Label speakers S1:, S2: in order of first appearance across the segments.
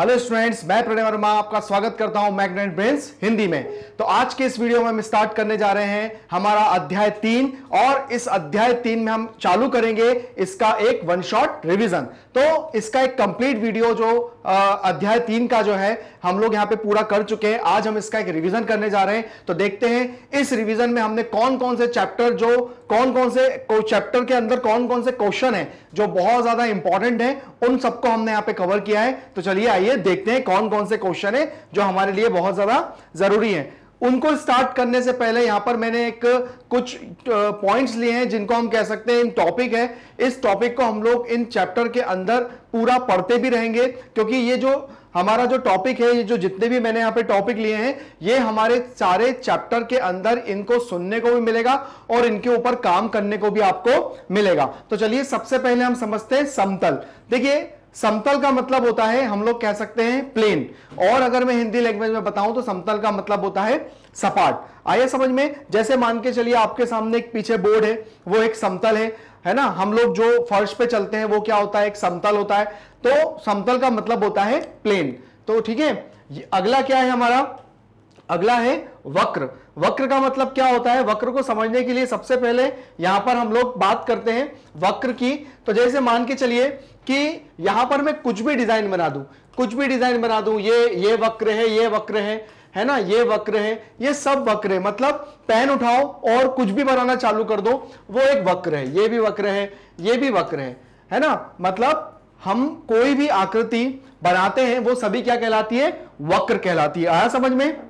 S1: Hello students, मैं प्रणय वर्मा आपका स्वागत करता हूँ मैग्नेट ब्रेन्स हिंदी में। तो आज के इस वीडियो में हम स्टार्ट करने जा रहे हैं हमारा अध्याय तीन, और इस अध्याय तीन में हम चालू करेंगे इसका एक वन शॉट रिवीजन तो इसका एक कंप्लीट वीडियो जो अध्याय तीन का जो है, हम लोग यहाँ पे पूरा कर चुके हैं। आज हम इसका एक रिवीजन करने जा रहे हैं। तो देखते हैं, इस रिवीजन में हमने कौन कौन से चैप्टर जो कौन कौन से चैप्टर के अंदर कौन कौन से क्वेश्चन है, जो बहुत ज़्यादा इंपॉर्टेंट है, उन सबको हमने यहाँ पे कवर किया है। तो चलिए आइए, देखते हैं कौन कौन से क्वेश्चन है, जो हमारे लिए बहुत ज़्यादा ज़रूरी है। उनको स्टार्ट करने से पहले यहाँ पर मैंने एक, कुछ पॉइंट्स लिए हैं जिनको हम कह सकते हैं, इन टॉपिक है। इस टॉपिक को हम लोग इन चैप्टर के अंदर पूरा पढ़ते भी रहेंगे, क्योंकि ये जो हमारा जो टॉपिक है, ये जो जितने भी मैंने यहाँ पे टॉपिक लिए हैं, ये हमारे सारे चैप्टर के अंदर इनको सुनने को भी मिलेगा और इनके ऊपर काम करने को भी आपको मिलेगा। तो चलिए सबसे पहले हम समझते हैं समतल। देखिए समतल का मतलब होता है, हम लोग कह सकते हैं प्लेन और अगर मैं हिंदी लैंग्वेज में बताऊँ तो समतल का मतलब होता है सपाट. आइए समझ में, जैसे मान के चलिए आपके सामने एक पीछे बोर्ड है, वो एक समतल है है ना? हम लोग जो फर्श पे चलते हैं, वो क्या होता है? एक समतल होता है. तो समतल का मतलब होता है प्लेन तो ठीक है अगला क्या है हमारा? अगला है वक्र। वक्र का मतलब क्या होता है? वक्र को समझने के लिए सबसे पहले यहाँ पर हम लोग बात करते हैं वक्र की। तो जैसे मान के चलिए कि यहाँ पर मैं कुछ भी डिज़ाइन बना दूँ, कुछ भी डिज़ाइन बना दूँ, ये ये वक्र है, ये वक्र है है ना? ये वक्र है, ये सब वक्र है। मतलब पेन उठाओ और कुछ भी बनाना चालू कर दो, वो एक वक्र है, ये भी वक्र है, ये भी वक्र है है ना? मतलब हम कोई भी आकृति बनाते हैं, वो सभी क्या कहलाती है? वक्र कहलाती है। आया समझ में?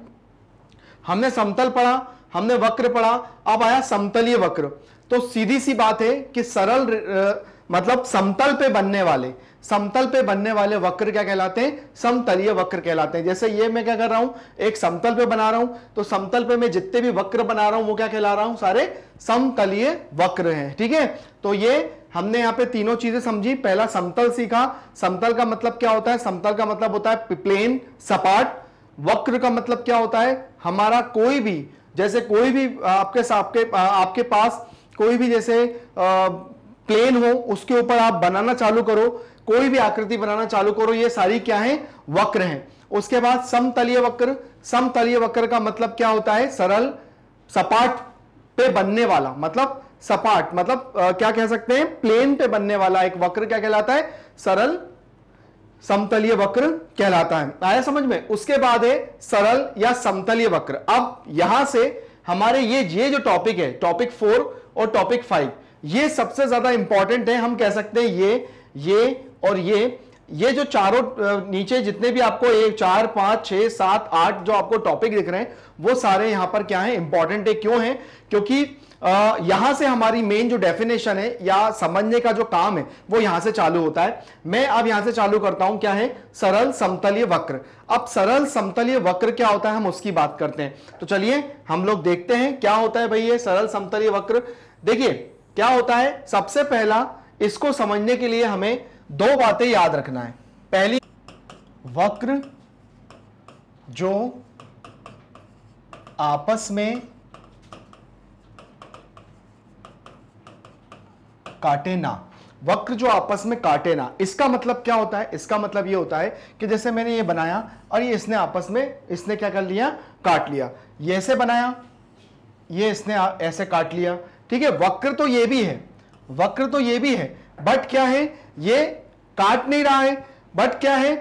S1: हमने समतल पढ़ा, हमने वक्र पढ़ा, अब आया समतलीय वक्र। तो सीधी सी बात है कि सरल मतलब समतल पे बनने वाले, समतल पे बनने वाले वक्र क्या कहलाते हैं? समतलीय वक्र कहलाते हैं। जैसे ये मैं क्या कर रहा हूँ? एक समतल पे बना रहा हूँ तो समतल पे मैं जितने भी वक्र बना रहा हूँ, वो क्या कहला रहा हूँ? सारे समतलीय वक्र हैं, ठीक है? तो ये हमने यहाँ पे तीनों चीज़ें समझी। पहला समतल सीखा। समतल का मतलब क्या होता है? समतल का मतलब होता है प्लेन सपाट वक्र का मतलब क्या होता है? हमारा कोई भी जैसे कोई भी आपके आपके आपके पास कोई भी जैसे प्लेन हो उसके ऊपर आप बनाना चालू करो कोई भी आकृति बनाना चालू करो ये सारी क्या है? वक्र हैं। उसके बाद समतलीय वक्र समतलीय वक्र का मतलब क्या होता है? सरल सपाट पे बनने वाला मतलब सपाट मतलब आ, क्या कह सकते हैं? प्लेन पे बनने वाला एक वक्र क्या कहलाता है? सरल समतलीय वक्र कहलाता है। आया समझ में? उसके बाद है सरल या समतलीय वक्र। अब यहाँ से हमारे ये ये जो टॉपिक है टॉपिक फोर और टॉपिक फाइव ये सबसे ज़्यादा इंपॉर्टेंट है, हम कह सकते हैं ये ये और ये। ये जो चारों नीचे जितने भी आपको एक, चार, पाँच, छह, सात, आठ जो आपको टॉपिक दिख रहे हैं, वो सारे यहाँ पर क्या है? इंपॉर्टेंट है। क्यों है? क्योंकि यहाँ से हमारी मेन जो डेफिनेशन है या समझने का जो काम है, वो यहाँ से चालू होता है। मैं अब यहाँ से चालू करता हूँ, क्या है? सरल समतलीय वक्र। अब सरल समतलीय वक्र क्या होता है, हम उसकी बात करते हैं। तो चलिए, हम लोग देखते हैं क्या होता है भाई ये सरल समतलीय वक्र। देखिए, क्या होता है? सबसे पहला, इसको समझने के लिए हमें दो बातें याद रखना है। पहली, वक्र जो आपस में काटे ना। वक्र जो आपस में काटे ना। इसका मतलब क्या होता है? इसका मतलब ये होता है कि जैसे मैंने ये बनाया और ये इसने आपस में, इसने क्या कर लिया? काट लिया। ये ऐसे बनाया, ये इसने ऐसे काट लिया। ठीक है? वक्र तो ये भी है। वक्र तो ये भी है। बट क्या है? ये काट नहीं रहा है। बट क्या है?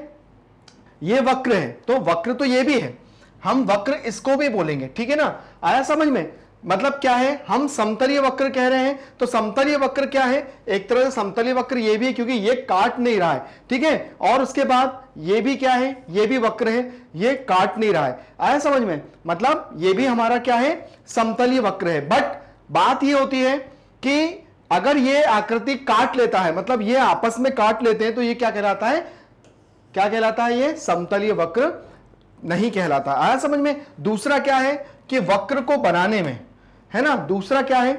S1: ये वक्र है। तो वक्र तो ये भी है। हम वक्र इसको भी बोलेंगे। ठीक है ना? आया समझ में? मतलब क्या है? हम समतलीय वक्र कह रहे हैं तो समतलीय वक्र क्या है? एक तरह से समतलीय वक्र ये भी है क्योंकि ये काट नहीं रहा है, ठीक है? और उसके बाद ये भी क्या है? ये भी वक्र है, ये काट नहीं रहा है। आया समझ में? मतलब ये भी हमारा क्या है? समतलीय वक्र है। बट बात ये होती है कि अगर ये आकृति काट लेता है मतलब ये आपस में काट लेते हैं तो ये क्या कहलाता है? क्या कहलाता है ये? समतलीय वक्र नहीं कहलाता। आया समझ में? दूसरा क्या है कि वक्र को बनाने में है ना? दूसरा क्या है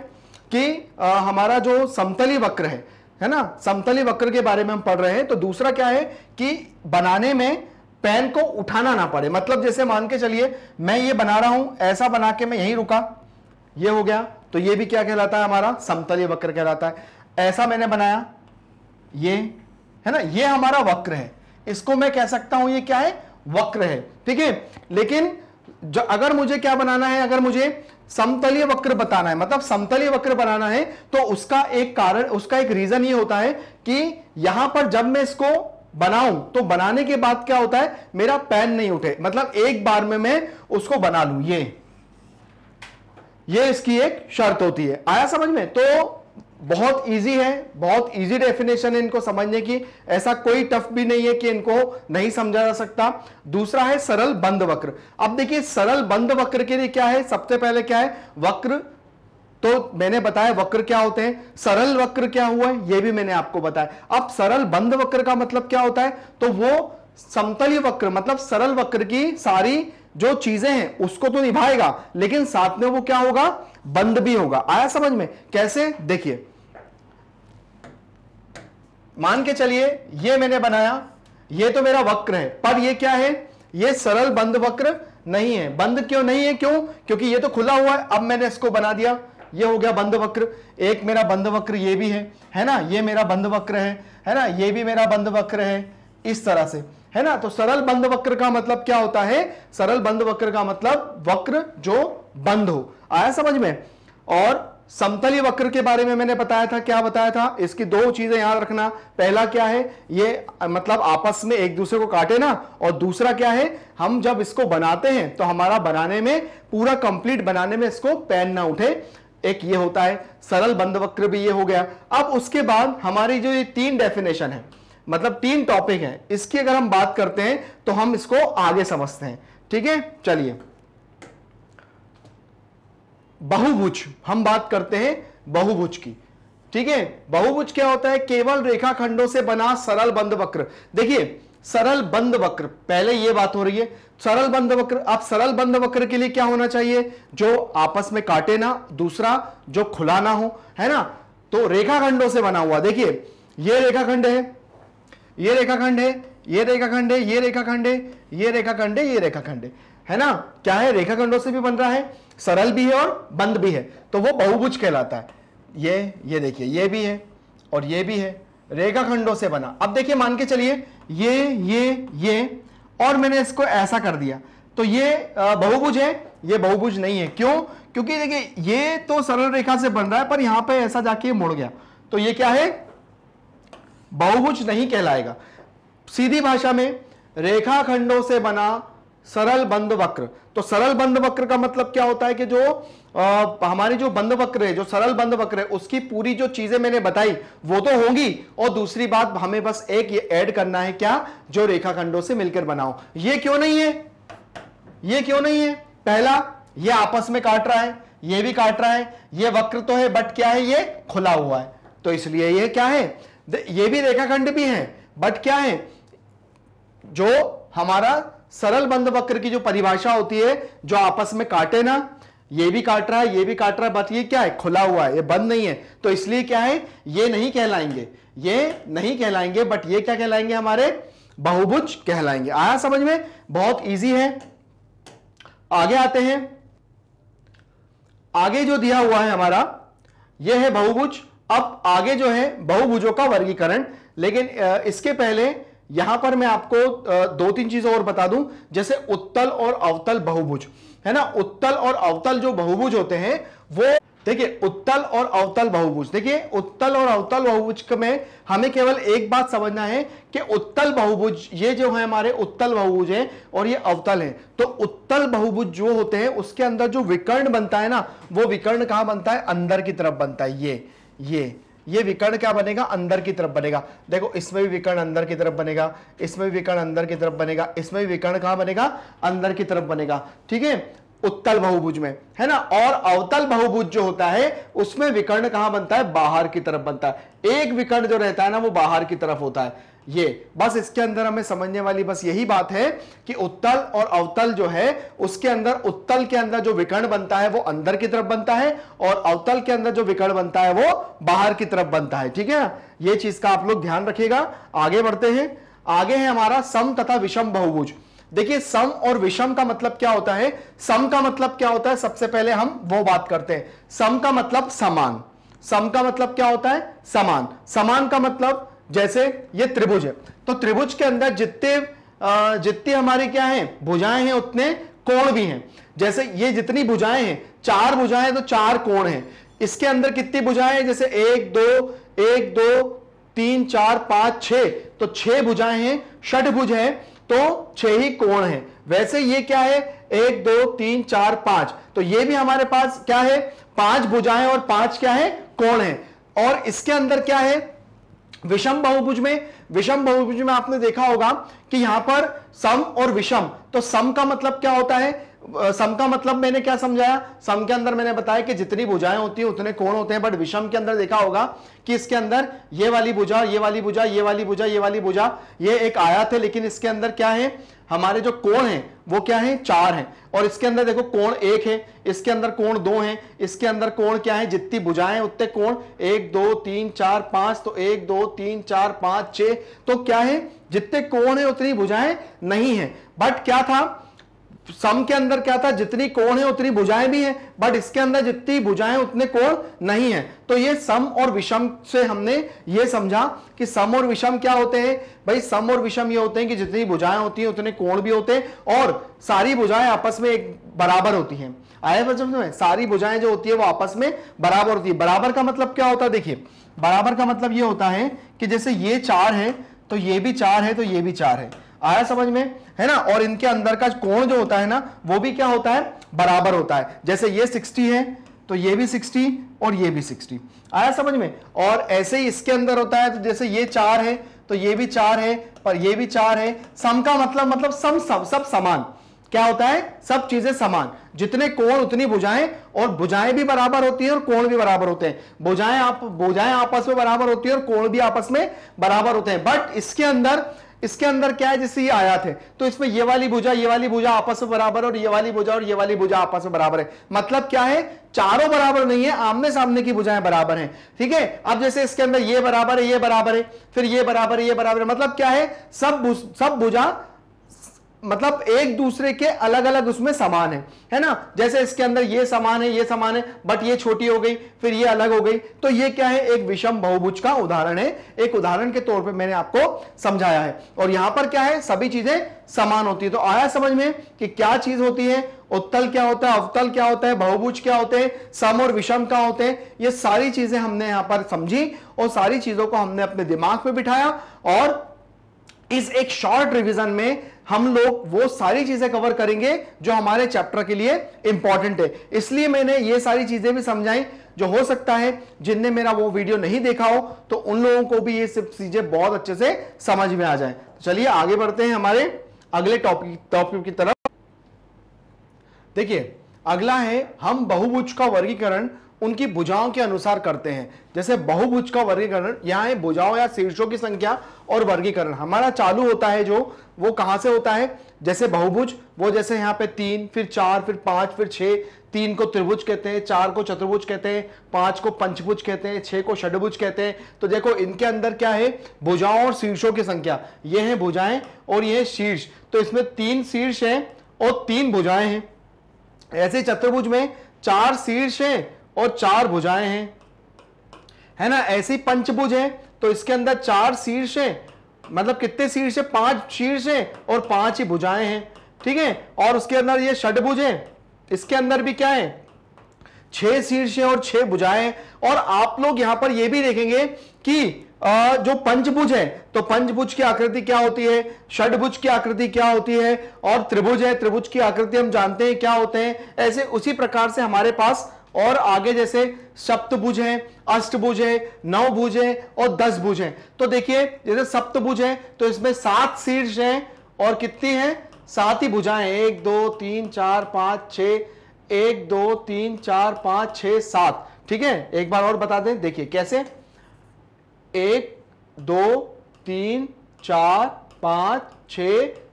S1: कि आ, हमारा जो समतली वक्र है है ना? समतली वक्र के बारे में हम पढ़ रहे हैं तो दूसरा क्या है कि बनाने में पेन को उठाना ना पड़े। मतलब जैसे मान के चलिए मैं ये बना रहा हूँ ऐसा बना के मैं यहीं रुका ये हो गया तो ये भी क्या कहलाता है हमारा? समतलीय वक्र कहलाता है। ऐसा मैंने बनाया ये है ना? ये हमारा वक्र है। इसको मैं कह सकता हूँ ये क्या है? वक्र है। ठीक है? लेकिन जो अगर मुझे क्या बनाना है अगर मुझे समतलीय वक्र बताना है। मतलब समतलीय वक्र बनाना है तो उसका एक कारण, उसका एक रीजन ये होता है कि यहाँ पर जब मैं इसको बनाऊँ तो बनाने के बाद क्या होता है, मेरा पैन नहीं उठे। मतलब एक बार में मैं उसको बना लू। ये ये इसकी एक शर्त होती है। आया समझ में? तो बहुत इजी है, बहुत इजी डेफिनेशन है इनको समझने की। ऐसा कोई टफ भी नहीं है कि इनको नहीं समझा जा सकता। दूसरा है सरल बंद वक्र। अब देखिए, सरल बंद वक्र के लिए क्या है? सबसे पहले क्या है? वक्र। तो मैंने बताया वक्र क्या होते हैं। सरल वक्र क्या हुआ है? यह भी मैंने आपको बताया। अब सरल बंद वक्र का मतलब क्या होता है? तो वो समतलीय वक्र मतलब सरल वक्र की सारी जो चीज़ें हैं, उसको तो निभाएगा, लेकिन साथ में वो क्या होगा? बंद भी होगा। आया समझ में? कैसे? देखिए। मान के चलिए, ये मैंने बनाया, ये तो मेरा वक्र है। पर ये क्या है? ये सरल बंद वक्र नहीं है। बंद क्यों नहीं है? क्यों? क्योंकि ये तो खुला हुआ है। अब मैंने इसको बना दिया। ये हो गया बंद वक्र। एक मेरा बंद वक्र ये भी है। है ना? ये मेरा बंद वक्र है। है ना? ये भी मेरा बंद वक्र है। इस तरह से। है ना? तो सरल बंद वक्र का मतलब क्या होता है? सरल बंद वक्र का मतलब वक्र जो बंद हो। आया समझ में? और समतली वक्र के बारे में मैंने बताया था, क्या बताया था? इसकी दो चीज़ें याद रखना। पहला क्या है? ये मतलब आपस में एक दूसरे को काटे ना, और दूसरा क्या है? हम जब इसको बनाते हैं तो हमारा बनाने में, पूरा कंप्लीट बनाने में इसको पेन ना उठे। एक ये होता है, सरल बंद वक्र भी ये हो गया। अब उसके बाद हमारी जो ये तीन डेफिनेशन है मतलब तीन टॉपिक है, इसकी अगर हम बात करते हैं तो हम इसको आगे समझते हैं। ठीक है? चलिए। बहुभुज, हम बात करते हैं बहुभुज की। ठीक है? बहुभुज क्या होता है? केवल रेखाखंडों से बना सरल बंद वक्र। देखिए, सरल बंद वक्र, पहले यह बात हो रही है, सरल बंद वक्र, अब सरल बंद वक्र के लिए क्या होना चाहिए? जो आपस में काटे ना, दूसरा जो खुला ना हो, है ना? तो रेखाखंडों से बना हुआ। देखिए, ये रेखाखंड है, ये रेखाखंड है, ये रेखाखंड है, ये रेखाखंड है, ये रेखाखंड है, ये रेखाखंड है ना? क्या है? रेखाखंडों से भी बन रहा है। सरल भी है और बंद भी है। तो वो बहुभुज कहलाता है। ये ये देखिए, ये भी है और ये भी है। रेखाखंडों से बना। अब देखिए, मान के चलिए, ये ये ये और मैंने इसको ऐसा कर दिया। तो ये बहुभुज है, ये बहुभुज नहीं है। क्यों? क्योंकि देखिए, ये तो सरल रेखा से बन रहा है, पर यहाँ पे ऐसा जाके मुड़ गया। तो ये क्या है? बहुभुज नहीं कहलाएगा। सीधी भाषा में रेखाखंडों से बना सरल बंद वक्र। तो सरल बंद वक्र का मतलब क्या होता है कि जो आ, हमारी जो बंद वक्र है जो सरल बंद वक्र है उसकी पूरी जो चीज़ें मैंने बताई वो तो होंगी। और दूसरी बात हमें बस एक ये ऐड करना है क्या? जो रेखाखंडों से मिलकर बनाओ। ये क्यों नहीं है? ये क्यों नहीं है? पहला ये आपस में काट रहा है ये भी काट रहा है ये वक्र तो है बट क्या है ये? खुला हुआ है। तो इसलिए ये क्या है? ये भी रेखाखंड भी है बट क्या है? जो हमारा सरल बंद वक्र की जो परिभाषा होती है, जो आपस में काटे ना, ये भी काट रहा है, ये भी काट रहा है बट ये क्या है? खुला हुआ है, ये बंद नहीं है। तो इसलिए क्या है? ये नहीं कहलाएँगे। ये नहीं कहलाएँगे बट ये क्या कहलाएँगे हमारे? बहुभुज कहलाएँगे। आया समझ में? बहुत इजी है। आगे आते हैं। आगे जो दिया हुआ है हमारा यह है बहुभुज। अब आगे जो है, बहुभुजों का वर्गीकरण। लेकिन इसके पहले यहाँ पर मैं आपको दो तीन चीज़ें और बता दूँ, जैसे उत्तल और अवतल बहुभुज। है ना? उत्तल और अवतल जो बहुभुज होते हैं, वो, देखिए, उत्तल और अवतल बहुभुज। देखिए, उत्तल और अवतल बहुभुज में हमें केवल एक बात समझना है कि उत्तल बहुभुज, ये जो है हमारे उत्तल बहुभुज है और ये अवतल है। तो उत्तल बहुभुज जो होते हैं, उसके अंदर जो विकर्ण बनता है ना, वो विकर्ण कहाँ बनता है? अंदर की तरफ़ बनता है। ये ये। ये विकर्ण क्या बनेगा? अंदर की तरफ़ बनेगा। देखो, इसमें भी विकर्ण अंदर की तरफ़ बनेगा, इसमें भी विकर्ण अंदर की तरफ़ बनेगा, इसमें भी विकर्ण कहाँ बनेगा? अंदर की तरफ़ बनेगा। ठीक है? उत्तल बहुभुज में, है ना? और अवतल बहुभुज जो होता है, उसमें विकर्ण कहाँ बनता है? बाहर की तरफ़ बनता है। एक विकर्ण जो रहता है ना, वो बाहर की तरफ़ होता है। ये, बस इसके अंदर हमें समझने वाली बस यही बात है कि उत्तल और अवतल जो है, उसके अंदर, उत्तल के अंदर जो विकर्ण बनता है, वो अंदर की तरफ़ बनता है और अवतल के अंदर जो विकर्ण बनता है, वो बाहर की तरफ़ बनता है। ठीक है? ये चीज़ का आप लोग ध्यान रखिएगा। आगे बढ़ते हैं। आगे है हमारा सम तथा विषम बहुभुज। देखिए, सम और विषम का मतलब क्या होता है? सम का मतलब क्या होता है? सबसे पहले हम वो बात करते हैं। सम का मतलब समान। सम का मतलब क्या होता है? समान। समान का मतलब जैसे ये त्रिभुज है। तो त्रिभुज के अंदर जितने जितनी हमारी क्या है? भुजाएँ हैं, उतने कोण भी हैं। जैसे ये जितनी भुजाएँ हैं, चार भुजाएँ तो चार कोण हैं। इसके अंदर कितनी भुजाएँ हैं? जैसे एक, दो एक, दो, तीन, चार, पाँच, छह। तो छह भुजाएँ हैं षटभुज है। तो छह ही कोण है। वैसे ये क्या है? एक, दो, तीन, चार, पाँच। तो ये भी हमारे पास क्या है? पाँच भुजाएँ और पाँच क्या है? कोण है। और इसके अंदर क्या है? विषम बहुभुज में, विषम बहुभुज में आपने देखा होगा कि यहाँ पर सम और विषम। तो सम का मतलब क्या होता है? सम का मतलब मैंने क्या समझाया? सम के अंदर मैंने बताया कि जितनी भुजाएँ होती है, उतने कोण होते हैं बट विषम के अंदर देखा होगा कि इसके अंदर ये वाली भुजा, ये वाली भुजा, ये वाली भुजा, ये वाली भुजा, ये एक आयत है, लेकिन इसके अंदर क्या है? हमारे जो कोण है, वो क्या है? चार है। और इसके अंदर देखो, कोण एक है, इसके अंदर कोण दो है, इसके अंदर कोण क्या है? जितनी भुजाएँ उतने कोण। एक, दो, तीन, चार, पाँच तो एक, दो, तीन, चार, पाँच, छह तो क्या है? जितने कोण है, उतनी भुजाएँ नहीं है। बट क्या था? सम के अंदर क्या था? जितनी कोण है, उतनी भुजाएँ भी हैं बट इसके अंदर जितनी भुजाएँ, उतने कोण नहीं है। तो ये सम और विषम से हमने ये समझा कि सम और विषम क्या होते हैं? भाई, सम और विषम ये होते हैं कि जितनी भुजाएँ होती हैं, उतने कोण भी होते हैं, और सारी भुजाएँ आपस में एक बराबर होती हैं। आए समझ में? सारी भुजाएँ जो होती है, वो आपस में बराबर होती है। बराबर का मतलब क्या होता है? देखिए, बराबर का मतलब ये होता है कि जैसे ये चार है तो ये भी चार है तो ये भी चार है। आया समझ में? है ना? और इनके अंदर का कोण जो होता है ना, वो भी क्या होता है? बराबर होता है। जैसे ये 60 है तो ये भी 60 और ये भी 60 आया समझ में? और ऐसे ही इसके अंदर होता है तो जैसे ये चार है तो ये भी चार है, पर ये भी चार है। सम का मतलब मतलब सम सब सब समान। क्या होता है? सब चीज़ें समान। जितने कोण उतनी भुजाएँ, और भुजाएँ भी बराबर होती है और कोण भी बराबर होते हैं। भुजाएँ आप, भुजाएँ आपस में बराबर होती है और कोण भी आपस में बराबर होते हैं। बट इसके अंदर इसके अंदर क्या है? जिससे ये आयात है। तो इसमें ये वाली भुजा, ये वाली भुजा आपस में बराबर और ये वाली भुजा और ये वाली भुजा आपस में बराबर है। मतलब क्या है? चारों बराबर नहीं है, आमने सामने की भुजाएँ बराबर हैं। ठीक है? अब जैसे इसके अंदर ये बराबर है, ये बराबर है, फिर ये बराबर है, ये बराबर है। मतलब क्या है? सब सब भुजा मतलब एक दूसरे के अलग अलग उसमें समान है है ना? जैसे इसके अंदर ये समान है, ये समान है बट ये छोटी हो गई, फिर ये अलग हो गई तो ये क्या है? एक विषम बहुभुज का उदाहरण है। एक उदाहरण के तौर पे मैंने आपको समझाया है। और यहाँ पर क्या है? सभी चीज़ें समान होती है। तो आया समझ में कि क्या चीज़ होती है? उत्तल क्या होता है? अवतल क्या होता है? बहुभुज क्या होते हैं? सम और विषम क्या होते हैं? ये सारी चीज़ें हमने यहाँ पर समझी और सारी चीज़ों को हमने अपने दिमाग में बिठाया और इस एक शॉर्ट रिवीजन में हम लोग वो सारी चीज़ें कवर करेंगे जो हमारे चैप्टर के लिए इंपॉर्टेंट है। इसलिए मैंने ये सारी चीज़ें भी समझाई, जो हो सकता है जिनने मेरा वो वीडियो नहीं देखा हो तो उन लोगों को भी ये सब चीज़ें बहुत अच्छे से समझ में आ जाए। तो चलिए आगे बढ़ते हैं हमारे अगले टॉपिक टॉपिक की तरफ़। देखिए, अगला है हम बहुभुज का वर्गीकरण उनकी भुजाओं के अनुसार करते हैं। जैसे बहुभुज का वर्गीकरण, यहाँ है भुजाओं या शीर्षों की संख्या और वर्गीकरण। हमारा चालू होता है जो, वो कहाँ से होता है? जैसे बहुभुज, वो जैसे यहाँ पे तीन, फिर चार, फिर पाँच, फिर छह तीन को त्रिभुज कहते हैं, चार को चतुर्भुज कहते हैं, पाँच को पंचभुज कहते हैं छह को षडभुज कहते हैं। तो देखो, इनके अंदर क्या है? भुजाओं और शीर्षों की संख्या। ये है भुजाएँ और ये शीर्ष। तो इसमें तीन शीर्ष है और तीन भुजाएँ हैं। ऐसे चतुर्भुज में चार शीर्ष है और चार भुजाएँ हैं। है ना? ऐसी पंचभुज है तो इसके अंदर चार शीर्ष है। मतलब कितने शीर्ष है? पाँच शीर्ष है और पाँच ही भुजाएँ हैं। ठीक है? और उसके अंदर ये षडभुज है। इसके अंदर भी क्या है? छह शीर्ष है और छह भुजाएँ और आप लोग यहाँ पर ये भी देखेंगे कि जो पंचभुज है तो पंचभुज की आकृति क्या होती है? षडभुज की आकृति क्या होती है? और त्रिभुज है, त्रिभुज की आकृति हम जानते हैं क्या होते हैं? ऐसे उसी प्रकार से हमारे पास और आगे जैसे सप्तभुज है अष्टभुज है नवभुज है और दस भुज है। तो देखिए, जैसे सप्तभुज है तो इसमें सात शीर्ष है और कितनी है? सात ही भुजाएँ एक, दो, तीन, चार, पाँच छ एक, दो, तीन, चार, पाँच छ सात। ठीक है? एक बार और बता दें। देखिए, कैसे? एक, दो, तीन, चार, पाँच छ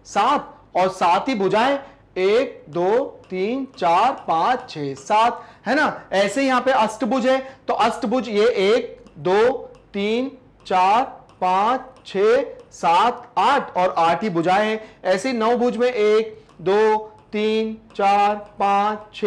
S1: सात। और सात ही भुजाएँ। एक, दो, तीन, चार, पाँच छ सात। है ना? ऐसे यहाँ पे अष्टभुज है तो अष्टभुज ये एक, दो, तीन, चार, पाँच, छ, सात, आठ और आठ ही भुजाएँ हैं। ऐसे नौ भुज में एक, दो, तीन, चार, पाँच, छ,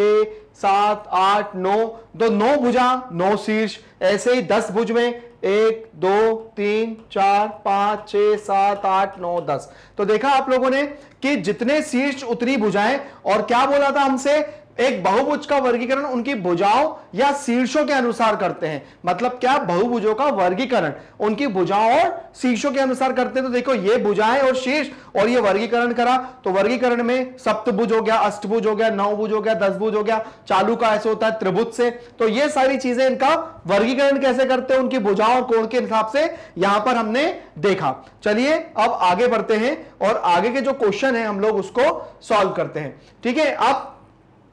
S1: सात, आठ, नौ दो नौ भुजा, नौ शीर्ष। ऐसे ही दस भुज में एक, दो, तीन, चार, पाँच, छ, सात, आठ, नौ, दस। तो देखा आप लोगों ने कि जितने शीर्ष उतनी भुजाएँ, और क्या बोला था हमसे? एक बहुभुज का वर्गीकरण उनकी भुजाओं या शीर्षों के अनुसार करते हैं। मतलब क्या? बहुभुजों का वर्गीकरण। उनकी भुजाओं और शीर्षों के अनुसार करते हैं। तो देखो, ये भुजाएँ और शीर्ष, और ये वर्गीकरण करा। तो वर्गीकरण में सप्तभुज हो गया, अष्टभुज हो गया, नवभुज हो गया, दसभुज हो गया, चालू का ऐसे होता है, त्रिभुज से। तो ये सारी चीज़ें इनका वर्गीकरण कैसे करते हैं? उनकी भुजाओं और कोण के हिसाब से यहाँ पर हमने देखा। चलिए, अब आगे बढ़ते हैं, और आगे के जो क्वेश्चन है, हम लोग उसको सॉल्व करते हैं। ठीक है, अब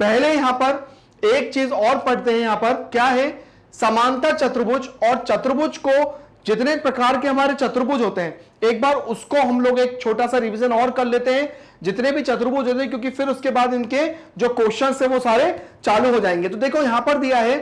S1: पहले यहाँ पर एक चीज़ और पढ़ते हैं यहाँ पर, क्या है? समांतर चतुर्भुज और चतुर्भुज को जितने प्रकार के हमारे चतुर्भुज होते हैं, एक बार उसको हम लोग एक छोटा सा रिवीजन और कर लेते हैं, जितने भी चतुर्भुज होते हैं, क्योंकि फिर उसके बाद इनके जो क्वेश्चन है, वो सारे चालू हो जाएँगे। तो देखो, यहाँ पर दिया है,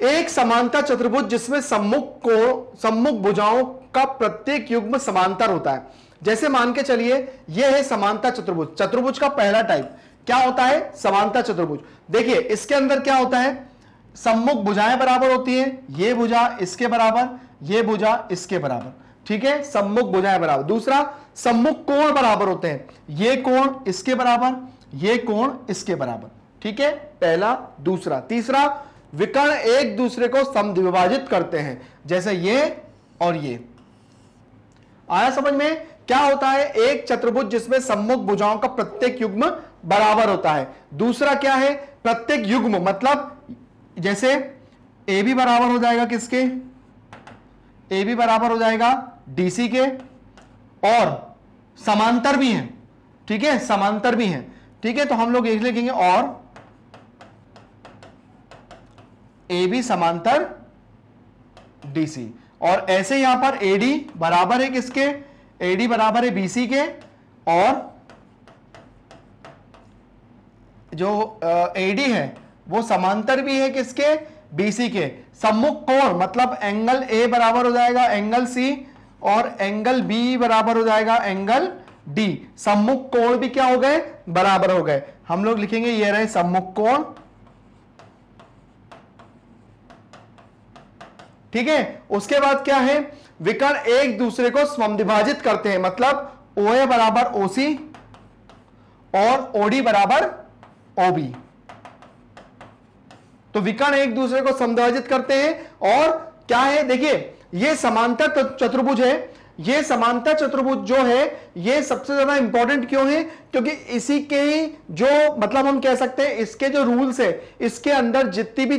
S1: एक समानता चतुर्भुज जिसमें सम्मुख को, सम्मुख भुजाओं का प्रत्येक युग्म समांतर होता है। जैसे मान के चलिए यह है समानता चतुर्भुज। चतुर्भुज का पहला टाइप क्या होता है? समानता चतुर्भुज। देखिए, इसके अंदर क्या होता है? सम्मुख भुजाएँ बराबर होती है। ये भुजा इसके बराबर, ये भुजा इसके बराबर। ठीक है? सम्मुख भुजाएँ बराबर। दूसरा, सम्मुख कोण बराबर होते हैं। ये कोण इसके बराबर, ये कोण इसके बराबर। ठीक है? पहला, दूसरा। तीसरा, विकर्ण एक दूसरे को समद्विभाजित करते हैं। जैसे ये और ये। आया समझ में? क्या होता है? एक चतुर्भुज जिसमें सम्मुख भुजाओं का प्रत्येक युग्म बराबर होता है। दूसरा क्या है? प्रत्येक युग्म मतलब जैसे ए भी बराबर हो जाएगा किसके? ए भी बराबर हो जाएगा डीसी के और समांतर भी हैं। ठीक है? समांतर भी हैं। ठीक है? तो हम लोग एक लिखेंगे और ए बी समांतर डीसी और ऐसे यहाँ पर एडी बराबर है किसके? एडी बराबर है बीसी के और जो एडी है, वो समांतर भी है किसके? बीसी के। सम्मुख कोण मतलब एंगल ए बराबर हो जाएगा एंगल सी और एंगल बी बराबर हो जाएगा एंगल डी सम्मुख कोण भी क्या हो गए? बराबर हो गए। हम लोग लिखेंगे, ये रहे सम्मुख कोण। ठीक है? उसके बाद क्या है? विकर्ण एक दूसरे को समविभाजित करते हैं मतलब ओ ए बराबर ओसी और ओडी बराबर ओबी तो विकर्ण एक दूसरे को समदर्जित करते हैं और क्या है? देखिए, ये समांतर चतुर्भुज है। ये समांतर चतुर्भुज जो है, ये सबसे ज़्यादा इंपॉर्टेंट क्यों है? क्योंकि इसी के ही जो मतलब हम कह सकते हैं, इसके जो रूल्स है, इसके अंदर जितनी भी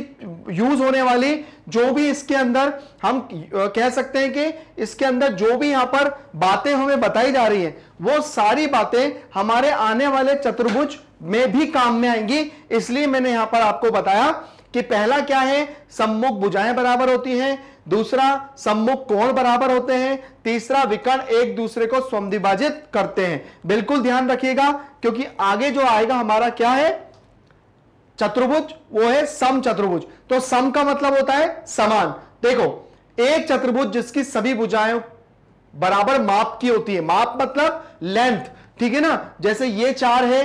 S1: यूज़ होने वाली, जो भी इसके अंदर हम कह सकते हैं कि इसके अंदर जो भी यहाँ पर बातें हमें बताई जा रही है, वो सारी बातें हमारे आने वाले चतुर्भुज में भी काम में आएँगी। इसलिए मैंने यहाँ पर आपको बताया कि पहला क्या है? सम्मुख भुजाएँ बराबर होती हैं। दूसरा, सम्मुख कोण बराबर होते हैं। तीसरा, विकर्ण एक दूसरे को स्वविभाजित करते हैं। बिल्कुल ध्यान रखिएगा, क्योंकि आगे जो आएगा हमारा क्या है? चतुर्भुज, वो है सम चतुर्भुज। तो सम का मतलब होता है समान। देखो, एक चतुर्भुज जिसकी सभी भुजाएँ बराबर माप की होती है। माप मतलब लेंथ ठीक है ना? जैसे ये चार है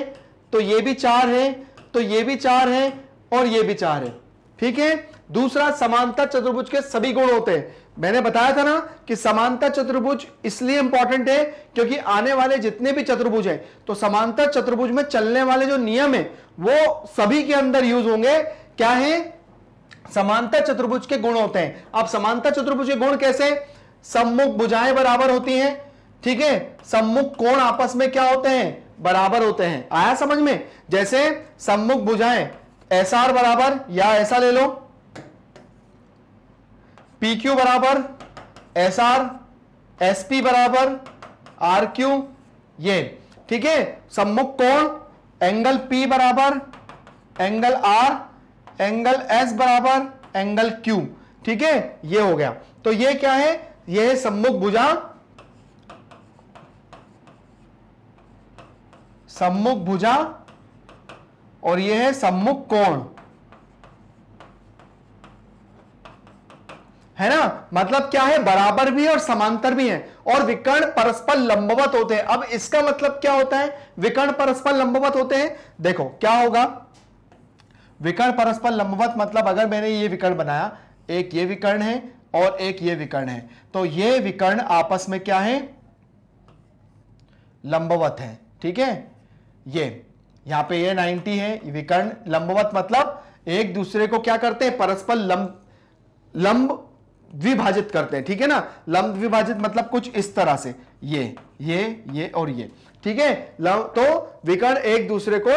S1: तो ये भी चार है तो ये भी चार है और ये भी चार है। ठीक है? दूसरा, समानता चतुर्भुज के सभी गुण होते हैं। मैंने बताया था ना कि समानता चतुर्भुज इसलिए इंपॉर्टेंट है क्योंकि आने वाले जितने भी चतुर्भुज हैं तो समांतर चतुर्भुज में चलने वाले जो नियम है, वो सभी के अंदर यूज़ होंगे। क्या है? समानता चतुर्भुज के गुण होते हैं। अब समानता चतुर्भुज के गुण कैसे? सम्मुख भुजाएँ बराबर होती हैं। ठीक है? सम्मुख कोण आपस में क्या होते हैं? बराबर होते हैं। आया समझ में? जैसे, सम्मुख भुजाएँ। एस आर बराबर या ऐसा ले लो। पी क्यू बराबर एस आर एस पी बराबर आर क्यू ये। ठीक है? सम्मुख कोण एंगल पी बराबर एंगल आर एंगल एस बराबर एंगल क्यू ठीक है? ये हो गया। तो ये क्या है? ये है सम्मुख भुजा सम्मुख भुजा और यह है सम्मुख कोण। है ना? मतलब क्या है? बराबर भी और समांतर भी है। और विकर्ण परस्पर लंबवत होते हैं। अब इसका मतलब क्या होता है? विकर्ण परस्पर लंबवत होते हैं। देखो, क्या होगा? विकर्ण परस्पर लंबवत मतलब अगर मैंने ये विकर्ण बनाया, एक ये विकर्ण है और एक ये विकर्ण है। तो ये विकर्ण आपस में क्या है? लंबवत है। ठीक है? ये। यहाँ पे ये 90 है, विकर्ण लंबवत मतलब एक दूसरे को क्या करते हैं? परस्पर लंब लंब विभाजित करते हैं, ठीक है ना? लंब विभाजित मतलब कुछ इस तरह से, ये ये ये और ये, ठीक है? तो विकर्ण एक दूसरे को,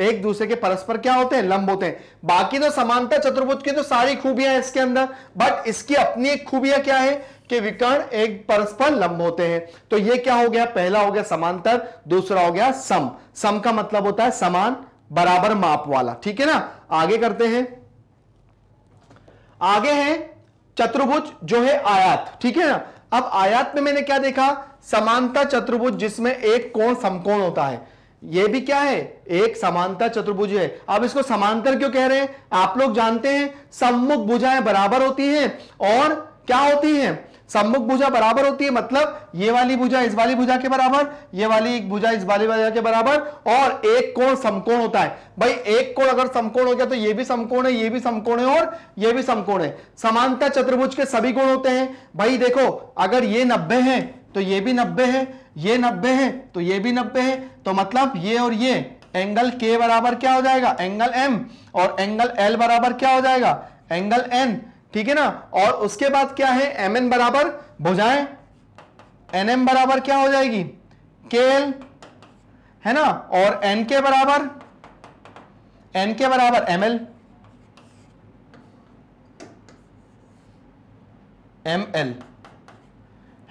S1: एक दूसरे के परस्पर क्या होते हैं? लंब होते हैं। बाकी तो समानता चतुर्भुज की तो सारी खूबियाँ इसके अंदर बट इसकी अपनी एक खूबियाँ क्या है? कि विकर्ण एक परस्पर लंब होते हैं। तो ये क्या हो गया? पहला हो गया समांतर, दूसरा हो गया सम। सम का मतलब होता है समान, बराबर माप वाला। ठीक है ना? आगे करते हैं। आगे है चतुर्भुज, जो है आयात। ठीक है ना? अब आयात में मैंने क्या देखा? समानता चतुर्भुज, जिसमें एक कोण समकोण होता है। ये भी क्या है? एक समानता चतुर्भुज है। अब इसको समांतर क्यों कह रहे हैं? आप लोग जानते हैं, सम्मुख भुजाएँ बराबर होती हैं और क्या होती हैं? सम्मुख भुजा बराबर होती है मतलब ये वाली भुजा इस वाली भुजा के बराबर, ये वाली भुजा इस वाली भुजा के बराबर, और एक कोण समकोण होता है। भाई, एक कोण अगर समकोण हो गया तो ये भी समकोण है, ये भी समकोण है, और ये भी समकोण है। समानता चतुर्भुज के सभी गुण होते हैं। भाई, देखो, अगर ये नब्बे है तो ये भी नब्बे है, ये नब्बे है तो ये भी नब्बे है। तो मतलब ये और ये, एंगल के बराबर क्या हो जाएगा? एंगल एम, और एंगल एल बराबर क्या हो जाएगा? Angle N. ठीक है ना? और उसके बाद क्या है? एम एन बराबर भुजाएँ एन एम बराबर क्या हो जाएगी? के एल है ना? और एन के बराबर एन के बराबर एम एल एम एल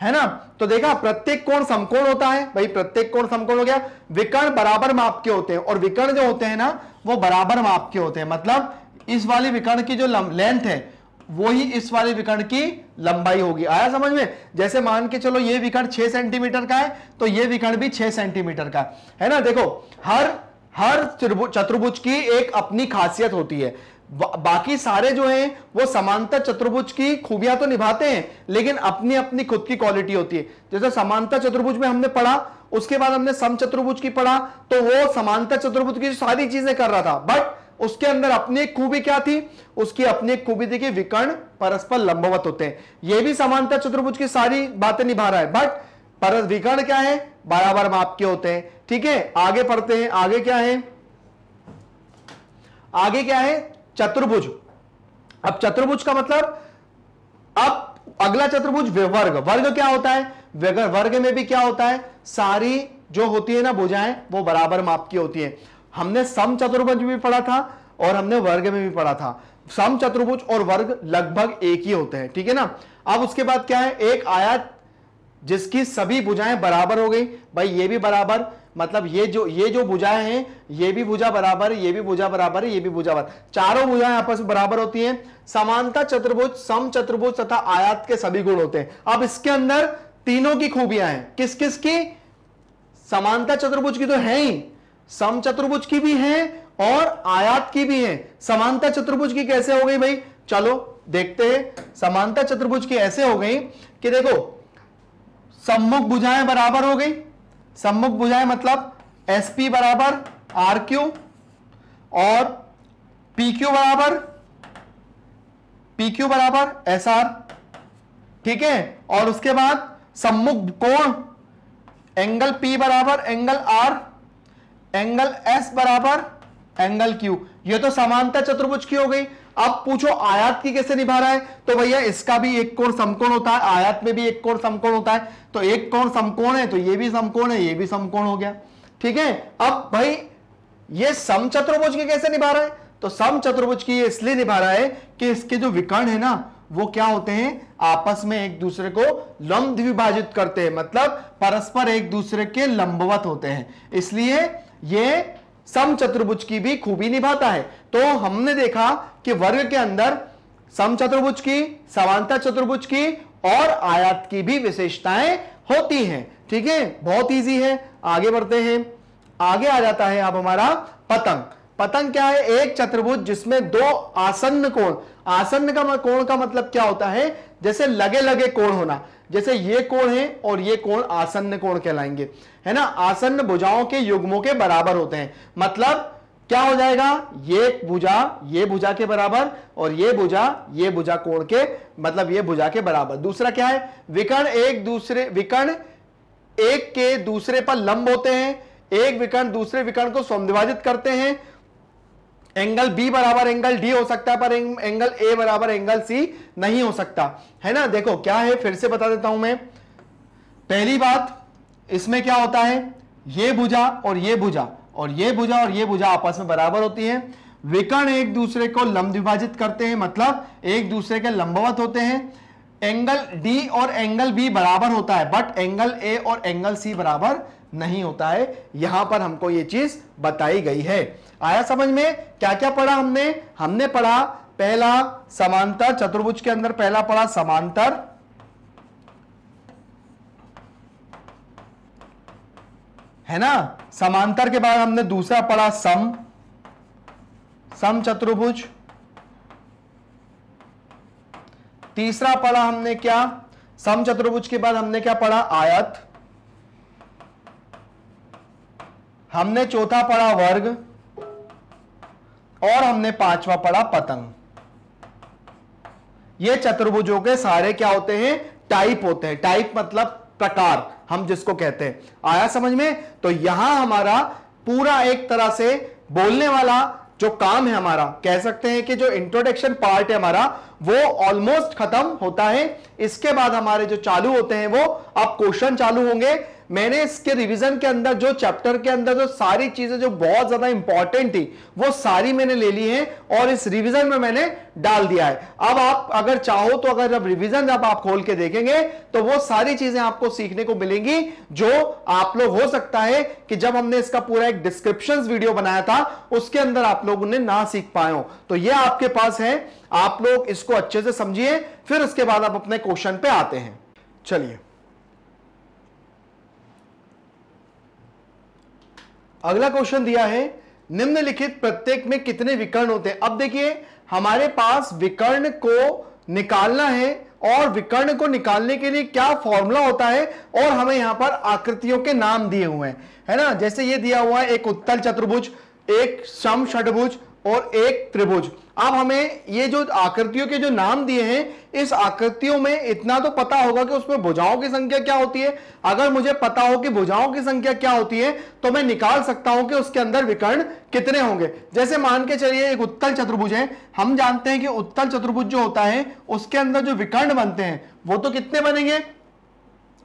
S1: है ना? तो देखा, प्रत्येक कोण समकोण होता है। भाई, प्रत्येक कोण समकोण हो गया। विकर्ण बराबर माप के होते हैं। और विकर्ण जो होते हैं ना, वो बराबर माप के होते हैं। मतलब इस वाली विकर्ण की जो लेंथ है वो ही इस वाले विकर्ण की लंबाई होगी। आया समझ में? जैसे मान के चलो ये विकर्ण 6 सेंटीमीटर का है तो ये विकर्ण भी 6 सेंटीमीटर का है। ना? देखो, हर हर चतुर्भुज की एक अपनी खासियत होती है। बाकी सारे जो हैं, वो समांतर चतुर्भुज की खूबियाँ तो निभाते हैं, लेकिन अपनी अपनी खुद की क्वालिटी होती है। जैसे समांतर चतुर्भुज में हमने पढ़ा, उसके बाद हमने सम चतुर्भुज की पढ़ा तो वो समांतर चतुर्भुज की सारी चीज़ें कर रहा था। बट उसके अंदर अपनी एक खूबी क्या थी? उसकी अपनी एक खूबी थी कि विकर्ण परस्पर लंबवत होते हैं। यह भी समानता चतुर्भुज की सारी बातें निभा रहा है। बट पर विकर्ण क्या है? बराबर माप के होते हैं। ठीक है? आगे पढ़ते हैं। आगे क्या है? आगे क्या है? चतुर्भुज। अब चतुर्भुज का मतलब अब अगला चतुर्भुज वर्ग वर्ग क्या होता है? वर्ग में भी क्या होता है? सारी जो होती है ना भुजाएँ, वो बराबर माप की होती है। हमने सम चतुर्भुज भी पढ़ा था और हमने वर्ग में भी पढ़ा था। सम चतुर्भुज और वर्ग लगभग एक ही होते हैं, ठीक है ना? अब उसके बाद क्या है? एक आयत जिसकी सभी भुजाएँ बराबर हो गई। भाई, ये भी बराबर मतलब ये जो ये जो भुजाएँ हैं, ये भी भुजा बराबर, ये भी भुजा बराबर है ये भी भुजा बराबर। चारों भुजाएँ आपस में बराबर होती हैं। समानता चतुर्भुज, सम चतुर्भुज तथा आयात के सभी गुण होते हैं। अब इसके अंदर तीनों की खूबियाँ हैं। किस किस की? समानता चतुर्भुज की तो है ही। सम चतुर्भुज की भी है और आयात की भी है। समानता चतुर्भुज की कैसे हो गई भाई? चलो, देखते हैं। समानता चतुर्भुज की ऐसे हो गई कि देखो, सम्मुख भुजाएँ बराबर हो गई। सम्मुख भुजाएँ मतलब एस पी बराबर आर क्यू और पी क्यू बराबर पी क्यू बराबर एस आर ठीक है? और उसके बाद सम्मुख कोण एंगल पी बराबर एंगल आर एंगल एस बराबर एंगल क्यू ये तो समानता चतुर्भुज की हो गई। अब पूछो, आयात की कैसे निभा रहा है? तो भैया, इसका भी एक कोण समकोण होता है, आयात में भी एक कोण समकोण होता है। तो एक कोण समकोण है तो ये भी समकोण है, ये भी समकोण हो गया। ठीक है? अब भाई, ये सम चतुर्भुज की कैसे निभा रहा है? तो सम चतुर्भुज की इसलिए निभा रहा है कि इसके जो विकर्ण है ना, वो क्या होते हैं? आपस में एक दूसरे को लंब विभाजित करते हैं। मतलब परस्पर एक दूसरे के लंबवत होते हैं। इसलिए ये सम चतुर्भुज की भी खूबी निभाता है। तो हमने देखा कि वर्ग के अंदर सम चतुर्भुज की समानता चतुर्भुज की और आयात की भी विशेषताएँ होती हैं। ठीक है? बहुत इजी है। आगे बढ़ते हैं। आगे आ जाता है अब हमारा पतंग। पतंग क्या है? एक चतुर्भुज जिसमें दो आसन्न कोण। आसन्न का कोण का मतलब क्या होता है? जैसे लगे लगे कोण होना। जैसे ये कोण है और ये कोण आसन्न कोण कहलाएँगे। है ना? आसन्न भुजाओं के युग्मों के बराबर होते हैं। मतलब क्या हो जाएगा? ये भुजा ये भुजा के बराबर और ये भुजा ये भुजा कोण के मतलब ये भुजा के बराबर। दूसरा क्या है? विकर्ण एक दूसरे, विकर्ण एक के दूसरे पर लंब होते हैं। एक विकर्ण दूसरे विकर्ण को समविभाजित करते हैं। एंगल बी बराबर एंगल डी हो सकता है, पर एंगल ए बराबर एंगल सी नहीं हो सकता। है ना? देखो, क्या है? फिर से बता देता हूँ मैं। पहली बात, इसमें क्या होता है? ये भुजा और ये भुजा। और ये भुजा और ये भुजा आपस में बराबर होती है। विकर्ण एक दूसरे को लंब विभाजित करते हैं मतलब एक दूसरे के लंबवत होते हैं। एंगल डी और एंगल बी बराबर होता है बट एंगल ए और एंगल सी बराबर नहीं होता है। यहाँ पर हमको यह चीज़ बताई गई है। आया समझ में? क्या क्या पढ़ा हमने? हमने पढ़ा पहला समांतर, चतुर्भुज के अंदर पहला पढ़ा समांतर। है ना? समांतर के बाद हमने दूसरा पढ़ा सम। सम चतुर्भुज। तीसरा पढ़ा हमने क्या? सम चतुर्भुज के बाद हमने क्या पढ़ा? आयत। हमने चौथा पढ़ा वर्ग। और हमने पांचवा पढ़ा पतंग। ये चतुर्भुजों के सारे क्या होते हैं? टाइप होते हैं। टाइप मतलब प्रकार, हम जिसको कहते हैं। आया समझ में? तो यहाँ हमारा पूरा एक तरह से बोलने वाला जो काम है हमारा, कह सकते हैं कि जो इंट्रोडक्शन पार्ट है हमारा, वो ऑलमोस्ट खत्म होता है। इसके बाद हमारे जो चालू होते हैं वो अब क्वेश्चन चालू होंगे। मैंने इसके रिवीजन के अंदर जो चैप्टर के अंदर जो सारी चीज़ें जो बहुत ज़्यादा इंपॉर्टेंट थी, वो सारी मैंने ले ली है और इस रिवीजन में मैंने डाल दिया है। अब आप अगर चाहो तो अगर जब रिवीजन जब आप खोल के देखेंगे तो वो सारी चीज़ें आपको सीखने को मिलेंगी, जो आप लोग, हो सकता है कि जब हमने इसका पूरा एक डिस्क्रिप्शन वीडियो बनाया था, उसके अंदर आप लोगों ने ना सीख पाए हो। तो ये आपके पास है, आप लोग इसको अच्छे से समझिए, फिर उसके बाद आप अपने क्वेश्चन पे आते हैं। चलिए। अगला क्वेश्चन दिया है, निम्नलिखित प्रत्येक में कितने विकर्ण होते हैं? अब देखिए, हमारे पास विकर्ण को निकालना है और विकर्ण को निकालने के लिए क्या फॉर्मूला होता है और हमें यहाँ पर आकृतियों के नाम दिए हुए हैं। है ना? जैसे ये दिया हुआ है, एक उत्तल चतुर्भुज, एक सम षडभुज और एक त्रिभुज। अब हमें ये जो आकृतियों के जो नाम दिए हैं, इस आकृतियों में इतना तो पता होगा कि उसमें भुजाओं की संख्या क्या होती है। अगर मुझे पता हो कि भुजाओं की संख्या क्या होती है तो मैं निकाल सकता हूँ कि उसके अंदर विकर्ण कितने होंगे। जैसे मान के चलिए, एक उत्तल चतुर्भुज है। हम जानते हैं कि उत्तल चतुर्भुज जो होता है, उसके अंदर जो विकर्ण बनते हैं, वो तो कितने बनेंगे?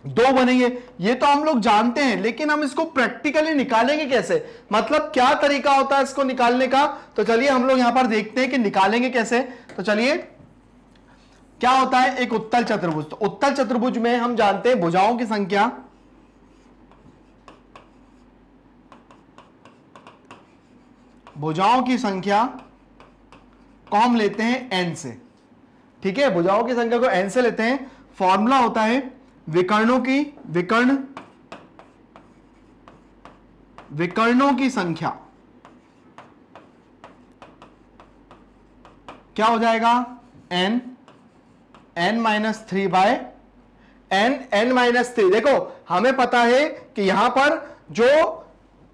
S1: दो बनेंगे। ये तो हम लोग जानते हैं, लेकिन हम इसको प्रैक्टिकली निकालेंगे कैसे? मतलब क्या तरीका होता है इसको निकालने का? तो चलिए हम लोग यहाँ पर देखते हैं कि निकालेंगे कैसे। तो चलिए, क्या होता है? एक उत्तल चतुर्भुज। तो उत्तल चतुर्भुज में हम जानते हैं भुजाओं की संख्या। भुजाओं की संख्या को हम लेते हैं एन से। ठीक है? भुजाओं की संख्या को एन से लेते हैं। फॉर्मूला होता है विकर्णों की, विकर्ण, विकर्णों की संख्या। क्या हो जाएगा? N n minus three by N N minus three देखो, हमें पता है कि यहाँ पर जो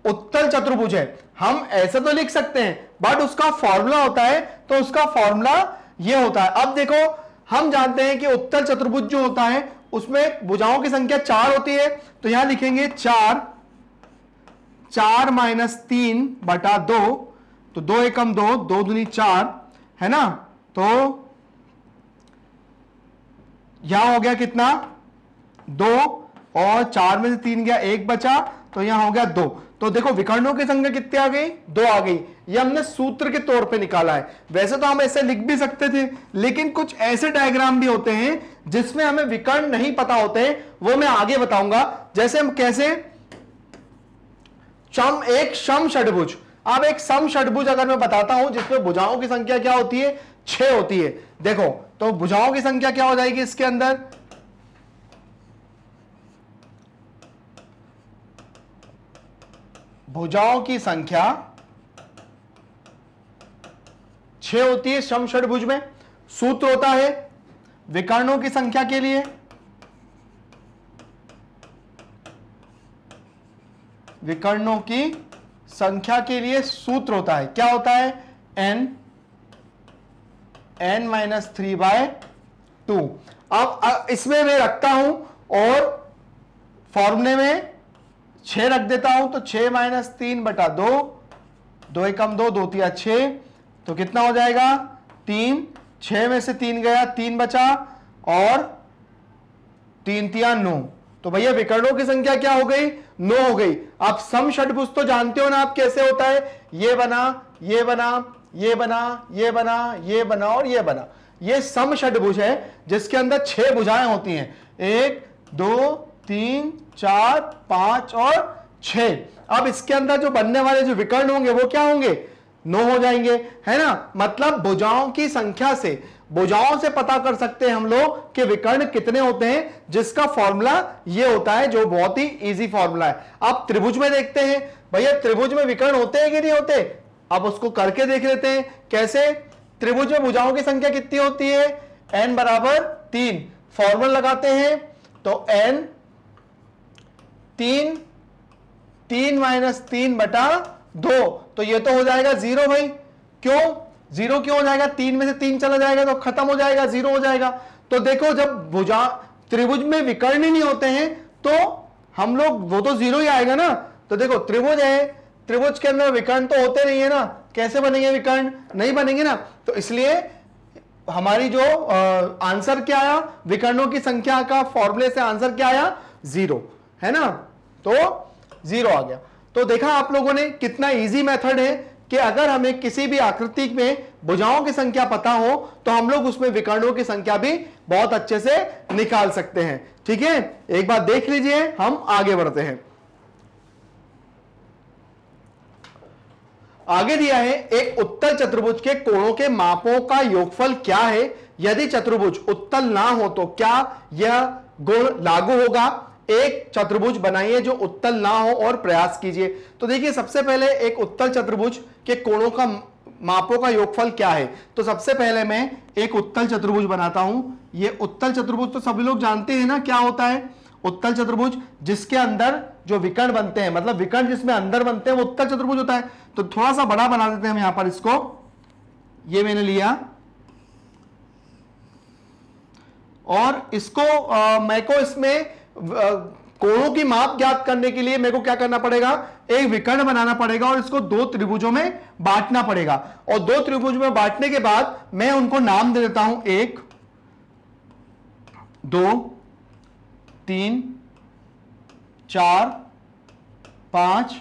S1: उत्तल चतुर्भुज है, हम ऐसे तो लिख सकते हैं बट उसका फॉर्मूला होता है तो उसका फॉर्मूला यह होता है। अब देखो, हम जानते हैं कि उत्तल चतुर्भुज जो होता है उसमें भुजाओं की संख्या चार होती है तो यहाँ लिखेंगे चार चार माइनस तीन बटा दो तो दो एकम दो दो दुनी चार, है ना? तो यहाँ हो गया कितना? दो, और चार में से तीन गया, एक बचा तो यहाँ हो गया दो। तो देखो, विकर्णों की संख्या कितनी आ गई? दो आ गई। ये हमने सूत्र के तौर पे निकाला है। वैसे तो हम ऐसे लिख भी सकते थे, लेकिन कुछ ऐसे डायग्राम भी होते हैं जिसमें हमें विकर्ण नहीं पता होते, वो मैं आगे बताऊँगा। जैसे हम कैसे चम एक शम षडभुज। अब एक सम षडभुज अगर मैं बताता हूँ, जिसमें भुजाओं की संख्या क्या होती है? छह होती है। देखो तो भुजाओं की संख्या क्या हो जाएगी इसके अंदर? भुजाओं की संख्या छह होती है सम षडभुज में। सूत्र होता है विकर्णों की संख्या के लिए? विकर्णों की संख्या के लिए सूत्र होता है। क्या होता है? N N minus three by two अब इसमें मैं रखता हूँ और फॉर्मूले में छ रख देता हूँ तो छ माइनस तीन बटा दो दो एकम दो दो छ तो कितना हो जाएगा? तीन छ में से तीन गया, तीन बचा और तीन तिया नौ। तो भैया, विकर्णों की संख्या क्या हो गई? नो हो गई। आप सम षटभुज तो जानते हो ना, आप कैसे होता है? ये बना ये बना ये बना ये बना ये बना और ये बना। ये सम षटभुज है, जिसके अंदर छह भुजाएँ होती हैं। एक, दो, तीन, चार, पाँच और छ अब इसके अंदर जो बनने वाले जो विकर्ण होंगे, वो क्या होंगे? नो हो जाएँगे, है ना? मतलब भुजाओं की संख्या से, भुजाओं से पता कर सकते हैं हम लोग कि विकर्ण कितने होते हैं, जिसका फॉर्मूला ये होता है, जो बहुत ही इजी फॉर्मूला है। आप त्रिभुज में देखते हैं, भैया त्रिभुज में विकर्ण होते हैं कि नहीं होते? अब उसको करके देख लेते हैं, कैसे? त्रिभुज में भुजाओं की संख्या कितनी होती है? एन बराबर तीन। फॉर्मूला लगाते हैं तो एन तीन तीन माइनस तीन बटा दो। तो ये तो हो जाएगा ज़ीरो भाई। क्यों? ज़ीरो क्यों हो जाएगा? तीन में से तीन चला जाएगा तो खत्म हो जाएगा ज़ीरो हो जाएगा। तो देखो जब भुजा त्रिभुज में विकर्ण ही नहीं होते हैं तो हम लोग वो तो ज़ीरो ही आएगा ना। तो देखो त्रिभुज है त्रिभुज के अंदर विकर्ण तो होते नहीं है ना। कैसे बनेंगे विकर्ण? नहीं बनेंगे ना। तो इसलिए हमारी जो आ, आंसर क्या आया? विकर्णों की संख्या का फॉर्मूले से आंसर क्या आया? ज़ीरो। है ना? तो ज़ीरो आ गया। तो देखा आप लोगों ने कितना इजी मेथड है कि अगर हमें किसी भी आकृति में भुजाओं की संख्या पता हो तो हम लोग उसमें विकर्णों की संख्या भी बहुत अच्छे से निकाल सकते हैं। ठीक है? एक बार देख लीजिए, हम आगे बढ़ते हैं। आगे दिया है, एक उत्तल चतुर्भुज के कोणों के मापों का योगफल क्या है? यदि चतुर्भुज उत्तल ना हो तो क्या यह गुण लागू होगा? एक चतुर्भुज बनाइए जो उत्तल ना हो और प्रयास कीजिए। तो देखिए सबसे पहले एक उत्तल चतुर्भुज के कोणों का मापों का योगफल क्या है? तो सबसे पहले मैं एक उत्तल चतुर्भुज बनाता हूँ। ये उत्तल चतुर्भुज तो सभी लोग जानते हैं ना क्या होता है? उत्तल चतुर्भुज जिसके अंदर जो विकर्ण बनते हैं मतलब विकर्ण जिसमें अंदर बनते हैं वो उत्तल चतुर्भुज होता है। तो थोड़ा सा बड़ा बना देते हैं हम यहाँ पर इसको। ये मैंने लिया। और इसको आ, मैं को इसमें कोणों की माप ज्ञात करने के लिए मेरे को क्या करना पड़ेगा? एक विकर्ण बनाना पड़ेगा और इसको दो त्रिभुजों में बांटना पड़ेगा। और दो त्रिभुज में बांटने के बाद मैं उनको नाम दे देता हूँ। एक, दो, तीन, चार, पाँच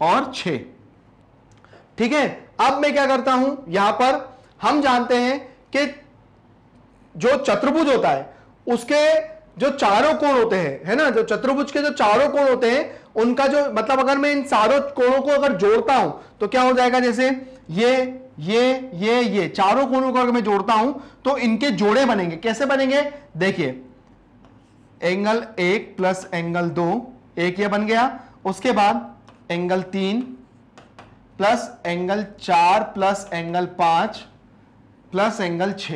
S1: और छ ठीक है? अब मैं क्या करता हूँ? यहाँ पर हम जानते हैं कि जो चतुर्भुज होता है, उसके जो चारों कोण होते हैं, है ना? जो चतुर्भुज के जो चारों कोण होते हैं, उनका जो मतलब अगर मैं इन चारों कोणों को अगर जोड़ता हूँ तो क्या हो जाएगा जैसे, ये ये ये ये, चारों कोणों को अगर मैं जोड़ता हूँ तो इनके जोड़े बनेंगे। कैसे बनेंगे? देखिए एंगल एक प्लस एंगल दो, एक ये बन गया, उसके बाद एंगल तीन प्लस एंगल चार प्लस एंगल पाँच प्लस एंगल छ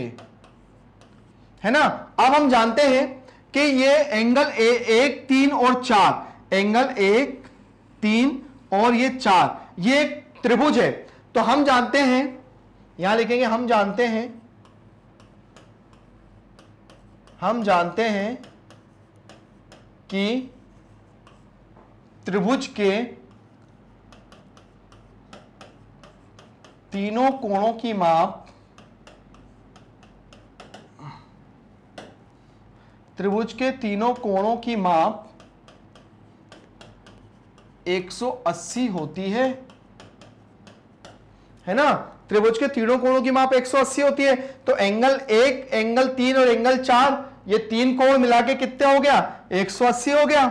S1: है ना? अब हम जानते हैं कि ये एंगल ए एक, तीन और चार। एंगल एक, तीन और ये चार। ये एक त्रिभुज है। तो हम जानते हैं, यहाँ लिखेंगे, हम जानते हैं, हम जानते हैं कि त्रिभुज के तीनों कोणों की माप त्रिभुज के तीनों कोणों की माप 180 होती है। है ना? त्रिभुज के तीनों कोणों की माप 180 होती है। तो एंगल एक एंगल तीन और एंगल चार, ये तीन कोण मिला के कितने हो गया? 180 हो गया।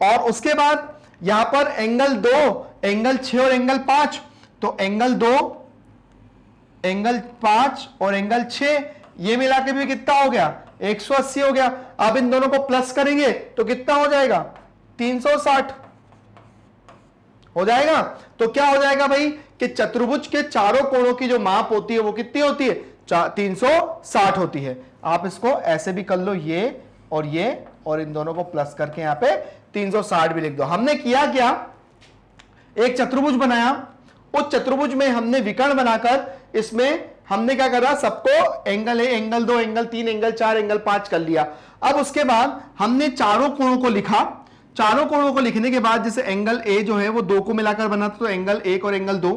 S1: और उसके बाद यहाँ पर एंगल दो एंगल छ और एंगल पाँच। तो एंगल दो एंगल पाँच और एंगल छ ये मिला के भी कितना हो गया? 180 हो गया। अब इन दोनों को प्लस करेंगे तो कितना हो जाएगा? 360 हो जाएगा? तो क्या हो जाएगा भाई? कि चतुर्भुज के चारों कोणों की जो माप होती है वो कितनी होती है? 360 होती है। आप इसको ऐसे भी कर लो ये और ये और इन दोनों को प्लस करके यहाँ पे 360 भी लिख दो। हमने किया क्या? एक चतुर्भुज बनाया। उस चतुर्भुज में हमने विकर्ण बनाकर इसमें हमने क्या करा? सबको एंगल है एंगल दो एंगल तीन एंगल चार एंगल पाँच कर लिया। अब उसके बाद हमने चारों कोणों को लिखा। चारों कोणों को लिखने के बाद जैसे एंगल ए जो है वो दो को मिलाकर बना था तो एंगल एक और एंगल दो।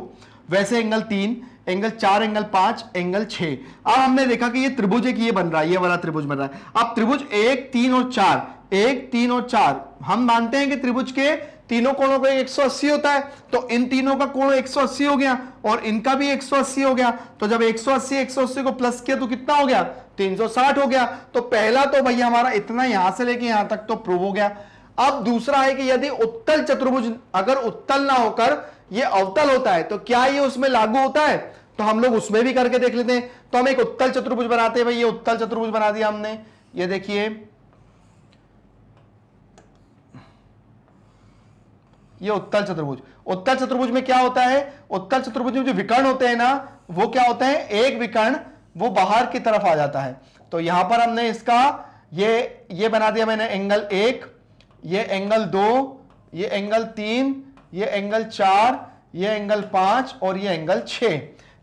S1: वैसे एंगल तीन एंगल चार एंगल पाँच एंगल छह। अब हमने देखा कि ये त्रिभुज एक ये बन रहा है, ये वाला त्रिभुज बन रहा है। अब त्रिभुज एक, तीन और चार, एक, तीन और चार। हम मानते हैं कि त्रिभुज के तीनों कोणों का 180 होता है तो इन तीनों का कोण 180 हो गया और इनका भी 180 हो गया। तो जब 180 180 को प्लस किया तो कितना हो गया? 360 हो गया। तो पहला तो भैया हमारा इतना यहाँ से लेके यहाँ तक तो प्रूव हो गया। अब दूसरा है कि यदि उत्तल चतुर्भुज अगर उत्तल ना होकर ये अवतल होता है तो क्या ये उसमें लागू होता है? तो हम लोग उसमें भी करके देख लेते हैं। तो हम एक उत्तल चतुर्भुज बनाते हैं भाई, ये उत्तल चतुर्भुज बना दिया हमने। ये देखिए ये उत्तल चतुर्भुज। उत्तल चतुर्भुज में क्या होता है? उत्तल चतुर्भुज में जो विकर्ण होते हैं ना, वो क्या होते हैं? एक विकर्ण, वो बाहर की तरफ़ आ जाता है। तो यहाँ पर हमने इसका, ये ये बना दिया मैंने एंगल एक, ये एंगल दो, ये एंगल तीन, ये एंगल चार, ये एंगल पाँच और ये एंगल छ।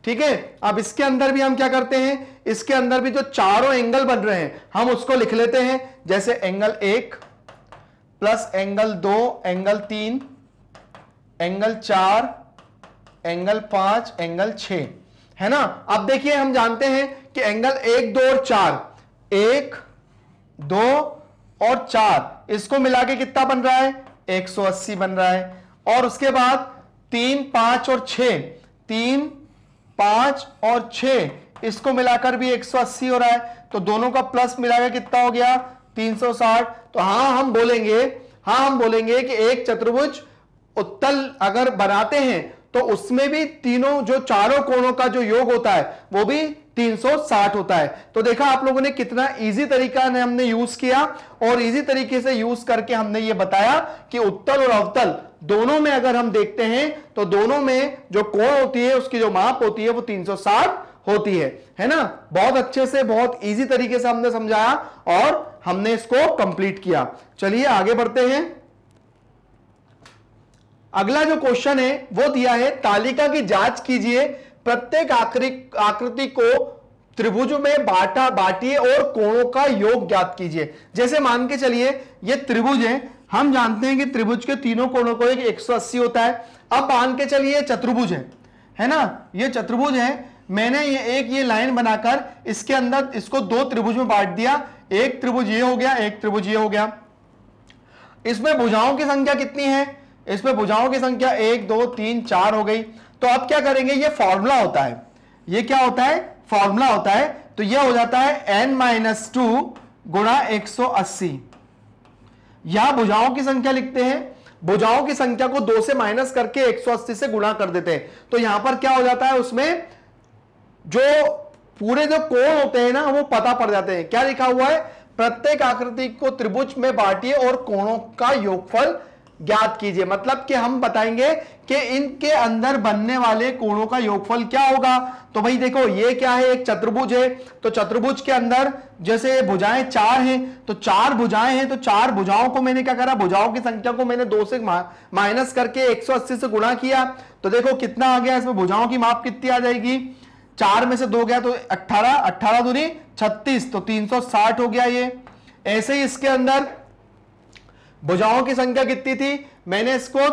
S1: ठीक है? अब इसके अंदर भी हम क्या करते हैं? इसके अंदर भी जो चारों एंगल बन रहे हैं, हम उसको लिख लेते हैं। जैसे एंगल एक प्लस एंगल दो, एंगल तीन एंगल चार, एंगल पाँच, एंगल छ है ना? अब देखिए, हम जानते हैं कि एंगल एक, दो और चार। एक, दो और चार। इसको मिला के कितना बन रहा है? 180 बन रहा है। और उसके बाद तीन, पाँच और छ तीन, पाँच और छ इसको मिलाकर भी 180 हो रहा है। तो दोनों का प्लस मिलाकर कितना हो गया? 360 तो हाँ, हम बोलेंगे, हाँ, हम बोलेंगे कि एक चतुर्भुज उत्तल अगर बनाते हैं तो उसमें भी तीनों जो चारों कोणों का जो योग होता है, वो भी 360 होता है। तो देखा आप लोगों ने कितना इजी तरीका ने हमने यूज़ किया, और इजी तरीके से यूज़ करके हमने ये बताया कि उत्तल और अवतल दोनों में अगर हम देखते हैं तो दोनों में जो कोण होती है, उसकी जो माप होती है, वो 360 होती है। है ना? बहुत अच्छे से, बहुत इजी तरीके से हमने समझाया, और हमने इसको कंप्लीट किया। चलिए आगे बढ़ते हैं। अगला जो क्वेश्चन है, वो दिया है, तालिका की जाँच कीजिए। प्रत्येक आकृति को त्रिभुज में बांटा, बांटिए और कोणों का योग ज्ञात कीजिए। जैसे मान के चलिए, ये त्रिभुज है। हम जानते हैं कि त्रिभुज के तीनों कोणों को एक 180 होता है। अब मान के चलिए चतुर्भुज है। है ना? ये चतुर्भुज है। मैंने ये एक, ये लाइन बनाकर इसके अंदर इसको दो त्रिभुज में बांट दिया। एक त्रिभुज ये हो गया, एक त्रिभुज ये हो गया। इसमें भुजाओं की संख्या कितनी है? इसमें भुजाओं की संख्या एक, दो, तीन, चार हो गई। तो अब क्या करेंगे? ये फॉर्मूला होता है। ये क्या होता है? फॉर्मूला होता है। तो ये हो जाता है एन माइनस टू गुणा एक सौ अस्सी। यहाँ भुजाओं की संख्या लिखते हैं। भुजाओं की संख्या को दो से माइनस करके 180 से गुणा कर देते हैं। तो यहाँ पर क्या हो जाता है? उसमें जो पूरे जो कोण होते हैं ना, वो पता पड़ जाते हैं। क्या लिखा हुआ है? प्रत्येक आकृति को त्रिभुज में बांटिए और कोणों का योगफल ज्ञात कीजिए। मतलब कि हम बताएँगे कि इनके अंदर बनने वाले कोणों का योगफल क्या होगा। तो भाई देखो, ये क्या है? एक चतुर्भुज है। तो चतुर्भुज के अंदर जैसे भुजाएँ चार हैं तो चार भुजाएँ हैं तो चार भुजाओं को मैंने क्या करा? भुजाओं की संख्या को मैंने दो से माइनस करके 180 से गुणा किया। तो देखो, कितना आ गया? इसमें भुजाओं की माप कितनी आ जाएगी? चार में से दो गया तो अट्ठारह अट्ठारह दूरी छत्तीस तो तीन सौ साठ हो गया ये। ऐसे ही इसके अंदर भुजाओं की संख्या कितनी थी? मैंने इसको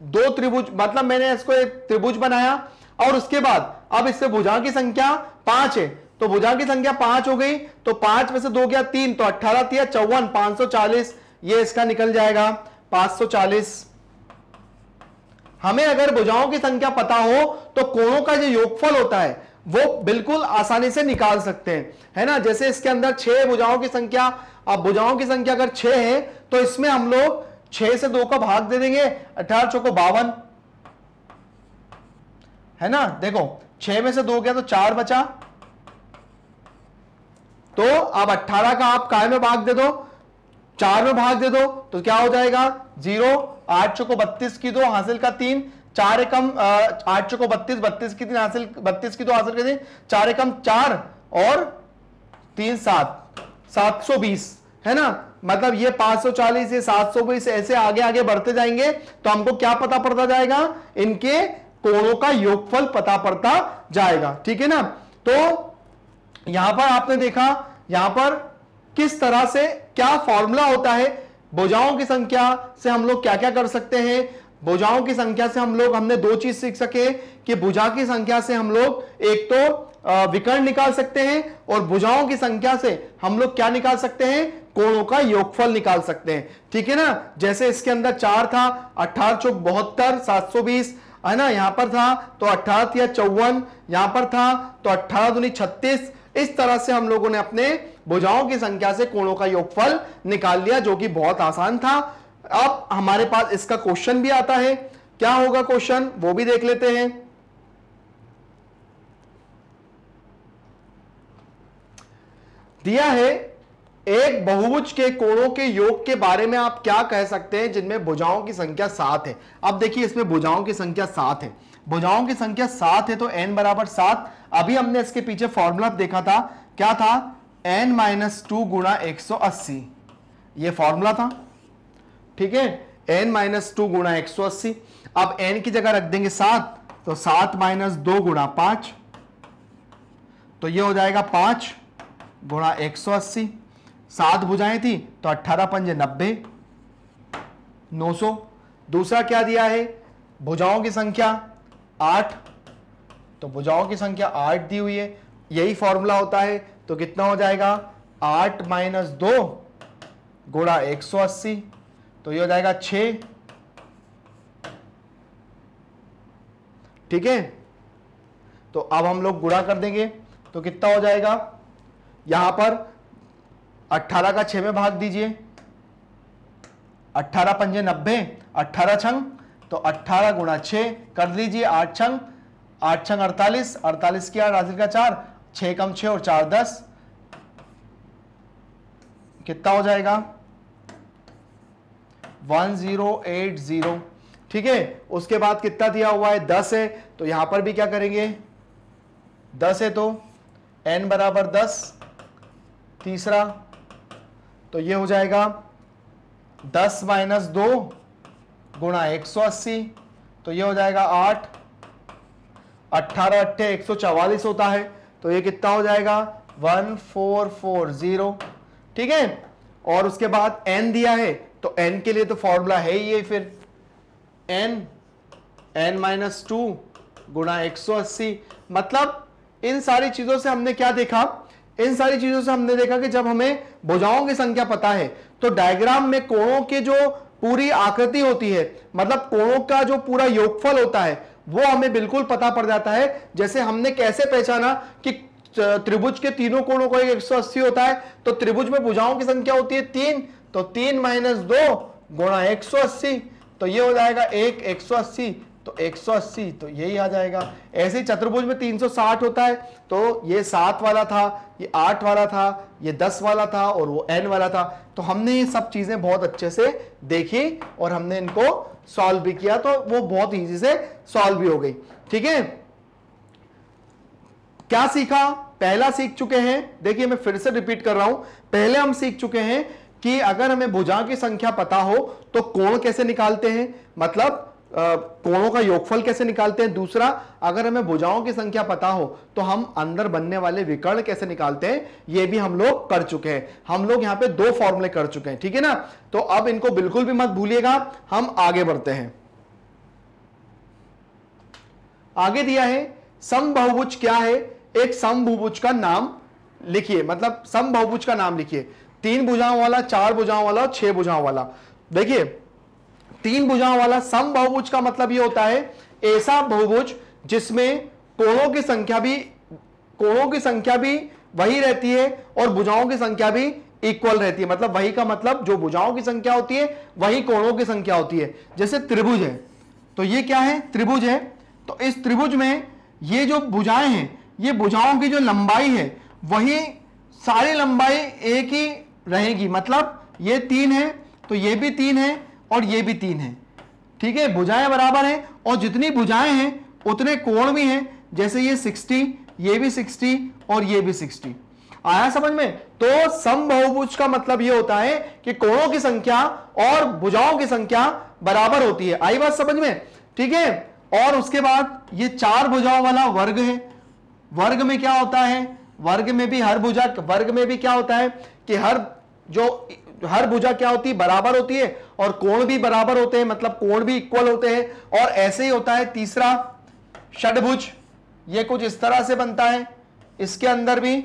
S1: दो त्रिभुज मतलब मैंने इसको एक त्रिभुज बनाया और उसके बाद, अब इससे भुजाओं की संख्या पाँच है। तो भुजा की संख्या पाँच हो गई तो पाँच में से दो गया तीन तो अट्ठारह तिया चौवन, पाँच सौ चालीस, ये इसका निकल जाएगा, पाँच सौ चालीस। हमें अगर भुजाओं की संख्या पता हो तो कोणों का जो योगफल होता है, वो बिल्कुल आसानी से निकाल सकते हैं। है ना? जैसे इसके अंदर छह भुजाओं की संख्या अब भुजाओं की संख्या अगर छह है तो इसमें हम लोग छह से दो का भाग दे देंगे, अठारह चौको बावन। है ना? देखो, छह में से दो गया तो चार बचा। तो अब अट्ठारह का आप काय में भाग दे दो? चार में भाग दे दो तो क्या हो जाएगा? ज़ीरो, आठ चौको बत्तीस की दो हासिल का तीन। चार एकम आठ चौको बत्तीस बत्तीस की तीन हासिल, बत्तीस की दो हासिल कर दी चार एकम चार और तीन सात। 720 है ना? मतलब ये 540 ये 720 ऐसे आगे आगे बढ़ते जाएँगे तो हमको क्या पता पड़ता जाएगा? इनके कोणों का योगफल पता पड़ता जाएगा, ठीक है ना? तो यहाँ पर आपने देखा, यहाँ पर किस तरह से क्या फॉर्मूला होता है? भुजाओं की संख्या से हम लोग क्या क्या कर सकते हैं? भुजाओं की संख्या से हम लोग, हमने दो चीज़ सीख सके कि भुजा की संख्या से हम लोग एक तो विकर्ण निकाल सकते हैं और भुजाओं की संख्या से हम लोग क्या निकाल सकते हैं? कोणों का योगफल निकाल सकते हैं। ठीक है ना? जैसे इसके अंदर चार था, अठारह चौक बहत्तर, सात सौ बीस, है ना? यहाँ पर था तो अठारह या चौवन, यहाँ पर था तो अठारह दुनी छत्तीस। इस तरह से हम लोगों ने अपने भुजाओं की संख्या से कोणों का योगफल निकाल लिया, जो कि बहुत आसान था। अब हमारे पास इसका क्वेश्चन भी आता है। क्या होगा क्वेश्चन? वो भी देख लेते हैं। दिया है, एक बहुभुज के कोणों के योग के बारे में आप क्या कह सकते हैं, जिनमें भुजाओं की संख्या सात है? अब देखिए, इसमें भुजाओं की संख्या सात है। भुजाओं की संख्या सात है तो एन बराबर सात। अभी हमने इसके पीछे फॉर्मूला देखा था। क्या था? एन माइनस टू गुणा एक सौ अस्सी। ये फॉर्मूला था। ठीक है? एन माइनस टू गुणा एक सौ अस्सी। अब एन की जगह रख देंगे सात। तो सात माइनस दो गुणा पाँच। तो ये हो जाएगा पाँच। गुणा एक सौ अस्सी। सात भुजाएँ थी तो अट्ठारह पंजे नब्बे। नौ सौ। दूसरा क्या दिया है? भुजाओं की संख्या आठ। तो भुजाओं की संख्या आठ दी हुई है। यही फॉर्मूला होता है तो कितना हो जाएगा? आठ माइनस दो गुणा एक सौ अस्सी। तो ये हो जाएगा छ ठीक है? तो अब हम लोग गुणा कर देंगे तो कितना हो जाएगा? यहाँ पर 18 का छह में भाग दीजिए। 18 पंजे नब्बे, अट्ठारह छंग तो 18 गुणा छ कर लीजिए आठ छंग। आठ छंग अड़तालीस अड़तालीस की आठ राशि का चार छ कम छ और चार दस। कितना हो जाएगा? One zero eight zero. ठीक है, उसके बाद कितना दिया हुआ है? दस है तो यहाँ पर भी क्या करेंगे? दस है तो एन बराबर दस तीसरा तो ये हो जाएगा दस माइनस दो गुणा एक सौ अस्सी तो ये हो जाएगा आठ। अट्ठारह अट्ठे एक सौ चवालीस होता है तो ये कितना हो जाएगा? One four four zero. ठीक है? और उसके बाद एन दिया है तो एन के लिए तो फॉर्मूला है ही ये फिर। एन एन माइनस टू गुणा एक सौ अस्सी। मतलब इन सारी चीज़ों से हमने क्या देखा? इन सारी चीज़ों से हमने देखा कि जब हमें भुजाओं की संख्या पता है तो डायग्राम में कोणों के जो पूरी आकृति होती है मतलब कोणों का जो पूरा योगफल होता है, वो हमें बिल्कुल पता पड़ जाता है। जैसे हमने कैसे पहचाना कि त्रिभुज के तीनों कोणों को एक 180 होता है तो त्रिभुज में भुजाओं की संख्या होती है तीन तो तीन माइनस दो गुणा एक सौ अस्सी तो ये हो जाएगा एक 180 तो 180 तो यही आ जाएगा। ऐसे ही चतुर्भुज में 360 होता है तो ये सात वाला था, ये आठ वाला था, ये दस वाला था, और वो एन वाला था। तो हमने ये सब चीज़ें बहुत अच्छे से देखी, और हमने इनको सॉल्व भी किया तो वो बहुत इजी से सॉल्व भी हो गई। ठीक है? क्या सीखा? पहला सीख चुके हैं। देखिए, मैं फिर से रिपीट कर रहा हूँ। पहले हम सीख चुके हैं कि अगर हमें भुजा की संख्या पता हो तो कोण कैसे निकालते हैं? मतलब कोणों का योगफल कैसे निकालते हैं? दूसरा, अगर हमें भुजाओं की संख्या पता हो तो हम अंदर बनने वाले विकर्ण कैसे निकालते हैं? ये भी हम लोग कर चुके हैं। हम लोग यहाँ पे दो फॉर्मूले कर चुके हैं, ठीक है ना? तो अब इनको बिल्कुल भी मत भूलिएगा, हम आगे बढ़ते हैं। आगे दिया है समबहुभुज क्या है? एक समभुभुज का नाम लिखिए मतलब समबहुभुज का नाम लिखिए। तीन भुजाओं वाला, चार भुजाओं वाला और छह भुजाओं वाला। देखिए तीन भुजाओं वाला सम बहुभुज का मतलब यह होता है, ऐसा बहुभुज जिसमें कोणों की संख्या भी, कोणों की संख्या भी वही रहती है और भुजाओं की संख्या भी इक्वल रहती है। मतलब वही का मतलब जो भुजाओं की संख्या होती है, वही कोणों की संख्या होती है। जैसे त्रिभुज है तो ये क्या है? त्रिभुज है। तो इस त्रिभुज में ये जो भुजाएँ हैं, ये भुजाओं की जो लंबाई है, वही सारी लंबाई एक ही रहेगी। मतलब ये तीन है तो ये भी तीन है और ये भी तीन है। ठीक है? भुजाएँ बराबर हैं और जितनी भुजाएँ हैं, उतने कोण भी हैं। जैसे ये 60 ये भी 60 और ये भी 60 आया समझ में? तो सम बहुभुज का मतलब यह होता है कि कोणों की संख्या और भुजाओं की संख्या बराबर होती है। आई बात समझ में? ठीक है? और उसके बाद ये चार भुजाओं वाला वर्ग है। वर्ग में क्या होता है? वर्ग में भी हर भुजा, वर्ग में भी क्या होता है कि हर जो हर भुजा क्या होती है? बराबर होती है और कोण भी बराबर होते हैं मतलब कोण भी इक्वल होते हैं और ऐसे ही होता है तीसरा षडभुज। ये कुछ इस तरह से बनता है। इसके अंदर भी,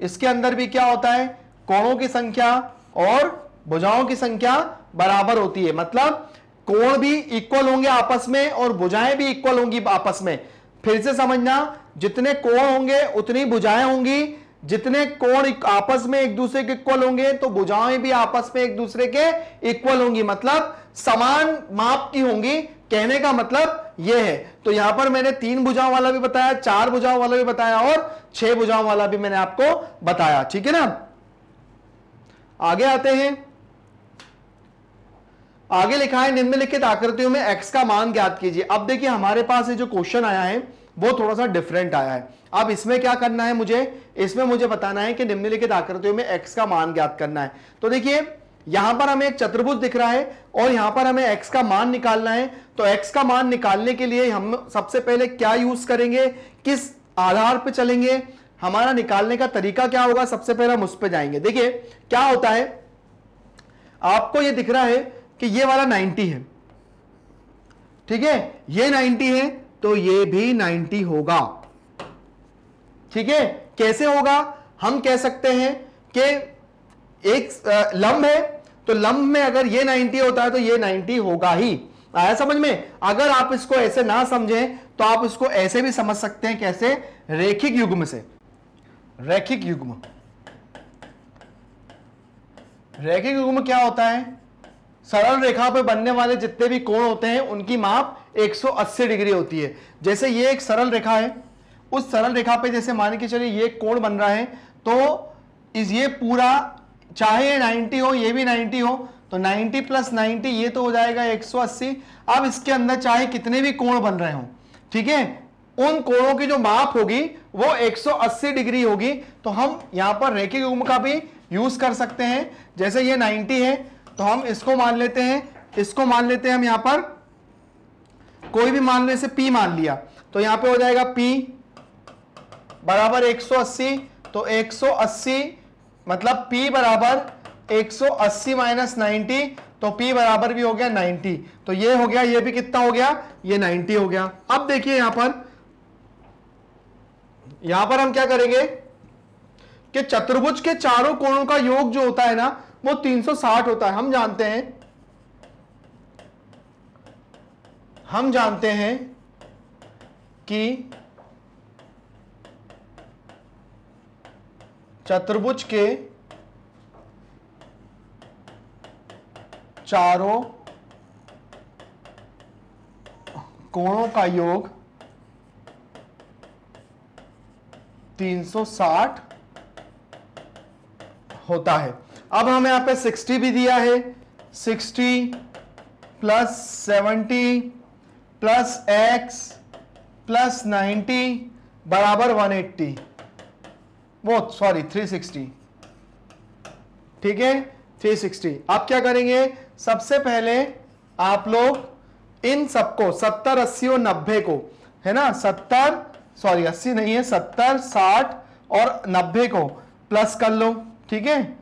S1: इसके अंदर भी क्या होता है? कोणों की संख्या और भुजाओं की संख्या बराबर होती है। मतलब कोण भी इक्वल होंगे आपस में और भुजाएँ भी इक्वल होंगी आपस में। फिर से समझना, जितने कोण होंगे, उतनी भुजाएँ होंगी जितने कोण आपस में एक दूसरे के इक्वल होंगे तो भुजाएँ भी आपस में एक दूसरे के इक्वल होंगी। मतलब समान माप की होंगी। कहने का मतलब यह है। तो यहाँ पर मैंने तीन भुजाओं वाला भी बताया, चार भुजाओं वाला भी बताया और छह भुजाओं वाला भी मैंने आपको बताया। ठीक है ना? आगे आते हैं। आगे लिखा है, निम्नलिखित आकृतियों में x का मान ज्ञात कीजिए। अब देखिए, हमारे पास ये जो क्वेश्चन आया है वो थोड़ा सा डिफरेंट आया है। अब इसमें क्या करना है मुझे? इसमें मुझे बताना है कि निम्नलिखित आकृतियों में x का मान ज्ञात करना है। तो देखिए, यहाँ पर हमें एक चतुर्भुज दिख रहा है और यहाँ पर हमें x का मान निकालना है। तो x का मान निकालने के लिए हम सबसे पहले क्या यूज़ करेंगे? किस आधार पर चलेंगे? हमारा निकालने का तरीका क्या होगा? सबसे पहले हम उस पर जाएँगे। देखिए, क्या होता है? आपको यह दिख रहा है कि ये वाला 90 है। ठीक है? ये 90 है तो ये भी 90 होगा। ठीक है? कैसे होगा? हम कह सकते हैं कि एक लंब है तो लंब में अगर ये 90 होता है तो ये 90 होगा ही। आया समझ में? अगर आप इसको ऐसे ना समझें तो आप इसको ऐसे भी समझ सकते हैं कैसे? रेखिक युग्म से। रेखिक युग्म। रेखिक युग्म क्या होता है? सरल रेखा पर बनने वाले जितने भी कोण होते हैं, उनकी माप 180 डिग्री होती है। जैसे ये एक सरल रेखा है, उस सरल रेखा पे जैसे मान के चलिए ये कोण बन रहा है तो इस ये पूरा, चाहे ये 90 हो, ये भी 90 हो तो 90 प्लस 90 ये तो हो जाएगा 180 अब इसके अंदर चाहे कितने भी कोण बन रहे हो, ठीक है? उन कोणों की जो माप होगी, वो 180 डिग्री होगी। तो हम यहाँ पर रेखिक युग्म का भी यूज़ कर सकते हैं। जैसे ये 90 है तो हम इसको मान लेते हैं, इसको मान लेते हैं हम यहाँ पर। कोई भी मान ले से P मान लिया। तो यहाँ पे हो जाएगा P बराबर 180 तो 180 मतलब P बराबर 180 माइनस नाइनटी तो P बराबर भी हो गया 90 तो ये हो गया, ये भी कितना हो गया? ये 90 हो गया। अब देखिए यहाँ पर यहाँ पर हम क्या करेंगे कि चतुर्भुज के चारों कोणों का योग जो होता है ना वो 360 होता है। हम जानते हैं। हम जानते हैं कि चतुर्भुज के चारों कोणों का योग 360 होता है। अब हमें यहाँ पे 60 भी दिया है। 60 प्लस 70 प्लस एक्स प्लस 90 बराबर 180 वो, सॉरी 360 ठीक है? 360 आप क्या करेंगे? सबसे पहले आप लोग इन सबको 70 अस्सी और 90 को, है ना? 70 सॉरी 80 नहीं है 70 60 और 90 को प्लस कर लो। ठीक है?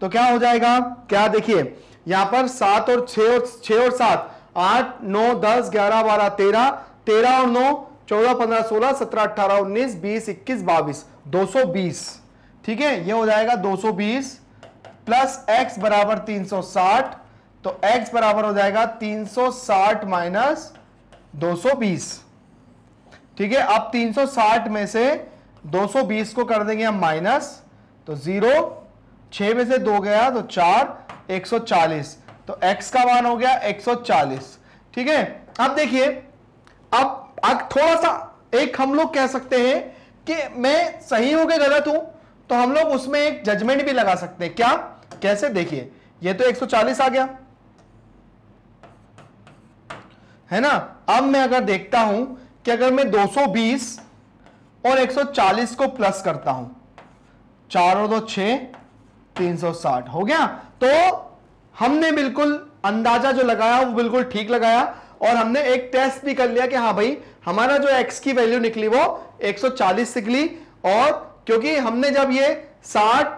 S1: तो क्या हो जाएगा? क्या देखिए, यहाँ पर सात और छ और छ और सात, आठ, नौ, दस, ग्यारह, बारह, तेरह तेरह और नौ, चौदह, पंद्रह, सोलह, सत्रह, अठारह, उन्नीस, बीस, इक्कीस, बाईस, दो सौ बीस। ठीक है? ये हो जाएगा दो सौ बीस प्लस एक्स बराबर तीन सौ साठ तो एक्स बराबर हो जाएगा तीन सौ साठ माइनस दो सौ बीस। ठीक है? अब तीन सौ साठ में से दो सौ बीस को कर देंगे हम माइनस तो ज़ीरो छह में से दो गया तो चार, एक सौ चालीस। तो x का मान हो गया 140 ठीक है? अब देखिए, अब अब थोड़ा सा एक हम लोग कह सकते हैं कि मैं सही हूँ कि गलत हूँ? तो हम लोग उसमें एक जजमेंट भी लगा सकते हैं। क्या? कैसे? देखिए, ये तो 140 आ गया। है ना? अब मैं अगर देखता हूँ कि अगर मैं 220 और 140 को प्लस करता हूँ, चार और दो छ तीन सौ साठ। हो गया? तो हमने बिल्कुल अंदाज़ा जो लगाया, वो बिल्कुल ठीक लगाया और हमने एक टेस्ट भी कर लिया कि हाँ भाई, हमारा जो x की वैल्यू निकली वो 140 निकली और क्योंकि हमने जब ये 60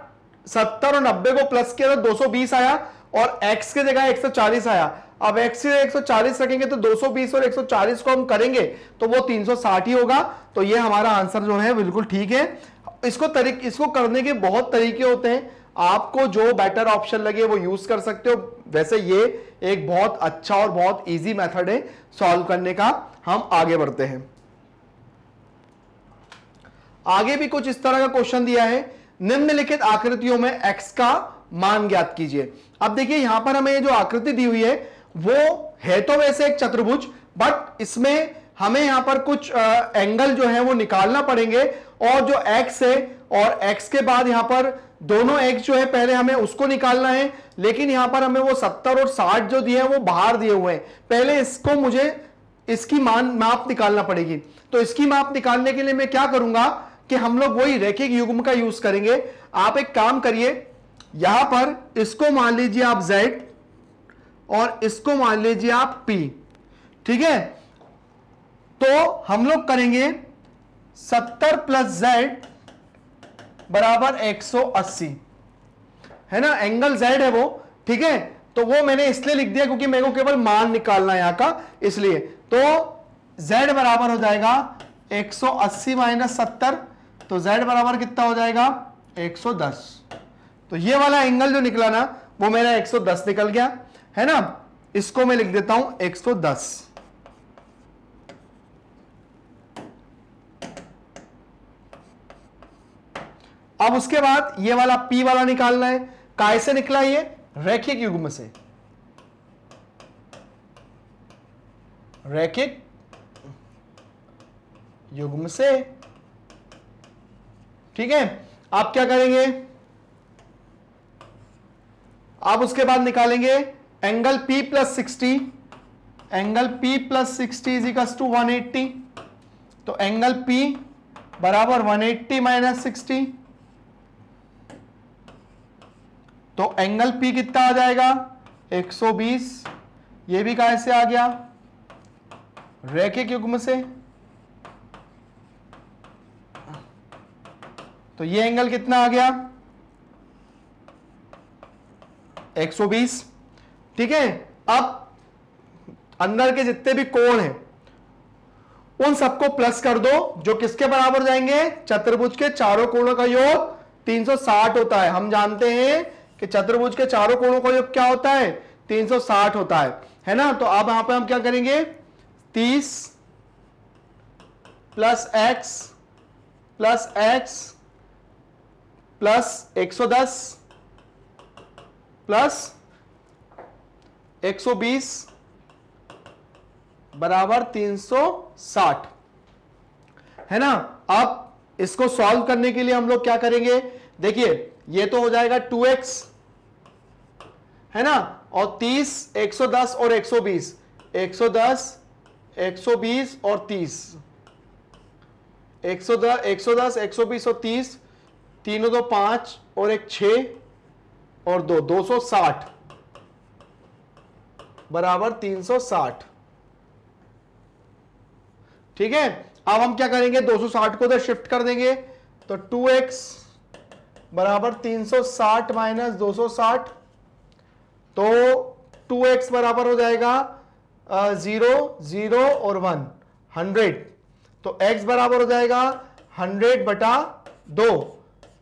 S1: 70 और 90 को प्लस किया तो 220 आया और x के जगह 140 आया। अब x से 140 रखेंगे तो 220 और 140 को हम करेंगे तो वो 360 ही होगा। तो ये हमारा आंसर जो है, बिल्कुल ठीक है। इसको तरीक, इसको करने के बहुत तरीके होते हैं। आपको जो बेटर ऑप्शन लगे वो यूज़ कर सकते हो। वैसे ये एक बहुत अच्छा और बहुत इजी मेथड है सॉल्व करने का। हम आगे बढ़ते हैं। आगे भी कुछ इस तरह का क्वेश्चन दिया है। निम्नलिखित आकृतियों में एक्स का मान ज्ञात कीजिए। अब देखिए यहाँ पर हमें जो आकृति दी हुई है वो है तो वैसे एक चतुर्भुज बट इसमें हमें यहाँ पर कुछ आ, एंगल जो है वो निकालना पड़ेंगे। और जो एक्स है और एक्स के बाद यहाँ पर दोनों एक्स जो है, पहले हमें उसको निकालना है, लेकिन यहाँ पर हमें वो सत्तर और साठ जो दिए हैं, वो बाहर दिए हुए हैं। पहले इसको मुझे इसकी मान, माप निकालना पड़ेगी। तो इसकी माप निकालने के लिए मैं क्या करूँगा कि हम लोग वही रैखिक युग्म का यूज़ करेंगे। आप एक काम करिए, यहाँ पर इसको मान लीजिए आप z और इसको मान लीजिए आप p, ठीक है? तो हम लोग करेंगे 70 प्लस जेड बराबर 180 है ना? एंगल z है वो, ठीक है? तो वो मैंने इसलिए लिख दिया क्योंकि मेरे को केवल मान निकालना है यहाँ का, इसलिए। तो z बराबर हो जाएगा 180 सौ अस्सी माइनस सत्तर तो z बराबर कितना हो जाएगा? 110 तो ये वाला एंगल जो निकला ना, वो मेरा 110 निकल गया। है ना? इसको मैं लिख देता हूँ 110 अब उसके बाद ये वाला पी वाला निकालना है। काय से निकला ये? रैखिक युग्म से। रैखिक युग्म से। ठीक है? आप क्या करेंगे? आप उसके बाद निकालेंगे angle P plus sixty angle P plus sixty is equal to one तो एंगल P बराबर वन एट्टी माइनस सिक्सटी तो एंगल पी कितना आ जाएगा? 120 ये भी कहा से आ गया? रैखिक युग्म से। तो ये एंगल कितना आ गया? 120 ठीक है? अब अंदर के जितने भी कोण हैं, उन सबको प्लस कर दो, जो किसके बराबर जाएँगे? चतुर्भुज के चारों कोणों का योग 360 होता है। हम जानते हैं कि चतुर्भुज के चारों कोणों का योग क्या होता है? 360 होता है। है ना? तो अब यहाँ पर हम क्या करेंगे? 30 plus x plus x plus 110 plus 120 बराबर 360 है ना? अब इसको सॉल्व करने के लिए हम लोग क्या करेंगे? देखिए ये तो हो जाएगा 2x है ना? और 30 110 और 120 110 120 और 30 110 110 120 और 30 तीनों दो पाँच और एक छ और दो दो सौ साठ। बराबर तीन सौ साठ। ठीक है? अब हम क्या करेंगे? 260 को उधर शिफ्ट कर देंगे। तो 2x बराबर 360 माइनस दो सौ साठ तो 2x बराबर हो जाएगा ज़ीरो ज़ीरो और वन, हंड्रेड। तो x बराबर हो जाएगा हंड्रेड बटा दो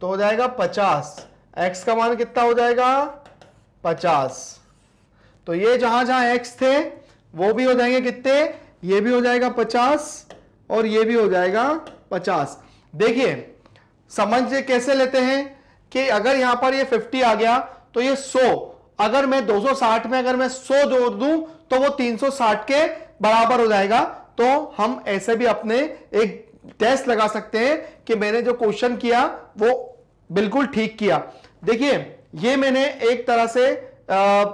S1: तो हो जाएगा पचास। एक्स का मान कितना हो जाएगा? पचास। तो ये जहाँ जहाँ एक्स थे, वो भी हो जाएँगे कितने? ये भी हो जाएगा पचास और ये भी हो जाएगा पचास। देखिए, समझ कैसे लेते हैं? कि अगर यहाँ पर ये 50 आ गया तो ये 100 अगर मैं 260 में अगर मैं 100 जोड़ दूँ तो वो 360 के बराबर हो जाएगा। तो हम ऐसे भी अपने एक टेस्ट लगा सकते हैं कि मैंने जो क्वेश्चन किया वो बिल्कुल ठीक किया। देखिए ये मैंने एक तरह से आ,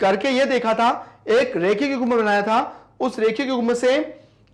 S1: करके ये देखा था। एक रेखिक युग्म बनाया था। उस रेखिक युग्म से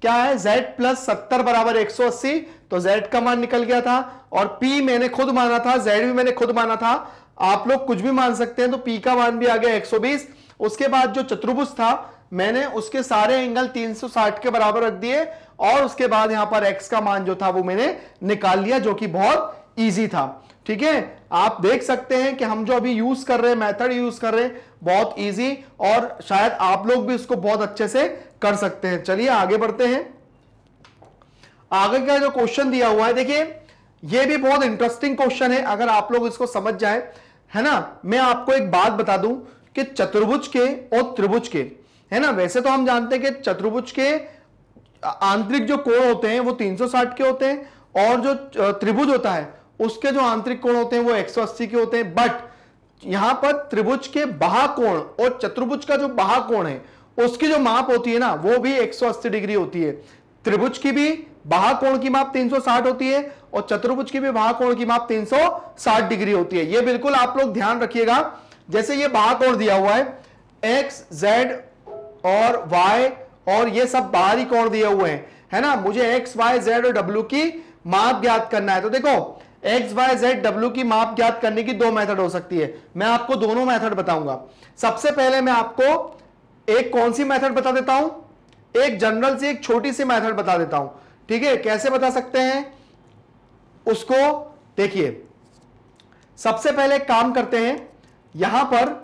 S1: क्या है? Z प्लस सत्तर बराबर एक सौ अस्सी। तो z का मान निकल गया था और p मैंने खुद माना था, z भी मैंने खुद माना था। आप लोग कुछ भी मान सकते हैं तो p का मान भी आ गया 120 उसके बाद जो चतुर्भुज था, मैंने उसके सारे एंगल 360 के बराबर रख दिए और उसके बाद यहाँ पर x का मान जो था, वो मैंने निकाल लिया, जो कि बहुत ईजी था। ठीक है? आप देख सकते हैं कि हम जो अभी यूज़ कर रहे हैं मेथड यूज़ कर रहे हैं, बहुत इजी और शायद आप लोग भी इसको बहुत अच्छे से कर सकते हैं। चलिए आगे बढ़ते हैं। आगे का जो क्वेश्चन दिया हुआ है, देखिए, ये भी बहुत इंटरेस्टिंग क्वेश्चन है, अगर आप लोग इसको समझ जाए, है ना? मैं आपको एक बात बता दूँ कि चतुर्भुज के और त्रिभुज के, है ना? वैसे तो हम जानते हैं कि चतुर्भुज के आंतरिक जो कोण होते हैं, वो 360 के होते हैं, और जो त्रिभुज होता है, उसके जो आंतरिक कोण होते हैं, वो 180 के होते हैं। बट यहाँ पर त्रिभुज के कोण और चतुर्भुज का जो कोण है, उसकी जो माप होती है ना, वो भी 180 डिग्री होती है। त्रिभुज की भी कोण की माप 360 होती है और चतुर्भुज की भी कोण की माप 360 डिग्री होती है। ये बिल्कुल आप लोग ध्यान रखिएगा। जैसे ये कोण दिया हुआ है एक्स जेड और वाई और ये सब बाहरी कोण दिए हुए हैं, है ना? मुझे एक्स वाई जेड और डब्ल्यू की माप ज्ञात करना है। तो देखो एक्स वाई जेड डब्ल्यू की माप ज्ञात करने की दो मेथड हो सकती है। मैं आपको दोनों मेथड बताऊँगा। सबसे पहले मैं आपको एक कौन सी मेथड बता देता हूँ? एक जनरल से, एक छोटी सी मेथड बता देता हूँ। ठीक है, कैसे बता सकते हैं? उसको देखिए। सबसे पहले काम करते हैं, यहाँ पर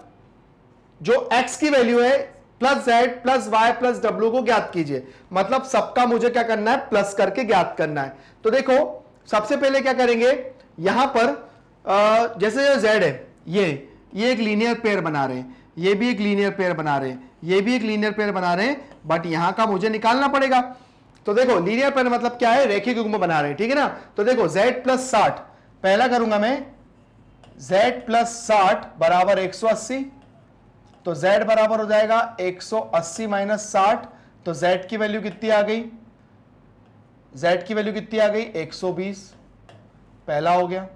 S1: जो x की वैल्यू है plus z plus y plus W को ज्ञात कीजिए। मतलब सबका मुझे क्या करना है? प्लस करके ज्ञात करना है। तो देखो, सबसे पहले क्या करेंगे? यहाँ पर जैसे जो जेड है, ये ये एक लीनियर पेयर बना रहे हैं। ये भी एक लीनियर पेयर बना रहे हैं। ये भी एक लीनियर पेयर बना रहे हैं। बट यहाँ का मुझे निकालना पड़ेगा। तो देखो लीनियर पेयर मतलब क्या है? रेखिक युग्म बना रहे हैं, ठीक है ना? तो देखो, z प्लस साठ, पहला करूँगा मैं, z प्लस साठ बराबर 180 तो z बराबर हो जाएगा 180 सौ अस्सी माइनस साठ तो z की वैल्यू कितनी आ गई? z की वैल्यू कितनी आ गई? 120 पहला हो गया,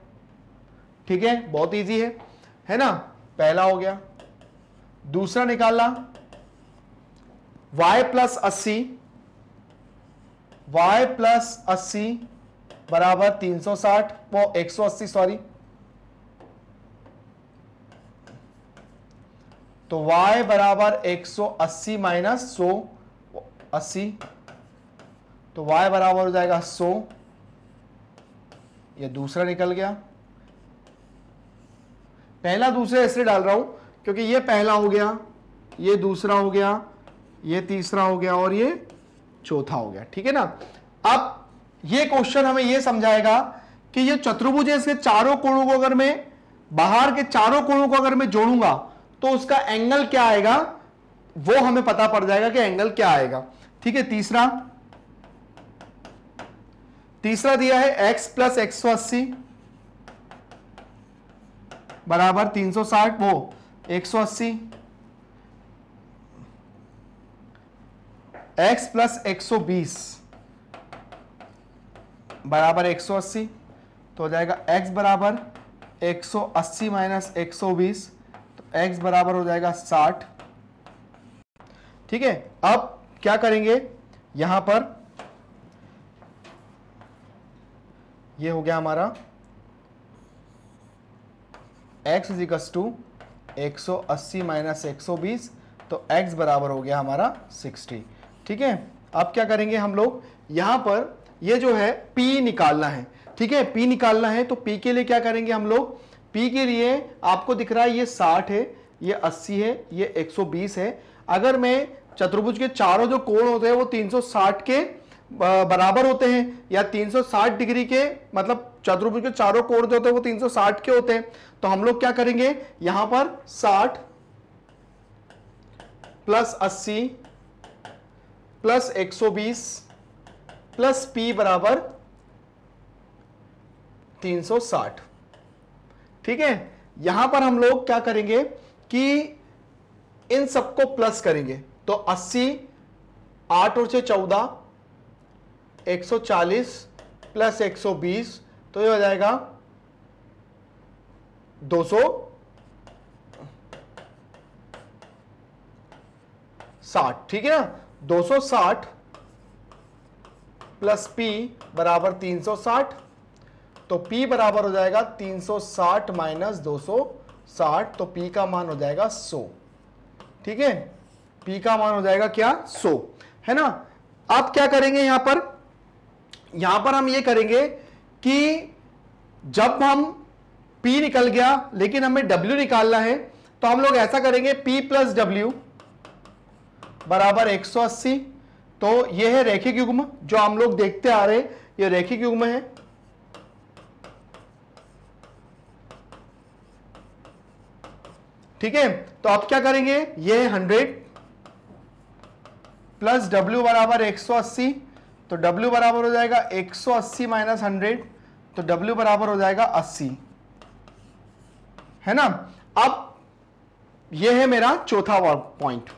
S1: ठीक है? बहुत इजी है है ना? पहला हो गया, दूसरा निकालना y प्लस अस्सी वाई प्लस अस्सी बराबर तीन सौ साठ वो एक सौ अस्सी सॉरी तो y बराबर एक सौ अस्सी माइनस सो, अस्सी. तो y बराबर हो जाएगा सो. ये दूसरा निकल गया. पहला दूसरे ऐसे डाल रहा हूँ क्योंकि ये पहला हो गया, ये दूसरा हो गया, ये तीसरा हो गया और ये चौथा हो गया, ठीक है ना? अब ये क्वेश्चन हमें ये समझाएगा कि ये चतुर्भुज इसके चारों कोणों को अगर मैं बाहर के चारों कोणों को अगर मैं जोड़ूँगा तो उसका एंगल क्या आएगा? वो हमें पता पड़ जाएगा कि एंगल क्या आएगा। ठीक है, तीसरा। तीसरा दिया है x प्लस एक बराबर 360 वो 180 x प्लस एक सौ बीस बराबर एक सौ अस्सी तो हो जाएगा x बराबर एक सौ अस्सी माइनस एक सौ बीस तो x बराबर हो जाएगा साठ। ठीक है? अब क्या करेंगे? यहाँ पर ये हो गया हमारा x इजिकस टू एक सौ अस्सी माइनस एक सौ बीस तो x बराबर हो गया हमारा सिक्सटी। ठीक है? अब क्या करेंगे हम लोग? यहाँ पर ये जो है, P निकालना है। ठीक है? P निकालना है तो P के लिए क्या करेंगे हम लोग? P के लिए आपको दिख रहा है, ये 60 है, ये 80 है, ये 120 है। अगर मैं चतुर्भुज के चारों जो कोण होते हैं, वो 360 के बराबर होते हैं, या 360 डिग्री के मतलब चतुर्भुज के चारों कोण जो होते हैं, वो 360 के होते हैं तो हम लोग क्या करेंगे? यहाँ पर 60 प्लस 80 प्लस 120 प्लस पी बराबर 360 ठीक है? यहाँ पर हम लोग क्या करेंगे कि इन सबको प्लस करेंगे। तो 80 आठ और से चौदह, एक सौ चालीस प्लस एक सौ बीस तो ये हो जाएगा दो सौ साठ। ठीक है ना? 260 प्लस पी बराबर 360 तो P बराबर हो जाएगा 360 माइनस दो सौ साठ तो P का मान हो जाएगा 100 ठीक है? P का मान हो जाएगा क्या? 100 है ना? अब क्या करेंगे यहाँ पर? यहाँ पर हम ये करेंगे कि जब हम P निकल गया, लेकिन हमें W निकालना है तो हम लोग ऐसा करेंगे P प्लस डब्ल्यू बराबर 180 तो ये है रेखिक युग्म, जो हम लोग देखते आ रहे ये रेखिक युग्म है। ठीक है? तो आप क्या करेंगे? ये है हंड्रेड प्लस डब्ल्यू बराबर 180 तो डब्ल्यू बराबर हो जाएगा 180 अस्सी माइनस हंड्रेड। तो डब्ल्यू बराबर हो जाएगा 80 है ना? अब यह है मेरा चौथा पॉइंट।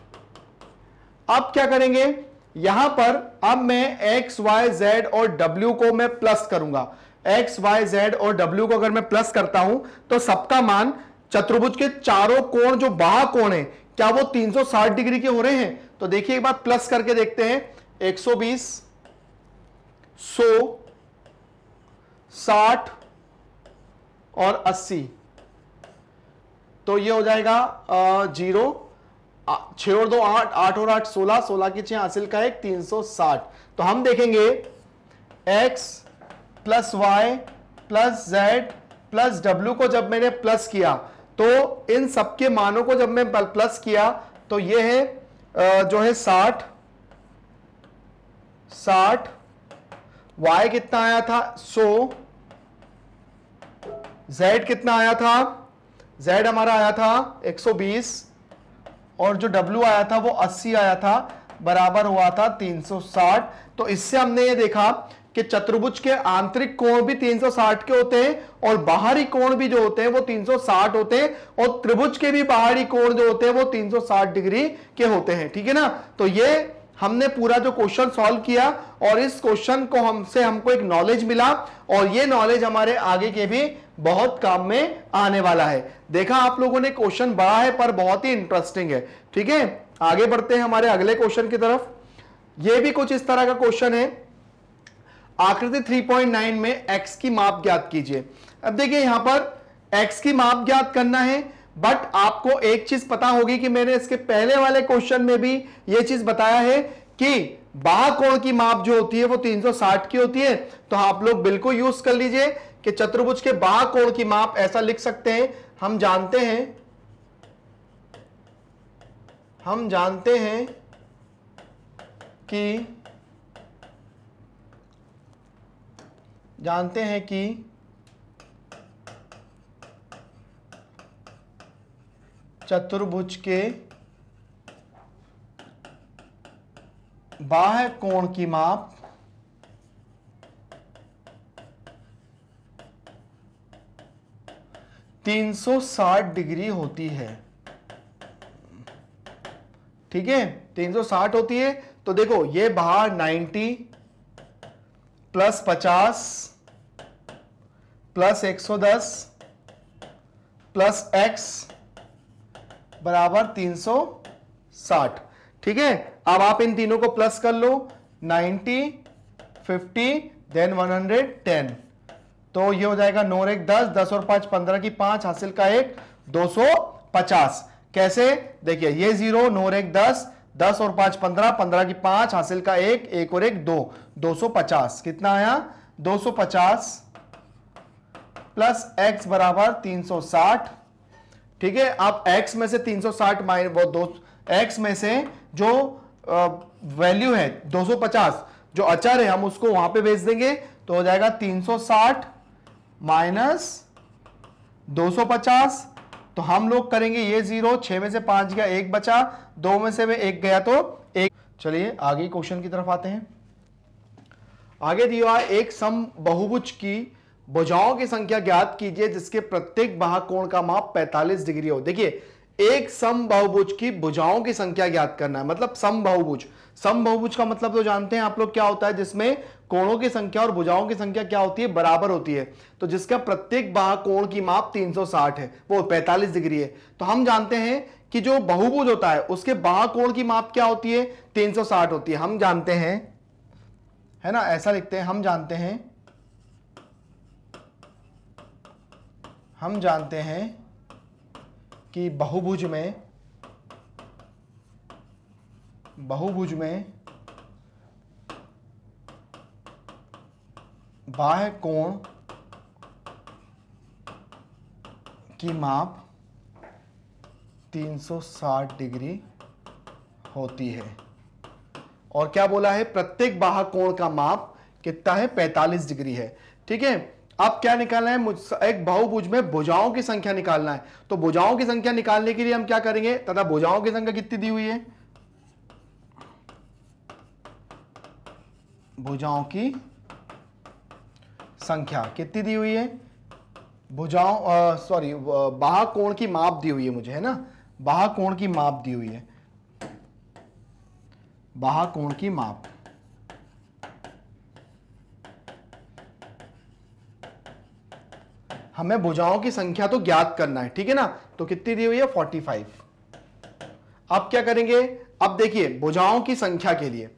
S1: अब क्या करेंगे? यहाँ पर अब मैं x, y, z और w को मैं प्लस करूँगा। X, y, z और w को अगर मैं प्लस करता हूँ तो सबका मान चतुर्भुज के चारों कोण जो बाह कोण है क्या वो 360 डिग्री के हो रहे हैं? तो देखिए एक बार प्लस करके देखते हैं। 120 100 60 और 80 तो ये हो जाएगा ज़ीरो। छह और दो आठ आठ और आठ, सोलह सोलह की छह, हासिल का एक तीन सौ साठ। तो हम देखेंगे, x plus y plus z plus W को जब मैंने प्लस किया तो इन सबके मानों को जब मैं प्लस किया तो ये है जो है साठ। साठ, y कितना आया था? सो। z कितना आया था? z हमारा आया था 120 और जो W आया था वो 80 आया था, बराबर हुआ था 360 तो इससे हमने ये देखा कि चतुर्भुज के आंतरिक कोण भी 360 के होते हैं और बाहरी कोण भी जो होते हैं वो 360 होते हैं और त्रिभुज के भी बाहरी कोण जो होते हैं वो 360 डिग्री के होते हैं, ठीक है ना? तो ये हमने पूरा जो क्वेश्चन सॉल्व किया और इस क्वेश्चन को हमसे हमको एक नॉलेज मिला और ये नॉलेज हमारे आगे के भी बहुत काम में आने वाला है। देखा आप लोगों ने, क्वेश्चन बड़ा है, पर बहुत ही इंटरेस्टिंग है। ठीक है? आगे बढ़ते हैं हमारे अगले क्वेश्चन की तरफ़। यह भी कुछ इस तरह का क्वेश्चन है। आकृति 3.9 में x की माप ज्ञात कीजिए। अब देखिए यहाँ पर x की माप ज्ञात करना है बट आपको एक चीज़ पता होगी कि मैंने इसके पहले वाले क्वेश्चन में भी यह चीज़ बताया है कि बाह कोण की माप जो होती है वो 360 की होती है। तो आप लोग बिल्कुल यूज़ कर लीजिए कि चतुर्भुज के बाह कोण की माप ऐसा लिख सकते हैं। हम जानते हैं। हम जानते हैं कि जानते हैं कि चतुर्भुज के बाह्य कोण की माप तीन सौ साठ डिग्री होती है। ठीक है? तीन सौ साठ होती है तो देखो, ये बाहर नाइन्टी प्लस पचास प्लस एक सौ दस प्लस एक्स बराबर तीन सौ साठ। ठीक है? अब आप इन तीनों को प्लस कर लो 90 50 देन 110 तो ये हो जाएगा नौ एक दस दस और पाँच, पंद्रह की पाँच, हासिल का एक, दो सौ पचास। कैसे? देखिए, ये ज़ीरो, नौ एक दस दस और पाँच, पंद्रह पंद्रह की पाँच, हासिल का एक एक और एक दो दो सौ पचास। कितना आया? दो सौ पचास प्लस एक्स बराबर तीन सौ साठ। ठीक है आप x में से तीन 360 माइनस वो दो एक्स में से जो वैल्यू है 250 जो अचर है, हम उसको वहाँ पे भेज देंगे तो हो जाएगा 360 माइनस 250 तो हम लोग करेंगे ये ज़ीरो, छह में से पाँच गया, एक बचा, दो में से एक गया तो एक। चलिए, आगे क्वेश्चन की तरफ़ आते हैं। आगे दिया एक सम बहुभुज की भुजाओं की संख्या ज्ञात कीजिए, जिसके प्रत्येक कोण का माप 45 डिग्री हो। देखिए, एक सम बहुभुज की भुजाओं की संख्या ज्ञात करना है मतलब सम बहुभुज। सम बहुभुज का मतलब तो जानते हैं आप लोग क्या होता है, जिसमें कोणों की संख्या और भुजाओं की संख्या क्या होती है? बराबर होती है। तो जिसका प्रत्येक बाह कोण की माप 360 है, वो 45 डिग्री है। तो हम जानते हैं कि जो बहुभुज होता है, उसके बाह कोण की माप क्या होती है? 360 होती है। हम जानते हैं, है ना? ऐसा लिखते हैं, हम जानते हैं, हम जानते हैं कि बहुभुज में बहुभुज में बाह्य कोण की माप 360 डिग्री होती है। और क्या बोला है? प्रत्येक बाह्य कोण का माप कितना है? 45 डिग्री है। ठीक है? अब क्या निकालना है? एक बहुभुज में भुजाओं की संख्या निकालना है। तो भुजाओं की संख्या निकालने के लिए हम क्या करेंगे? तथा भुजाओं की संख्या कितनी दी हुई है? भुजाओं की संख्या कितनी दी हुई है? भुजाओं सॉरी बाह कोण की माप दी हुई है मुझे, है ना? बाह कोण की माप दी हुई है। बाह कोण की माप। हमें भुजाओं की संख्या तो ज्ञात करना है, ठीक है ना? तो कितनी दी हुई है? 45 अब क्या करेंगे? अब देखिए, भुजाओं की संख्या के लिए।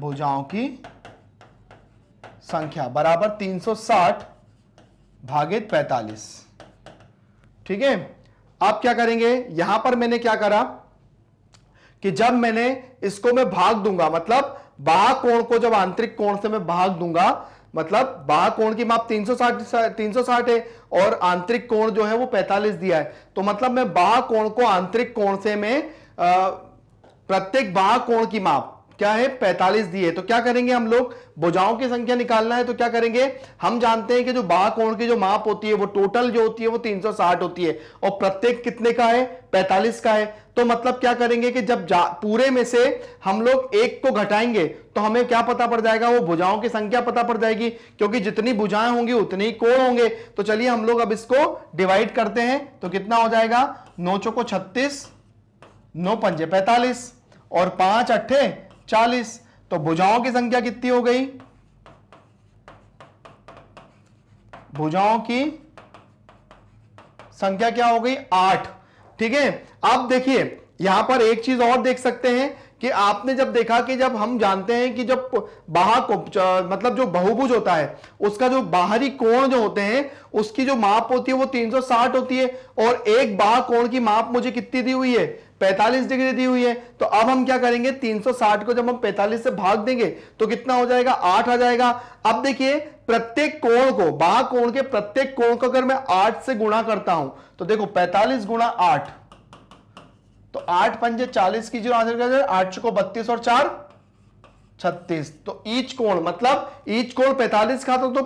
S1: भुजाओं की संख्या बराबर 360 भागित 45 ठीक है? आप क्या करेंगे? यहाँ पर मैंने क्या करा कि जब मैंने इसको मैं भाग दूँगा मतलब बाह कोण को जब आंतरिक कोण से मैं भाग दूँगा मतलब बाह कोण की माप 360 360 है और आंतरिक कोण जो है वो 45 दिया है। तो मतलब मैं बाह कोण को आंतरिक कोण से मैं प्रत्येक बाह कोण की माप क्या है? 45 दिए। तो क्या करेंगे हम लोग? भुजाओं की संख्या निकालना है तो क्या करेंगे? हम जानते हैं कि जो बाह कोण की जो माप होती है, वो टोटल जो होती है, वो 360 होती है। और प्रत्येक कितने का है? 45 का है। तो मतलब क्या करेंगे कि जब पूरे में से हम लोग एक को घटाएँगे तो हमें क्या पता पड़ जाएगा? वो भुजाओं की संख्या पता पड़ जाएगी, क्योंकि जितनी भुजाएँ होंगी, उतने ही कोण होंगे। तो चलिए हम लोग अब इसको डिवाइड करते हैं। तो कितना हो जाएगा? नौ चौको छत्तीस, नौ पंजे पैंतालीस और पाँच अट्ठे चालीस तो भुजाओं की संख्या कितनी हो गई? भुजाओं की संख्या क्या हो गई? आठ। ठीक है? अब देखिए, यहाँ पर एक चीज़ और देख सकते हैं कि आपने जब देखा कि जब हम जानते हैं कि जब बाहर को मतलब जो बहुभुज होता है, उसका जो बाहरी कोण जो होते हैं, उसकी जो माप होती है वो 360 होती है, और एक बाह कोण की माप मुझे कितनी दी हुई है? 45 डिग्री दी हुई है। तो अब हम क्या करेंगे? 360 को जब हम 45 से भाग देंगे तो कितना हो जाएगा? 8 आ जाएगा। अब देखिए, प्रत्येक कोण को बाह कोण के प्रत्येक कोण को अगर मैं 8 से गुणा करता हूँ तो देखो 45 गुणा आठ। तो आठ पंजे चालीस की जो आंसर कर आठ चुको बत्तीस और चार छत्तीस। तो ईच कोण मतलब ईच कोण पैंतालीस का तो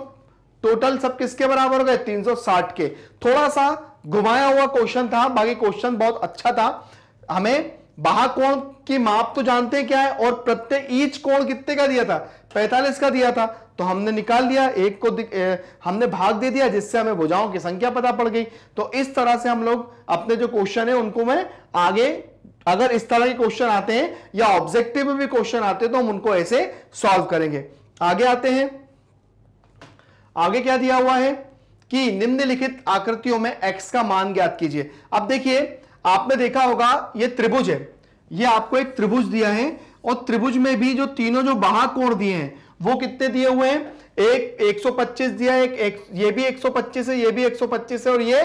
S1: टोटल सब किसके बराबर हो गए? 360 के। थोड़ा सा घुमाया हुआ क्वेश्चन था, बाकी क्वेश्चन बहुत अच्छा था। हमें बाहा कोण की माप तो जानते हैं क्या है और प्रत्येक ईच कोण कितने का दिया था? 45 का दिया था। तो हमने निकाल लिया एक को ए, हमने भाग दे दिया जिससे हमें भुजाओं की संख्या पता पड़ गई। तो इस तरह से हम लोग अपने जो क्वेश्चन है उनको मैं आगे अगर इस तरह के क्वेश्चन आते हैं या ऑब्जेक्टिव भी क्वेश्चन आते हैं तो हम उनको ऐसे सॉल्व करेंगे। आगे आते हैं। आगे क्या दिया हुआ है कि निम्नलिखित आकृतियों में एक्स का मान ज्ञात कीजिए। अब देखिए आपने देखा होगा ये त्रिभुज है। ये आपको एक त्रिभुज दिया है और त्रिभुज में भी जो तीनों जो बाहर कोण दिए हैं वो कितने दिए हुए हैं? एक 125 दिया है एक, एक ये भी 125 है ये भी 125 है और ये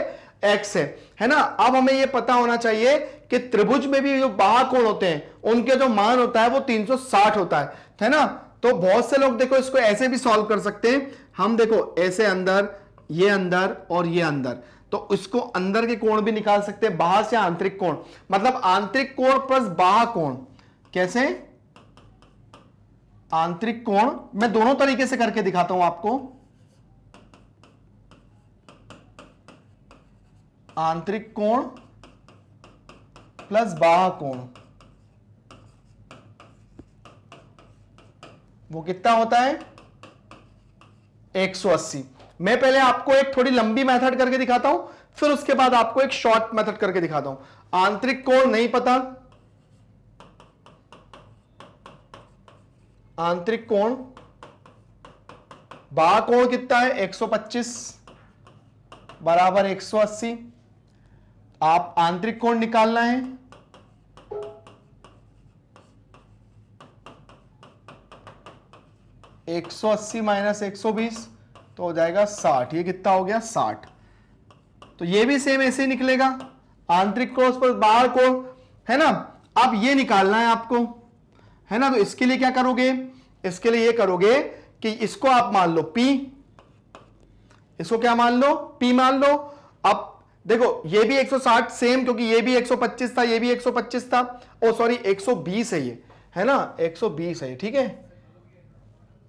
S1: x है। है ना? अब हमें ये पता होना चाहिए कि त्रिभुज में भी जो बाहर कोण होते हैं उनके जो मान होता है वो 360 होता है। है ना? तो बहुत से लोग देखो इसको ऐसे भी सॉल्व कर सकते हैं। हम देखो ऐसे अंदर ये अंदर और ये अंदर। तो इसको अंदर के कोण भी निकाल सकते हैं, बाहर से आंतरिक कोण। मतलब आंतरिक कोण प्लस बाह्य कोण। कैसे? आंतरिक कोण, मैं दोनों तरीके से करके दिखाता हूँ आपको। आंतरिक कोण प्लस बाह्य कोण। वो कितना होता है? 180 मैं पहले आपको एक थोड़ी लंबी मेथड करके दिखाता हूँ, फिर उसके बाद आपको एक शॉर्ट मेथड करके दिखाता हूँ। आंतरिक कोण नहीं पता। आंतरिक कोण बा कोण कितना है? 125 बराबर 180 आप आंतरिक कोण निकालना है। एक सौ अस्सी माइनस एक सौ बीस। तो हो जाएगा 60 ये कितना हो गया? 60 तो ये भी सेम ऐसे ही निकलेगा। आंतरिक कोण पर बाहर को है ना? अब ये निकालना है आपको। है ना? तो इसके लिए क्या करोगे? इसके लिए ये करोगे कि इसको आप मान लो P इसको क्या मान लो? P मान लो। अब देखो, ये भी 160 सेम क्योंकि ये भी 125 था, ये भी 125 था। ओ सॉरी 120 है ये। है ना? 120 है ठीक है?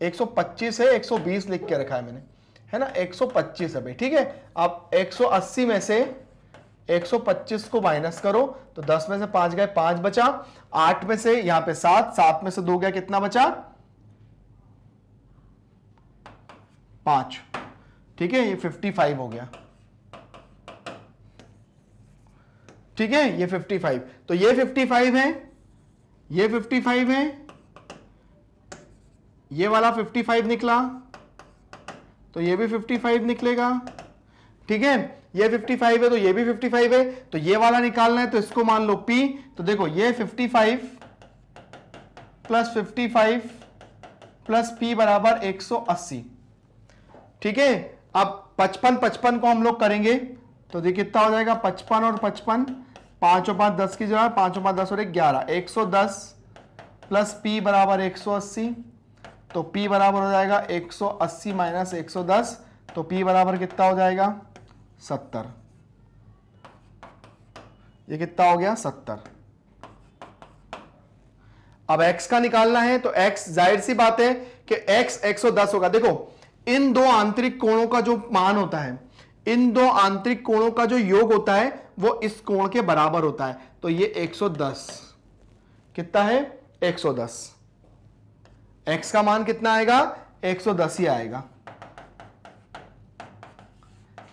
S1: 125 है 120 लिख के रखा है मैंने। है ना? 125 है भाई, ठीक है? अब 180 में से 125 को माइनस करो तो 10 में से 5 गए 5 बचा। 8 में से यहाँ पे 7 7 में से 2 गया, कितना बचा? 5 ठीक है? ये 55 हो गया। ठीक है? ये 55 तो ये 55 है, ये 55 है, ये वाला 55 निकला। तो ये भी 55 निकलेगा। ठीक है? ये 55 है तो ये भी 55 है। तो ये वाला निकालना है तो इसको मान लो P तो देखो, ये 55 प्लस 55 प्लस P बराबर 180 ठीक है? अब 55 55 को हम लोग करेंगे। तो देखिए, कितना हो जाएगा? 55 और 55 पाँच पाँच दस की जगह, पाँच पाँच दस और एक ग्यारह। एक सौ दस प्लस पी बराबर एक सौ अस्सी। तो P बराबर हो जाएगा 180 माइनस एक सौ दस तो P बराबर कितना हो जाएगा? 70 ये कितना हो गया? 70 अब x का निकालना है तो x ज़ाहिर सी बात है कि x 110 होगा। देखो, इन दो आंतरिक कोणों का जो मान होता है, इन दो आंतरिक कोणों का जो योग होता है, वो इस कोण के बराबर होता है। तो ये 110 कितना है? 110 x का मान कितना आएगा? 110 ही आएगा।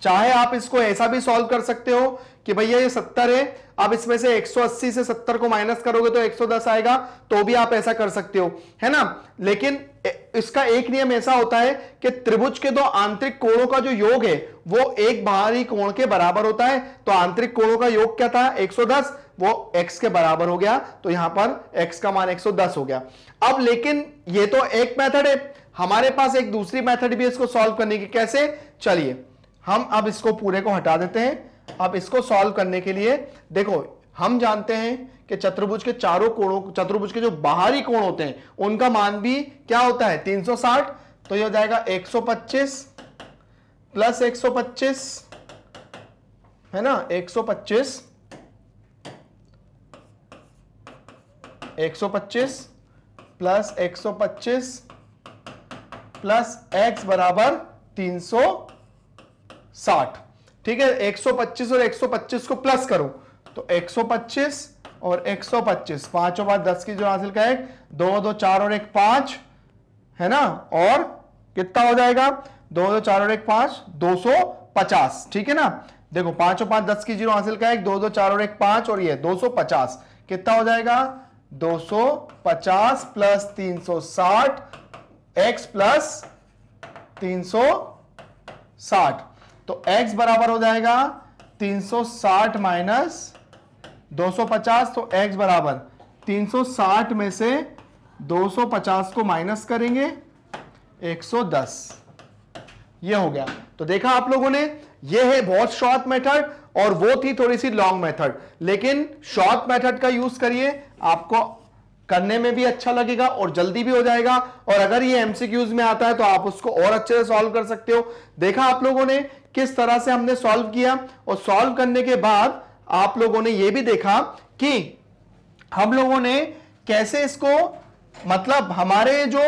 S1: चाहे आप इसको ऐसा भी सॉल्व कर सकते हो कि भैया ये 70 है, आप इसमें से 180 से 70 को माइनस करोगे तो 110 आएगा तो भी आप ऐसा कर सकते हो, है ना? लेकिन इसका एक नियम ऐसा होता है कि त्रिभुज के दो आंतरिक कोणों का जो योग है, वो एक बाहरी कोण के बराबर होता है। तो आंतरिक कोणों का योग क्या था? 110 वो x के बराबर हो गया तो यहाँ पर x का मान 110 हो गया। अब लेकिन ये तो एक मेथड है। हमारे पास एक दूसरी मेथड भी है इसको सॉल्व करने की। कैसे? चलिए, हम अब इसको पूरे को हटा देते हैं। अब इसको सॉल्व करने के लिए, देखो, हम जानते हैं कि चतुर्भुज के चारों कोणों, चतुर्भुज के जो बाहरी कोण होते हैं, उनका मान भी क्या होता है? 360 तो ये हो जाएगा 125 प्लस 125 है ना? 125 125 प्लस 125 प्लस x बराबर 360 ठीक है 125 और 125 को प्लस करो। तो 125 और 125 पाँचों बार दस की जो हासिल का एक दो दो, चार और एक, पाँच, है ना? और कितना हो जाएगा? दो दो, चार और एक, पाँच, दो सौ पचास। ठीक है ना? देखो, पाँचों पाँच दस की ज़ीरो हासिल का एक दो दो, चार और एक, पाँच और ये, दो सौ पचास। कितना हो जाएगा? 250 प्लस 360 x प्लस 360 तो x बराबर हो जाएगा 360 माइनस 250 तो x बराबर 360 में से 250 को माइनस करेंगे 110 ये हो गया। तो देखा आप लोगों ने, ये है बहुत शॉर्ट मेथड। और वो थी थोड़ी सी लॉन्ग मेथड लेकिन शॉर्ट मेथड का यूज़ करिए, आपको करने में भी अच्छा लगेगा और जल्दी भी हो जाएगा। और अगर ये एमसीक्यूज में आता है तो आप उसको और अच्छे से सॉल्व कर सकते हो। देखा आप लोगों ने किस तरह से हमने सॉल्व किया। और सॉल्व करने के बाद आप लोगों ने यह भी देखा कि हम लोगों ने कैसे इसको मतलब हमारे जो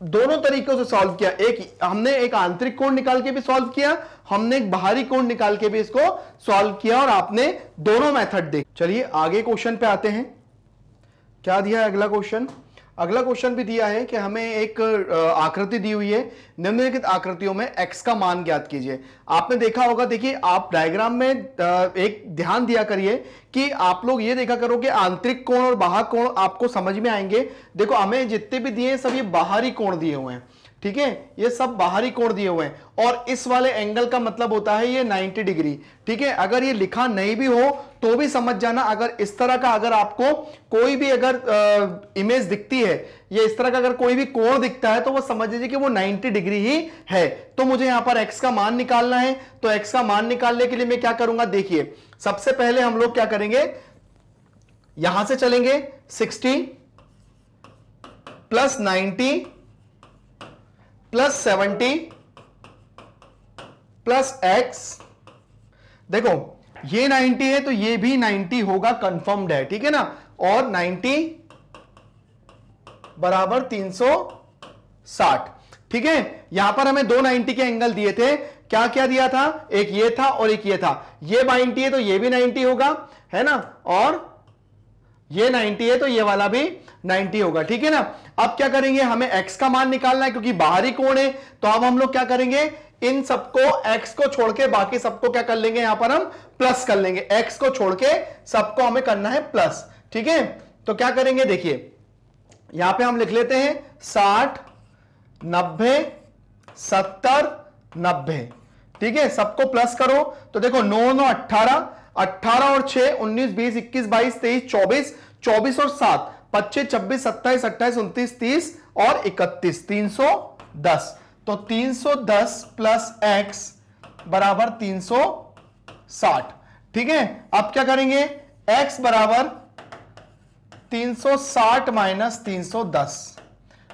S1: दोनों तरीकों से सॉल्व किया। एक, हमने एक आंतरिक कोण निकाल के भी सॉल्व किया, हमने एक बाहरी कोण निकाल के भी इसको सॉल्व किया और आपने दोनों मेथड देख चलिए, आगे क्वेश्चन पे आते हैं। क्या दिया है अगला क्वेश्चन अगला क्वेश्चन भी दिया है कि हमें एक आकृति दी हुई है। निम्नलिखित आकृतियों में x का मान ज्ञात कीजिए। आपने देखा होगा, देखिए, आप डायग्राम में एक ध्यान दिया करिए कि आप लोग ये देखा करो कि आंतरिक कोण और बाहर कोण आपको समझ में आएँगे। देखो, हमें जितने भी दिए सब ये बाहरी कोण दिए हुए हैं। ठीक है? ये सब बाहरी कोण दिए हुए हैं। और इस वाले एंगल का मतलब होता है ये 90 डिग्री ठीक है? अगर ये लिखा नहीं भी हो तो भी समझ जाना अगर इस तरह का अगर आपको कोई भी अगर आ, इमेज दिखती है या इस तरह का अगर कोई भी कोण दिखता है तो वो समझ लीजिए कि वो 90 डिग्री ही है। तो मुझे यहाँ पर x का मान निकालना है। तो x का मान निकालने के लिए मैं क्या करूँगा? देखिए सबसे पहले हम लोग क्या करेंगे? यहाँ से चलेंगे 60 plus 90 plus seventy plus x. देखो, ये 90 है तो ये भी 90 होगा कंफर्म्ड है, ठीक है ना? और 90 बराबर 360 ठीक है? यहाँ पर हमें दो 90 के एंगल दिए थे। क्या क्या दिया था? एक ये था और एक ये था। ये 90 है तो ये भी 90 होगा, है ना? और ये 90 है तो ये वाला भी 90 होगा, ठीक है ना? अब क्या करेंगे, हमें x का मान निकालना है क्योंकि बाहरी कोण है तो अब हम लोग क्या करेंगे, इन सबको x को छोड़ के बाकी सबको क्या कर लेंगे, यहाँ पर हम प्लस कर लेंगे। x को छोड़ के सबको हमें करना है प्लस ठीक है? तो क्या करेंगे, देखिए, यहाँ पे हम लिख लेते हैं साठ, नब्बे, सत्तर, नब्बे, ठीक है? सबको प्लस करो तो देखो, नौ नौ, अट्ठारह अट्ठारह और छह, उन्नीस, बीस, इक्कीस, बाईस, तेईस, चौबीस चौबीस और सात, पच्चीस, छब्बीस, सत्ताईस, अट्ठाईस, उनतीस, तीस और इकतीस, तीन सौ दस। तो तीन सौ दस प्लस एक्स बराबर तीन सौ साठ। ठीक है? अब क्या करेंगे? X बराबर 360 माइनस 310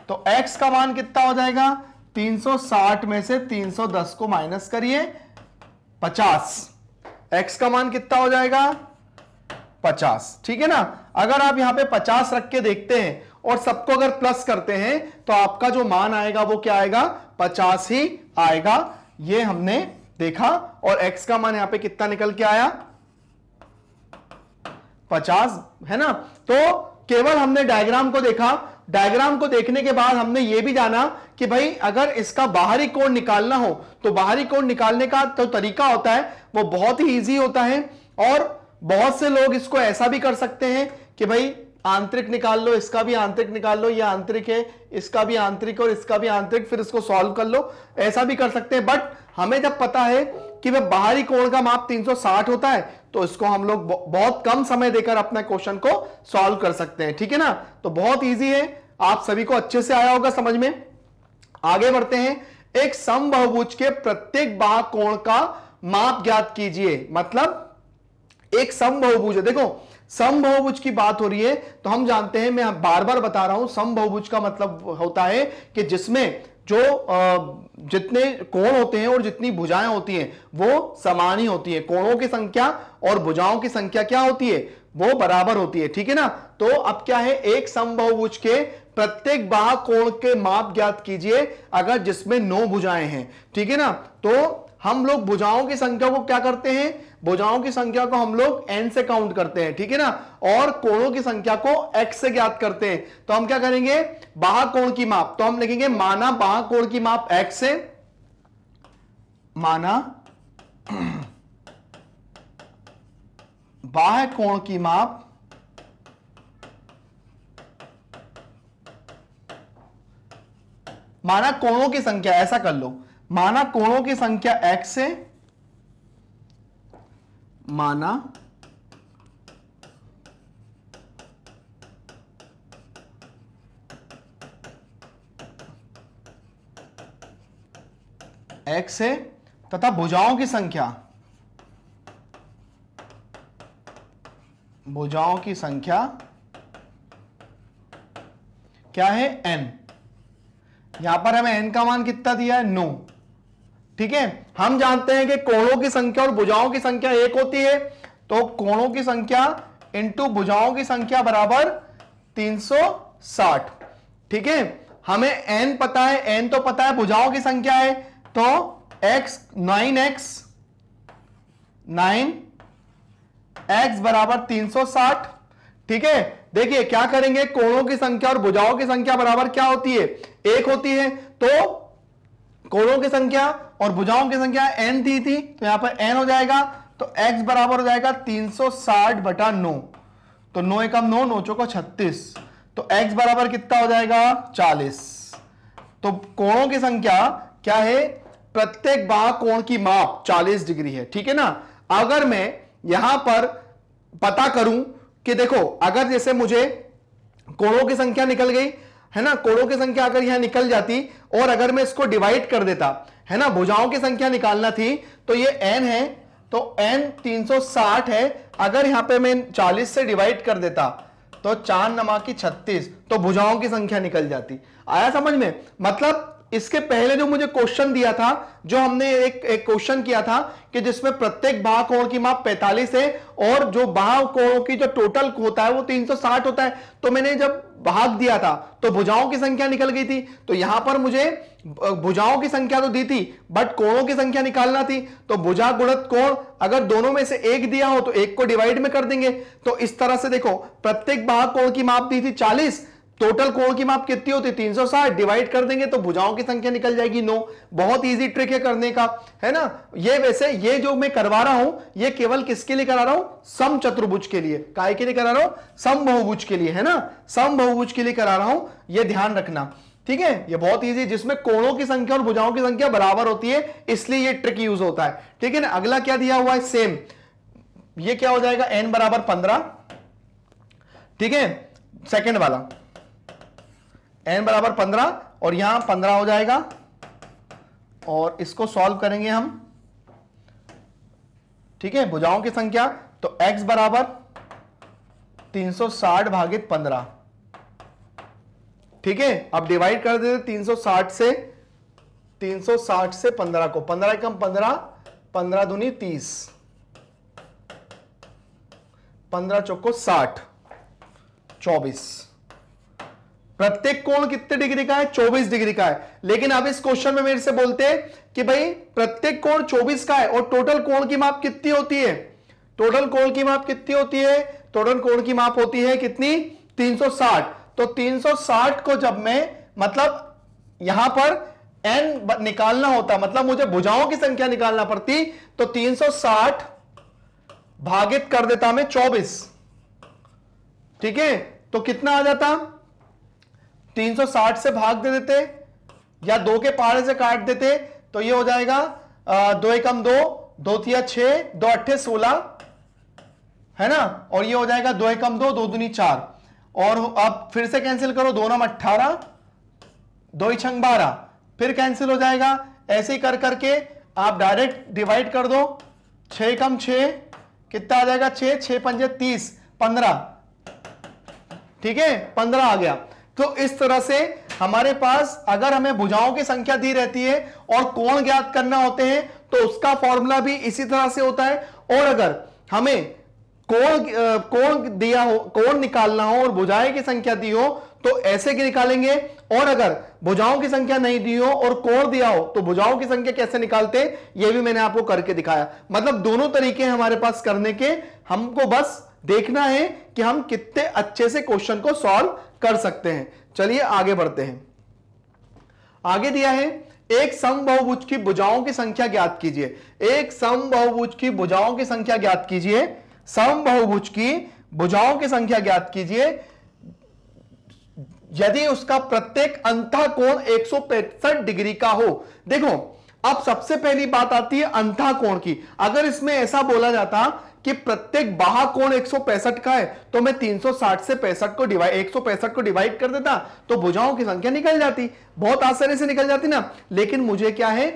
S1: तो x का मान कितना हो जाएगा? 360 में से 310 को माइनस करिए 50 x का मान कितना हो जाएगा? पचास। ठीक है ना? अगर आप यहाँ पे पचास रख के देखते हैं और सबको अगर प्लस करते हैं तो आपका जो मान आएगा वो क्या आएगा? पचास ही आएगा। ये हमने देखा और x का मान यहाँ पे कितना निकल के आया? पचास, है ना? तो केवल हमने डायग्राम को देखा। डायग्राम को देखने के बाद हमने यह भी जाना कि भाई, अगर इसका बाहरी कोण निकालना हो तो बाहरी कोण निकालने का तो तरीका होता है, वो बहुत ही इजी होता है। और बहुत से लोग इसको ऐसा भी कर सकते हैं कि भाई, आंतरिक निकाल लो, इसका भी आंतरिक निकाल लो, ये आंतरिक है, इसका भी आंतरिक और इसका भी आंतरिक, फिर इसको सॉल्व कर लो। ऐसा भी कर सकते हैं बट हमें जब पता है कि वह बाहरी कोण का माप 360 होता है तो इसको हम लोग बहुत कम समय देकर अपने क्वेश्चन को सॉल्व कर सकते हैं। ठीक है ना? तो बहुत ईजी है। आप सभी को अच्छे से आया होगा समझ में। आगे बढ़ते हैं। एक समबहुभुज के प्रत्येक बाह कोण का माप ज्ञात कीजिए। मतलब एक समबहुभुज है। देखो, समबहुभुज की बात हो रही है तो हम जानते हैं, मैं बार बार बता रहा हूँ, समबहुभुज का मतलब होता है कि जिसमें जो जितने कोण होते हैं और जितनी भुजाएँ होती हैं, वो समान ही होती है। कोणों की संख्या और भुजाओं की संख्या क्या होती है? वो बराबर होती है। ठीक है ना? तो अब क्या है? एक समबहुभुज के प्रत्येक बाह कोण के माप ज्ञात कीजिए, अगर जिसमें नौ भुजाएँ हैं। ठीक है ना? तो हम लोग भुजाओं की संख्या को क्या करते हैं? भुजाओं की संख्या को हम लोग एन से काउंट करते हैं, ठीक है ना? और कोणों की संख्या को एक्स से ज्ञात करते हैं। तो हम क्या करेंगे? बाह कोण की माप। तो हम लिखेंगे माना बाह कोण की माप एक्स से, माना बाह कोण की माप माना कोणों की संख्या, ऐसा कर लो। माना कोणों की संख्या एक्स है माना एक्स है तथा भुजाओं की संख्या। भुजाओं की संख्या क्या है? एन यहाँ पर हमें एन का मान कितना दिया है? नो। ठीक है? हम जानते हैं कि कोणों की संख्या और भुजाओं की संख्या एक होती है। तो कोणों की संख्या इंटू भुजाओं की संख्या बराबर 360 ठीक है? हमें n पता है, n तो पता है भुजाओं की संख्या है। तो x 9x 9 x बराबर 360 ठीक है? देखिए, क्या करेंगे? कोणों की संख्या और भुजाओं की संख्या बराबर क्या होती है? एक होती है। तो कोणों की संख्या और भुजाओं की संख्या एन थी थी तो यहाँ पर एन हो जाएगा तो एक्स बराबर हो जाएगा 360 बटा नौ। तो नौ एकम नौ नौ चौको छत्तीस। तो x बराबर कितना हो जाएगा? 40 तो कोणों की संख्या क्या है? प्रत्येक बाह कोण की माप 40 डिग्री है, ठीक है ना? अगर मैं यहाँ पर पता करूँ कि देखो, अगर जैसे मुझे कोणों की संख्या निकल गई है ना? कोड़ों की संख्या अगर यहाँ निकल जाती और अगर मैं इसको डिवाइड कर देता, है ना? भुजाओं की संख्या निकालना थी तो ये एन है तो एन 360 है। अगर यहाँ पे मैं 40 से डिवाइड कर देता तो चार नमा की 36 तो भुजाओं की संख्या निकल जाती। आया समझ में? मतलब इसके पहले जो मुझे क्वेश्चन दिया था, जो हमने एक एक क्वेश्चन किया था, कि जिसमें प्रत्येक बाह कोण की माप 45 है और जो बाह कोणों की जो टोटल होता है वो 360 होता है। तो मैंने जब भाग दिया था तो भुजाओं की संख्या निकल गई थी। तो यहाँ पर मुझे भुजाओं की संख्या तो दी थी बट कोणों की संख्या निकालना थी। तो भुजा गुणत कोण, अगर दोनों में से एक दिया हो तो एक को डिवाइड में कर देंगे। तो इस तरह से देखो, प्रत्येक भाग कोण की माप दी थी, चालीस टोटल कोण की माप कितनी होती? है 360 डिवाइड कर देंगे तो भुजाओं की संख्या निकल जाएगी नो। बहुत इजी ट्रिक है करने का, है ना? ये वैसे, ये जो मैं करवा रहा हूँ, ये केवल किसके लिए करा रहा हूँ? सम चतुर्भुज के लिए। काय के लिए करा रहा हूँ? सम बहुभुज के लिए, है ना? सम बहुभुज के लिए करा रहा हूँ, ये ध्यान रखना। ठीक है? ये बहुत इजी जिसमें कोणों की संख्या और भुजाओं की संख्या बराबर होती है, इसलिए ये ट्रिक यूज़ होता है। ठीक है ना? अगला क्या दिया हुआ है? सेम ये क्या हो जाएगा? एन बराबर पंद्रह। ठीक है? सेकेंड वाला। एन बराबर पंद्रह, और यहाँ पंद्रह हो जाएगा। और इसको सॉल्व करेंगे हम। ठीक है, भुजाओं की संख्या तो x बराबर 360 भागित 15 ठीक है, अब डिवाइड कर देते 360 से 360 से 15 को। 15 कम 15 15 दुनी 30 15 चौको 60 24 प्रत्येक कोण कितने डिग्री का है? 24 डिग्री का है। लेकिन अब इस क्वेश्चन में मेरे से बोलते हैं कि भाई, प्रत्येक कोण 24 का है और टोटल कोण की माप कितनी होती है? टोटल कोण की माप कितनी होती है? टोटल कोण की माप होती है कितनी? 360 तो 360 को जब मैं मतलब यहाँ पर n निकालना होता मतलब मुझे भुजाओं की संख्या निकालना पड़ती तो 360 भागित कर देता मैं 24 ठीक है? तो कितना आ जाता? 360 से भाग दे देते या दो के पारे से काट देते तो ये हो जाएगा आ, दो एकम दो दो थिया छ दो अट्ठे सोलह है ना? और ये हो जाएगा दो एकम दो दो दुनी चार। और अब फिर से कैंसिल करो दो नम अट्ठारह दो छंग बारह फिर कैंसिल हो जाएगा। ऐसे ही कर करके आप डायरेक्ट डिवाइड कर दो छ कम छ कितना आ जाएगा छ छ पंजे तीस पंद्रह ठीक है? पंद्रह आ गया। तो इस तरह से हमारे पास अगर हमें भुजाओं की संख्या दी रहती है और कोण ज्ञात करना होते हैं तो उसका फॉर्मूला भी इसी तरह से होता है। और अगर हमें कोण कोण दिया हो, कोण निकालना हो और भुजाएँ की संख्या दी हो तो ऐसे की निकालेंगे। और अगर भुजाओं की संख्या नहीं दी हो और कोण दिया हो तो भुजाओं की संख्या कैसे निकालते, ये भी मैंने आपको करके दिखाया। मतलब दोनों तरीके हमारे पास करने के, हमको बस देखना है कि हम कितने अच्छे से क्वेश्चन को सॉल्व कर सकते हैं। चलिए आगे बढ़ते हैं। आगे दिया है, एक समबहुभुज की भुजाओं की संख्या ज्ञात कीजिए। एक सम बहुभुज की भुजाओं की संख्या ज्ञात कीजिए। सम बहुभुज की भुजाओं की संख्या ज्ञात कीजिए। यदि उसका प्रत्येक अंतः कोण एक डिग्री का हो, देखो अब सबसे पहली बात आती है अंतः कोण की। अगर इसमें ऐसा बोला जाता कि प्रत्येक बाहा कोण एक सौ पैंसठ का है तो मैं 360 से पैंसठ को डिवाइड एक सौ पैंसठ को डिवाइड कर देता तो भुजाओं की संख्या निकल जाती। बहुत आसानी से निकल जाती ना। लेकिन मुझे क्या है?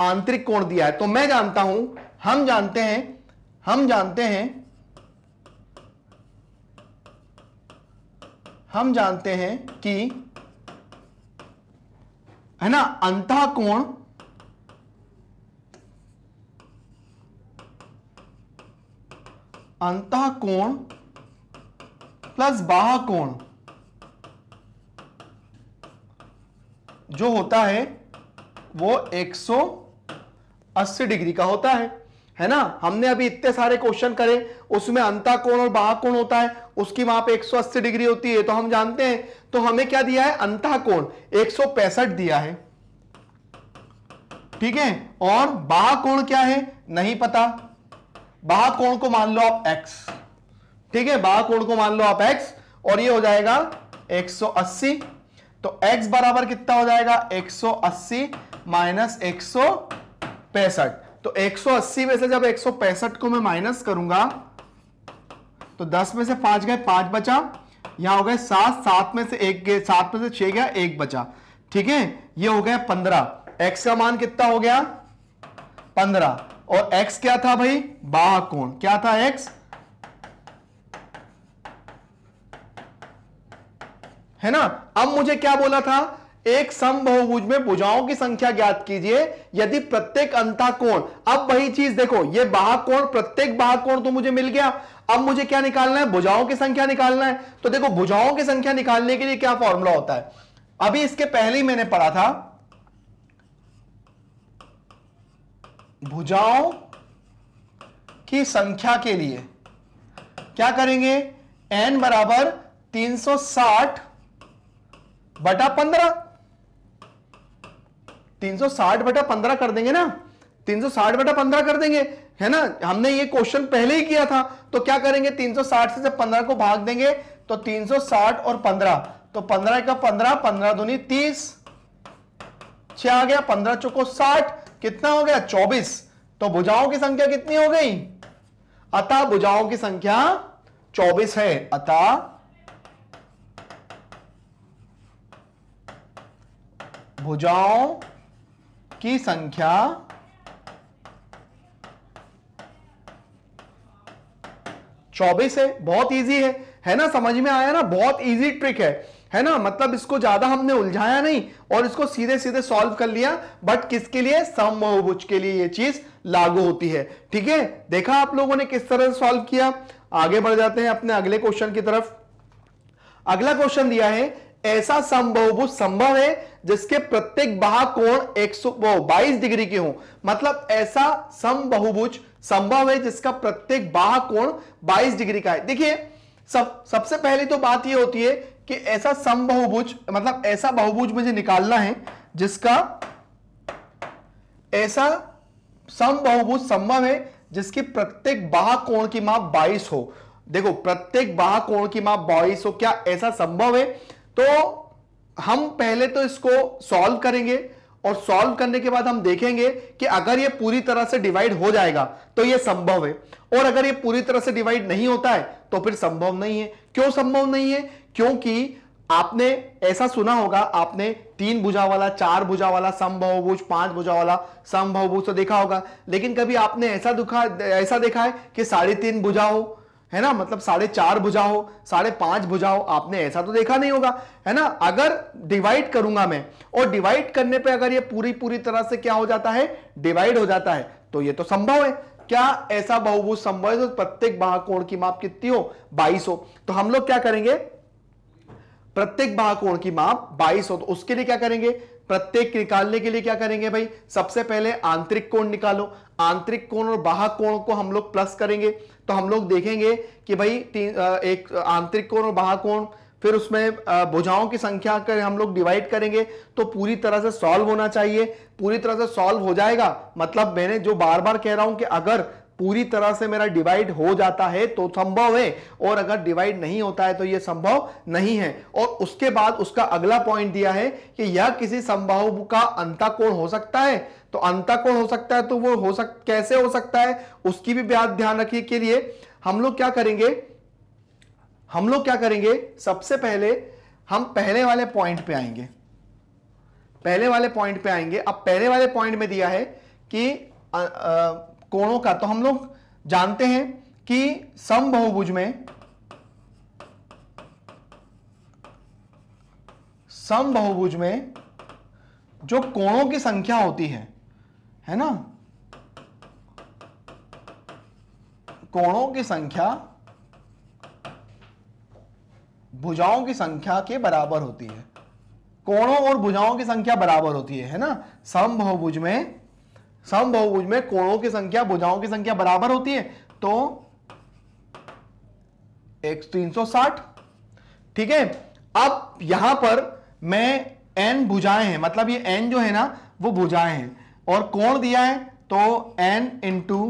S1: आंतरिक कोण दिया है। तो मैं जानता हूँ, हम जानते हैं, हम जानते हैं, हम जानते हैं कि, है ना अंत कोण अंत कोण प्लस बाह कोण जो होता है, वो 180 डिग्री का होता है। है ना? हमने अभी इतने सारे क्वेश्चन करे, उसमें अंता कोण और बाह कोण होता है, उसकी माप 180 डिग्री होती है तो हम जानते हैं। तो हमें क्या दिया है? अंता कोण एक दिया है। ठीक है? और बाह कोण क्या है? नहीं पता। बाह कोण को मान लो आप x, ठीक है? बाह कोण को मान लो आप x, और ये हो जाएगा 180 तो x बराबर कितना हो जाएगा? 180 माइनस एक तो 180 में से जब एक सौ पैंसठ को मैं माइनस करूँगा तो 10 में से 5 गए 5 बचा। यहाँ हो गए सात सात में से एक गए, सात में से छह गया, एक बचा। ठीक है? ये हो गया पंद्रह। एक्स का मान कितना हो गया? पंद्रह। और एक्स क्या था भाई? बाह कोण। क्या था एक्स है ना? अब मुझे क्या बोला था? एक सम बहुभुज में भुजाओं की संख्या ज्ञात कीजिए, यदि प्रत्येक अंता कोण अब वही चीज़ देखो, ये बाह कोण, प्रत्येक बाह कोण तो मुझे मिल गया। अब मुझे क्या निकालना है? भुजाओं की संख्या निकालना है। तो देखो, भुजाओं की संख्या निकालने के लिए क्या फॉर्मूला होता है? अभी इसके पहले ही मैंने पढ़ा था भुजाओं की संख्या के लिए क्या करेंगे? N बराबर 360 बटा 15 360 बटा 15 कर देंगे ना? 360 बटा 15 कर देंगे, है ना? हमने ये क्वेश्चन पहले ही किया था तो क्या करेंगे? 360 से जब 15 को भाग देंगे तो 360 और 15 तो 15 का 15 15 दूनी 30 छ आ गया 15 चौको 60 कितना हो गया? 24 तो भुजाओं की संख्या कितनी हो गई? अतः भुजाओं की संख्या 24 है। अतः भुजाओं की संख्या चौबीस है। बहुत इजी है। है ना? समझ में आया ना? बहुत इजी ट्रिक है। है ना? मतलब इसको ज़्यादा हमने उलझाया नहीं और इसको सीधे सीधे सॉल्व कर लिया। बट किसके लिए? समबहुभुज के लिए ये चीज़ लागू होती है। ठीक है? देखा आप लोगों ने किस तरह से सॉल्व किया? आगे बढ़ जाते हैं अपने अगले क्वेश्चन की तरफ़। अगला क्वेश्चन दिया है, ऐसा समबहुभुज संभव है जिसके प्रत्येक बाह कोण एक बाईस डिग्री के हो। मतलब ऐसा समबहुभुज संभव है जिसका प्रत्येक बाह कोण 22 डिग्री का है। देखिए, सब सबसे पहली तो बात यह होती है कि ऐसा समबहुभुज मतलब ऐसा बहुभुज मुझे निकालना है, जिसका ऐसा समबहुभुज संभव है, जिसकी प्रत्येक बाह कोण की माप 22 हो। देखो, प्रत्येक बाह कोण की माप 22 हो, क्या ऐसा संभव है? तो हम पहले तो इसको सॉल्व करेंगे, और सॉल्व करने के बाद हम देखेंगे कि अगर ये पूरी तरह से डिवाइड हो जाएगा तो ये संभव है। और अगर ये पूरी तरह से डिवाइड नहीं होता है तो फिर संभव नहीं है। क्यों संभव नहीं है? क्योंकि आपने ऐसा सुना होगा, आपने तीन भुजा वाला चार भुजा वाला समभुज पाँच भुजा वाला समभुज तो देखा होगा, लेकिन कभी आपने ऐसा दुखा, ऐसा देखा है कि साढ़े तीन भुजा हो? है ना? मतलब साढ़े चार भुजा हो, साढ़े पाँच भुजा हो, आपने ऐसा तो देखा नहीं होगा, है ना? अगर डिवाइड करूँगा मैं, और डिवाइड करने पे अगर ये पूरी पूरी तरह से क्या हो जाता है? डिवाइड हो जाता है तो ये तो संभव है। क्या ऐसा बहुभुज संभव है? तो प्रत्येक बाहकोण की माप कितनी हो? बाईस हो। तो हम लोग क्या करेंगे? प्रत्येक बाहकोण की माप बाईस हो तो उसके लिए क्या करेंगे? प्रत्येक निकालने के लिए क्या करेंगे भाई? सबसे पहले आंतरिक कोण निकालो। आंतरिक कोण और बाहर कोण को हम लोग प्लस करेंगे। तो हम लोग देखेंगे कि भाई एक आंतरिक कोण और बाहर कोण फिर उसमें भुजाओं की संख्या कर हम लोग डिवाइड करेंगे। तो पूरी तरह से सॉल्व होना चाहिए। पूरी तरह से सॉल्व हो जाएगा। मतलब मैंने जो बार बार कह रहा हूँ कि अगर पूरी तरह से मेरा डिवाइड हो जाता है तो संभव है। और अगर डिवाइड नहीं होता है तो यह संभव नहीं है। और उसके बाद उसका अगला पॉइंट दिया है कि यह किसी संभव का अंताकोण हो सकता है। तो अंताकोण हो सकता है तो वो हो सक, कैसे हो सकता है? उसकी भी ध्यान रखिए के लिए। हम लोग क्या करेंगे? हम लोग क्या करेंगे? सबसे पहले हम पहले वाले पॉइंट पे आएँगे। पहले वाले पॉइंट पे आएँगे। अब पहले वाले पॉइंट में दिया है कि कोणों का तो हम लोग जानते हैं कि सम बहुभुज में सम बहुभुज में जो कोणों की संख्या होती है है ना? कोणों की संख्या भुजाओं की संख्या के बराबर होती है। कोणों और भुजाओं की संख्या बराबर होती है है ना? सम बहुभुज में सम बहुभुज में कोणों की संख्या, भुजाओं की संख्या बराबर होती है तो एक तीन सौ साठ। ठीक है? अब यहाँ पर मैं एन भुजाएँ हैं मतलब ये एन जो है ना, वो भुजाएँ हैं। और कोण दिया है तो एन इंटू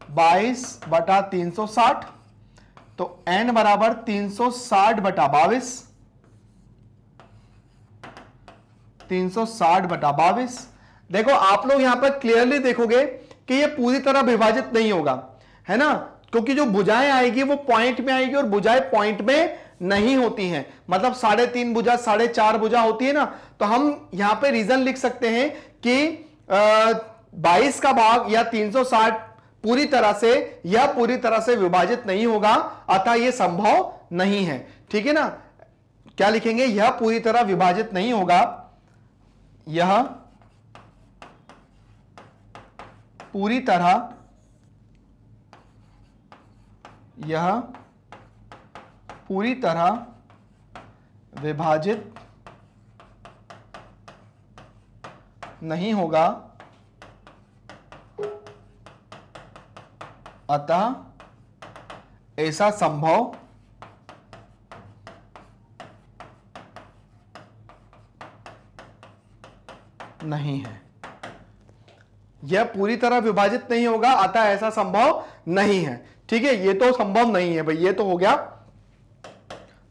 S1: बाईस बटा तीन सौ साठ तो एन बराबर तीन सौ साठ बटा बाईस 360 बटा बाविस देखो, आप लोग यहाँ पर क्लियरली देखोगे कि ये पूरी तरह विभाजित नहीं होगा, है ना? क्योंकि जो भुजाएँ आएगी, वो पॉइंट में आएगी और भुजाएँ पॉइंट में नहीं होती हैं। मतलब साढ़े तीन भुजा, साढ़े चार भुजा होती है ना? तो हम यहाँ पे रीजन लिख सकते हैं कि बाईस का भाग या 360 पूरी तरह से या पूरी तरह से विभाजित नहीं होगा, अतः यह संभव नहीं है। ठीक है ना? क्या लिखेंगे? यह पूरी तरह विभाजित नहीं होगा। यह पूरी तरह यह पूरी तरह विभाजित नहीं होगा। अतः ऐसा संभव नहीं है। यह पूरी तरह विभाजित नहीं होगा, अतः ऐसा संभव नहीं है। ठीक है, ये तो संभव नहीं है भाई, ये तो हो गया।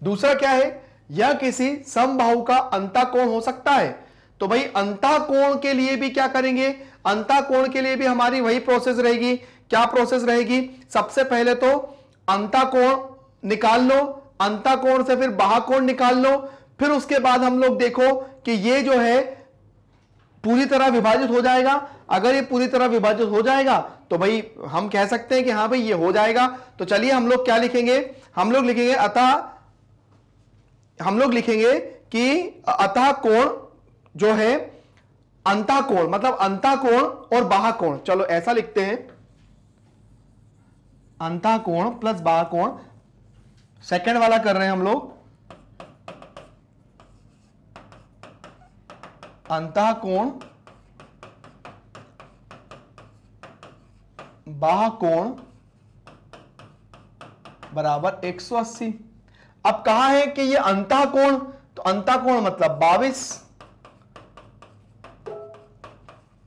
S1: दूसरा क्या है, यह किसी समबाहु का अंता कोण हो सकता है। तो भाई अंता कोण के लिए भी क्या करेंगे? अंता कोण के लिए भी हमारी वही प्रोसेस रहेगी। क्या प्रोसेस रहेगी? सबसे पहले तो अंता कोण निकाल लो अंता कोण से फिर बाहा कोण निकाल लो। फिर उसके बाद हम लोग देखो कि ये जो है पूरी तरह विभाजित हो जाएगा। अगर ये पूरी तरह विभाजित हो जाएगा तो भाई हम कह सकते हैं कि हाँ भाई ये हो जाएगा। तो चलिए हम लोग क्या लिखेंगे? हम लोग लिखेंगे अतः, हम लोग लिखेंगे कि अतः कोण जो है अंता कोण मतलब अंता कोण और बाहा कोण चलो ऐसा लिखते हैं। अंता कोण प्लस बाहा कोण सेकेंड वाला कर रहे हैं हम लोग। अंतः कोण बाह कोण बराबर 180 अब कहा है कि ये अंता कोण तो अंता कोण मतलब 22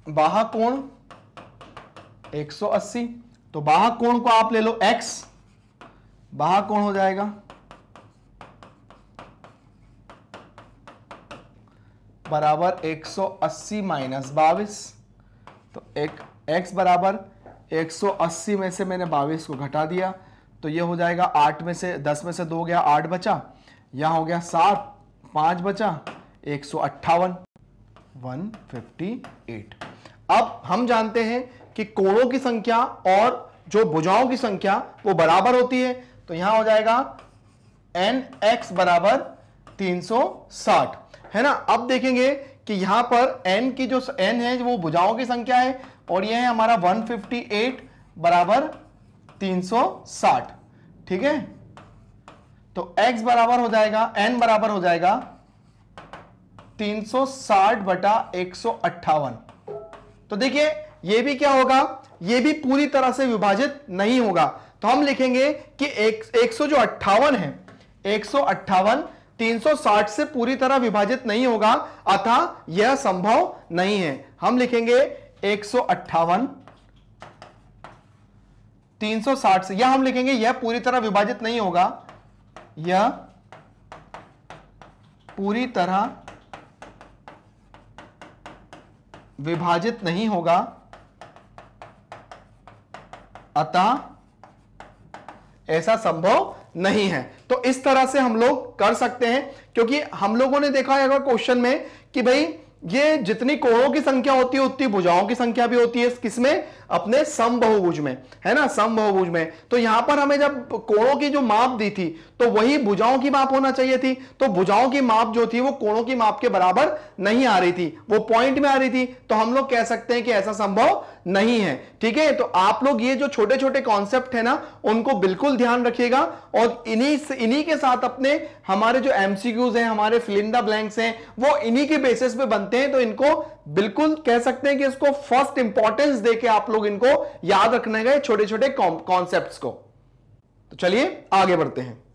S1: बाह कोण 180 तो बाह कोण को आप ले लो x बाह कोण हो जाएगा। बराबर 180 माइनस बाईस। तो एक x बराबर 180 में से मैंने बाईस को घटा दिया। तो ये हो जाएगा आठ में से, दस में से दो गया, आठ बचा। यहाँ हो गया सात, पाँच बचा, एक सौ अट्ठावन वन फिफ्टी एट अब हम जानते हैं कि कोणों की संख्या और जो भुजाओं की संख्या, वो बराबर होती है। तो यहाँ हो जाएगा एन एक्स बराबर 360 है ना? अब देखेंगे कि यहाँ पर n की जो n है वो भुजाओं की संख्या है और यह है हमारा 158 बराबर 360 ठीक है? तो x बराबर हो जाएगा n बराबर हो जाएगा 360 बटा एक तो देखिए यह भी क्या होगा? यह भी पूरी तरह से विभाजित नहीं होगा। तो हम लिखेंगे कि एक, एक जो अट्ठावन है एक सौ अट्ठावन 360 से पूरी तरह विभाजित नहीं होगा, अतः यह संभव नहीं है। हम लिखेंगे एक सौ अट्ठावन। तीन सौ साठ से, यह हम लिखेंगे, यह पूरी तरह विभाजित नहीं होगा। यह पूरी तरह विभाजित नहीं होगा, अतः ऐसा संभव नहीं है। तो इस तरह से हम लोग कर सकते हैं, क्योंकि हम लोगों ने देखा है क्वेश्चन में कि भाई, ये जितनी कोणों की संख्या होती है, उतनी भुजाओं की संख्या भी होती है, किसमें? अपने सम बहुभुज में, है ना? सम बहुभुज में। तो यहाँ पर हमें जब कोणों की जो माप दी थी तो वही भुजाओं की माप होना चाहिए थी। तो भुजाओं की माप जो थी, वो कोणों की माप के बराबर नहीं आ रही थी। वो पॉइंट में आ रही थी। तो हम लोग कह सकते हैं कि ऐसा संभव नहीं है, ठीक है? तो आप लोग ये जो छोटे छोटे कॉन्सेप्ट है ना, उनको बिल्कुल ध्यान रखिएगा और इन्हीं इन्हीं के साथ अपने हमारे जो एमसीक्यूज हैं, हमारे फिलिंदा ब्लैंक्स हैं, वो इन्हीं के बेसिस पे बनते हैं तो इनको बिल्कुल कह सकते हैं कि इसको फ़र्स्ट इंपॉर्टेंस देके आप लोग इनको याद रखने गए छोटे छोटे कॉन्सेप्ट को। तो चलिए, आगे बढ़ते हैं।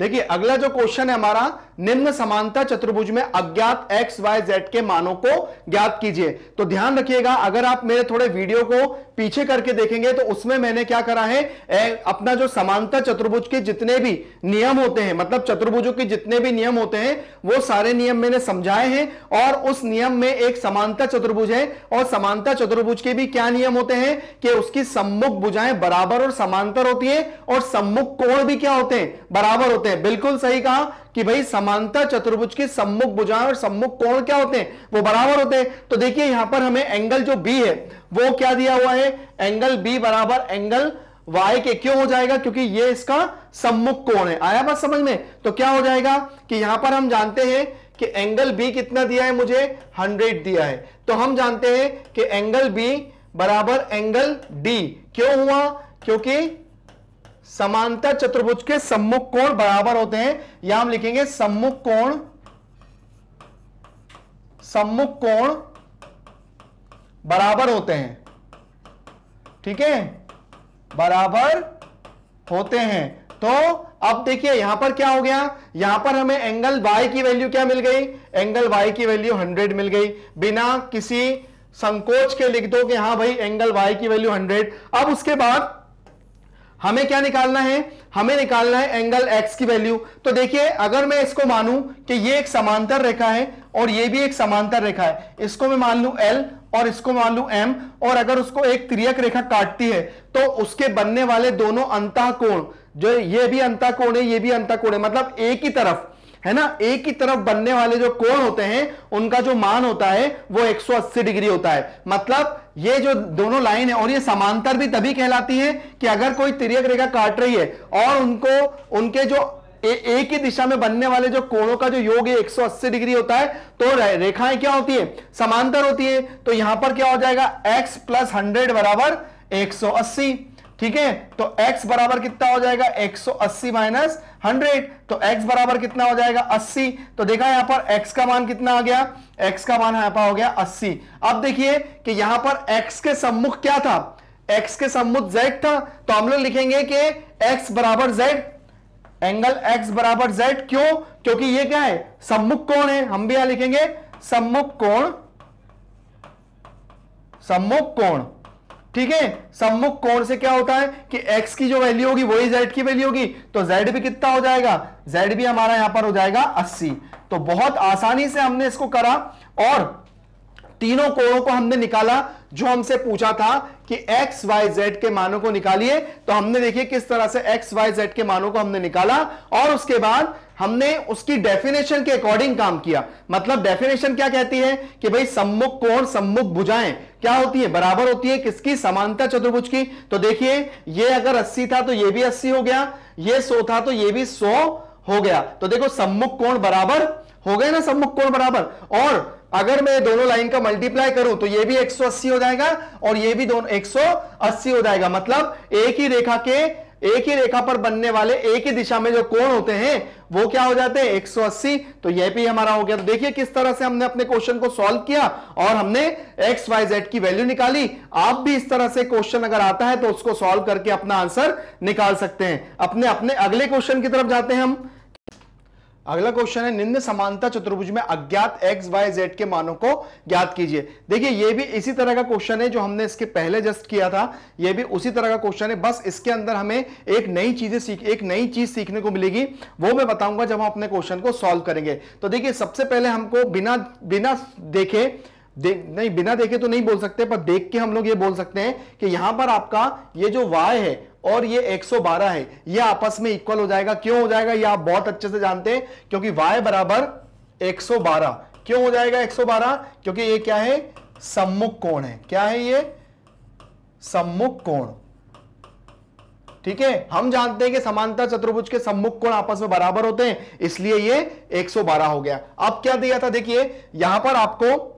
S1: देखिए अगला जो क्वेश्चन है हमारा निम्न समानता चतुर्भुज में अज्ञात एक्स वाई जेड के मानों को ज्ञात कीजिए। तो ध्यान रखिएगा अगर आप मेरे थोड़े वीडियो को पीछे करके देखेंगे तो उसमें मैंने क्या करा है ए, अपना जो समानता चतुर्भुज के जितने भी नियम होते हैं मतलब चतुर्भुजों के जितने भी नियम होते हैं वो सारे नियम मैंने समझाए हैं और उस नियम में एक समानता चतुर्भुज है और समानता चतुर्भुज के भी क्या नियम होते हैं कि उसकी सम्मुख भुजाएँ बराबर और समांतर होती है और सम्मुख कोण भी क्या होते हैं बराबर होते हैं। बिल्कुल सही कहा कि भाई समांतर चतुर्भुज की सम्मुख भुजाएँ और सम्मुख कोण क्या होते हैं? वो बराबर होते हैं। तो देखिए यहाँ पर हमें एंगल जो बी है, वो क्या दिया हुआ है? एंगल बी बराबर एंगल वाई के क्यों हो जाएगा? क्योंकि ये इसका सम्मुख कोण है। आया बात समझ में? तो क्या हो जाएगा कि यहाँ पर हम जानते हैं कि एंगल बी कितना दिया है मुझे? 100 दिया है। तो हम जानते हैं कि एंगल बी बराबर एंगल डी क्यों हुआ? क्योंकि समांतर चतुर्भुज के सम्मुख कोण बराबर होते हैं। या हम लिखेंगे सम्मुख कोण सम्मुख कोण बराबर होते हैं। ठीक है? बराबर होते हैं। तो अब देखिए, यहाँ पर क्या हो गया? यहाँ पर हमें एंगल y की वैल्यू क्या मिल गई? एंगल y की वैल्यू 100 मिल गई। बिना किसी संकोच के लिख दो कि हाँ भाई एंगल y की वैल्यू 100 अब उसके बाद हमें क्या निकालना है? हमें निकालना है एंगल एक्स की वैल्यू तो देखिए, अगर मैं इसको मानू कि ये एक समांतर रेखा है और ये भी एक समांतर रेखा है, इसको मैं मान लू एल और इसको मान लू एम और अगर उसको एक त्रियक रेखा काटती है तो उसके बनने वाले दोनों अंतः कोण जो ये भी अंतः कोण है, ये भी अंतः कोण है मतलब एक ही तरफ़, है ना? एक ही तरफ़ बनने वाले जो कोण होते हैं, उनका जो मान होता है, वो 180 डिग्री होता है। मतलब ये जो दोनों लाइन है और ये समांतर भी तभी कहलाती है कि अगर कोई तिरक रेखा काट रही है और उनको उनके जो ए, एक ही दिशा में बनने वाले जो कोणों का जो योग है 180 डिग्री होता है तो रेखाएँ क्या होती है? समांतर होती है। तो यहाँ पर क्या हो जाएगा? x प्लस हंड्रेड बराबर 180 ठीक है? तो x बराबर कितना हो जाएगा? 180 माइनस हंड्रेड। तो x बराबर कितना हो जाएगा? 80 तो देखा यहाँ पर x का मान कितना आ गया? x का मान यहाँ पर हो गया 80 अब देखिए कि यहाँ पर x के सम्मुख क्या था? x के सम्मुख z था। तो हम लोग लिखेंगे कि x बराबर z एंगल x बराबर z क्यों? क्योंकि ये क्या है? सम्मुख कोण है। हम भी यहाँ लिखेंगे सम्मुख कोण सम्मुख कोण। ठीक है? सम्मुख कोण से क्या होता है कि x की जो वैल्यू होगी वही z की वैल्यू होगी तो z भी कितना हो जाएगा? z भी हमारा यहाँ पर हो जाएगा 80 तो बहुत आसानी से हमने इसको करा और तीनों कोणों को हमने निकाला जो हमसे पूछा था कि x, y, z के मानों को निकालिए। तो हमने देखिए किस तरह से x, y, z के मानों को हमने निकाला और उसके बाद हमने उसकी डेफिनेशन के अकॉर्डिंग काम किया। मतलब डेफिनेशन क्या कहती है कि भाई सम्मुख कोण सम्मुख भुजाएँ क्या होती है? बराबर होती है किसकी? समानता चतुर्भुज की। तो देखिए, ये अगर 80 था तो ये भी 80 हो गया, ये 100 था तो ये भी 100 हो गया। तो देखो, सम्मुख कोण बराबर हो गए ना? सम्मुख कोण बराबर। और अगर मैं दोनों लाइन का मल्टीप्लाई करूँ तो ये भी 180 हो जाएगा और ये भी दोनों 180 हो जाएगा। मतलब एक ही रेखा के एक ही रेखा पर बनने वाले एक ही दिशा में जो कोण होते हैं, वो क्या हो जाते हैं? 180 तो यह भी हमारा हो गया। तो देखिए किस तरह से हमने अपने क्वेश्चन को सॉल्व किया और हमने एक्स वाई जेड की वैल्यू निकाली। आप भी इस तरह से क्वेश्चन अगर आता है तो उसको सॉल्व करके अपना आंसर निकाल सकते हैं। अपने अपने अगले क्वेश्चन की तरफ़ जाते हैं हम। अगला क्वेश्चन है निम्न समानता चतुर्भुज में अज्ञात एक्स वाई जेड के मानों को ज्ञात कीजिए। देखिए ये भी इसी तरह का क्वेश्चन है जो हमने इसके पहले जस्ट किया था। ये भी उसी तरह का क्वेश्चन है। बस इसके अंदर हमें एक नई चीज़ें सीख एक नई चीज़ सीखने को मिलेगी। वो मैं बताऊँगा जब हम अपने क्वेश्चन को सॉल्व करेंगे। तो देखिए सबसे पहले हमको बिना बिना देखे दे, नहीं बिना देखे तो नहीं बोल सकते पर देख के हम लोग ये बोल सकते हैं कि यहाँ पर आपका ये जो y है और ये 112 है, ये आपस में इक्वल हो जाएगा। क्यों हो जाएगा? ये आप बहुत अच्छे से जानते हैं, क्योंकि y बराबर 112 क्यों हो जाएगा 112 क्योंकि ये क्या है? सम्मुख कोण है। क्या है ये? सम्मुख कोण। ठीक है? हम जानते हैं कि समांतर चतुर्भुज के सम्मुख कोण आपस में बराबर होते हैं, इसलिए ये 112 हो गया। अब क्या दिया था? देखिए, यहाँ पर आपको,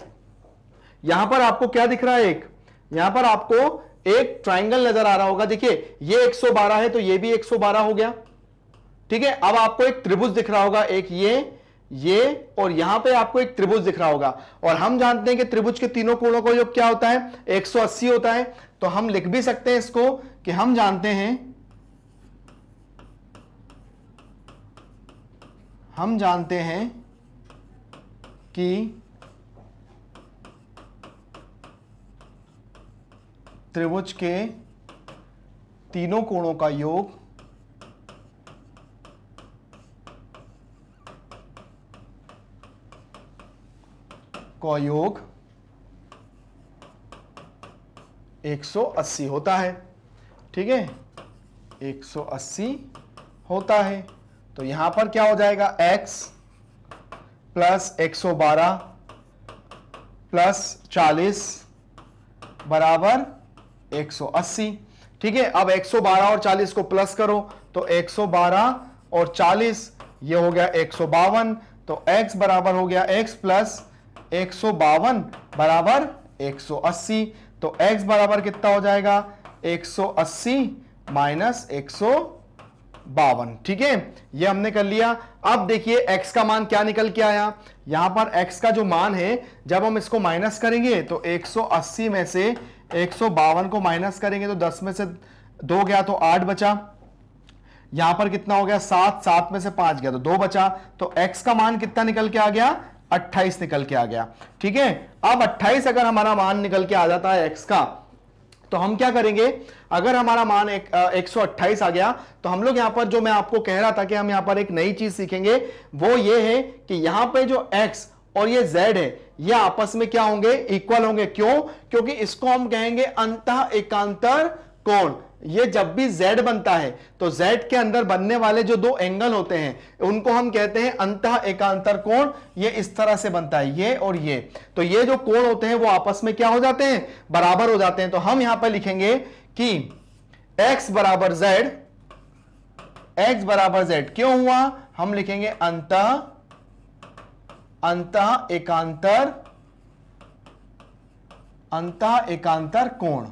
S1: यहाँ पर आपको क्या दिख रहा है एक? यहाँ पर आपको एक ट्राइंगल नज़र आ रहा होगा। देखिए, ये 112 है तो ये भी 112 हो गया। ठीक है, अब आपको एक त्रिभुज दिख रहा होगा, एक ये ये, और यहाँ पे आपको एक त्रिभुज दिख रहा होगा। और हम जानते हैं कि त्रिभुज के तीनों कोणों का को योग क्या होता है? 180 होता है। तो हम लिख भी सकते हैं इसको कि हम जानते हैं, हम जानते हैं कि त्रिभुज के तीनों कोणों का योग का योग 180 होता है। ठीक है? 180 होता है। तो यहाँ पर क्या हो जाएगा? X प्लस एक प्लस 40 बराबर 180 ठीक है? अब 112 और 40 को प्लस करो तो 112 और 40 ये हो गया एक तो x बराबर हो गया x प्लस एक बराबर 180 तो x बराबर कितना हो जाएगा? 180 माइनस एक ठीक है? ये हमने कर लिया। अब देखिए, x का मान क्या निकल के आया? यहाँ पर x का जो मान है, जब हम इसको माइनस करेंगे तो 180 में से एक को माइनस करेंगे तो 10 में से दो गया तो आठ बचा। यहाँ पर कितना हो गया? सात सात में से पाँच गया तो दो बचा। तो x का मान कितना निकल के आ गया? 28 निकल के आ गया। ठीक है? अब 28 अगर हमारा मान निकल के आ जाता है x का तो हम क्या करेंगे? अगर हमारा मान एक, एक आ गया तो हम लोग यहाँ पर जो मैं आपको कह रहा था कि हम यहाँ पर एक नई चीज़ सीखेंगे वो ये है कि यहाँ पे जो x और ये z है ये आपस में क्या होंगे? इक्वल होंगे। क्यों? क्योंकि इसको हम कहेंगे अंत एकांतर कोण। ये जब भी z बनता है तो z के अंदर बनने वाले जो दो एंगल होते हैं, उनको हम कहते हैं अंत एकांतर कोण। ये इस तरह से बनता है, ये और ये। तो ये जो कोण होते हैं, वो आपस में क्या हो जाते हैं? बराबर हो जाते हैं। तो हम यहाँ पर लिखेंगे कि x बराबर z, x बराबर z क्यों हुआ? हम लिखेंगे अंत अंत एकांतर अंत एकांतर कोण?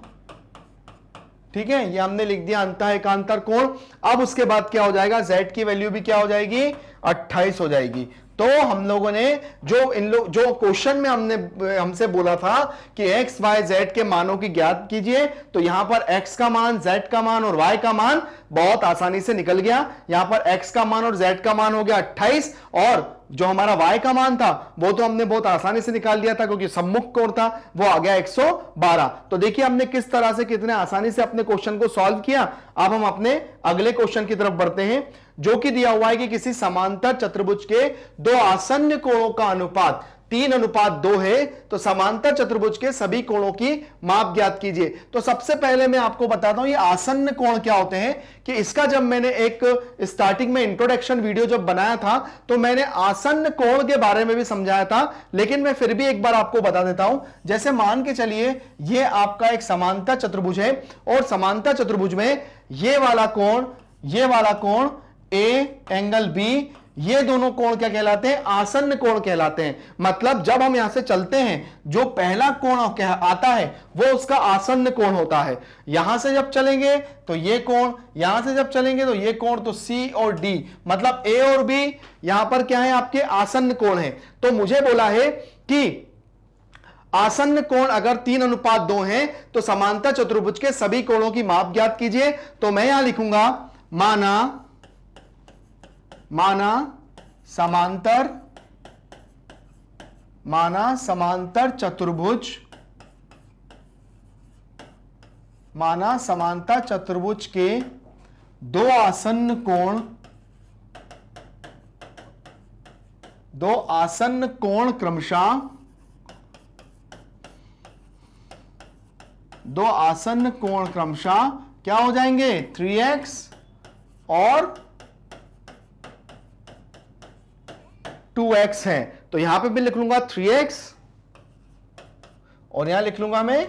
S1: ठीक है, ये हमने लिख दिया अंत एकांतर कोण। अब उसके बाद क्या हो जाएगा? Z की वैल्यू भी क्या हो जाएगी? 28 हो जाएगी। तो हम लोगों ने जो इन लोग जो क्वेश्चन में हमने हमसे बोला था कि x, y, z के मानों की ज्ञात कीजिए तो यहाँ पर x का मान z का मान और y का मान बहुत आसानी से निकल गया। यहाँ पर x का मान और z का मान हो गया 28 और जो हमारा y का मान था वो तो हमने बहुत आसानी से निकाल लिया था क्योंकि सम्मुख कोण था वो आ गया 112 तो देखिए हमने किस तरह से कितने आसानी से अपने क्वेश्चन को सॉल्व किया। अब हम अपने अगले क्वेश्चन की तरफ़ बढ़ते हैं। जो कि दिया हुआ है कि किसी समांतर चतुर्भुज के दो आसन्न कोणों का अनुपात, तीन अनुपात दो है तो समांतर चतुर्भुज के सभी कोणों की माप ज्ञात कीजिए। तो सबसे पहले मैं आपको बताता हूँ, ये आसन्न कोण क्या होते हैं कि इसका जब मैंने एक स्टार्टिंग में इंट्रोडक्शन वीडियो जब बनाया था तो मैंने आसन्न कोण के बारे में भी समझाया था, लेकिन मैं फिर भी एक बार आपको बता देता हूँ। जैसे मान के चलिए, ये आपका एक समांतर चतुर्भुज है, और समांतर चतुर्भुज में ये वाला कोण, ये वाला कोण ए एंगल बी ये दोनों कोण क्या कहलाते हैं? आसन्न कोण कहलाते हैं। मतलब जब हम यहाँ से चलते हैं, जो पहला कोण आता है, वो उसका आसन्न कोण होता है। यहाँ से जब चलेंगे तो ये कोण, यहाँ से जब चलेंगे तो ये कोण तो सी और डी मतलब ए और बी यहाँ पर क्या है आपके? आसन्न कोण है। तो मुझे बोला है कि आसन्न कोण अगर तीन अनुपात दो हैं तो समानता चतुर्भुज के सभी कोणों की माप ज्ञात कीजिए। तो मैं यहाँ लिखूँगा, माना माना समांतर माना समांतर चतुर्भुज, माना समांतर चतुर्भुज के दो आसन्न कोण, दो आसन्न कोण क्रमशः, दो आसन्न कोण क्रमशः क्या हो जाएँगे? 3x और 2x है। तो यहाँ पे भी लिख लूँगा 3x और यहाँ लिख लूँगा मैं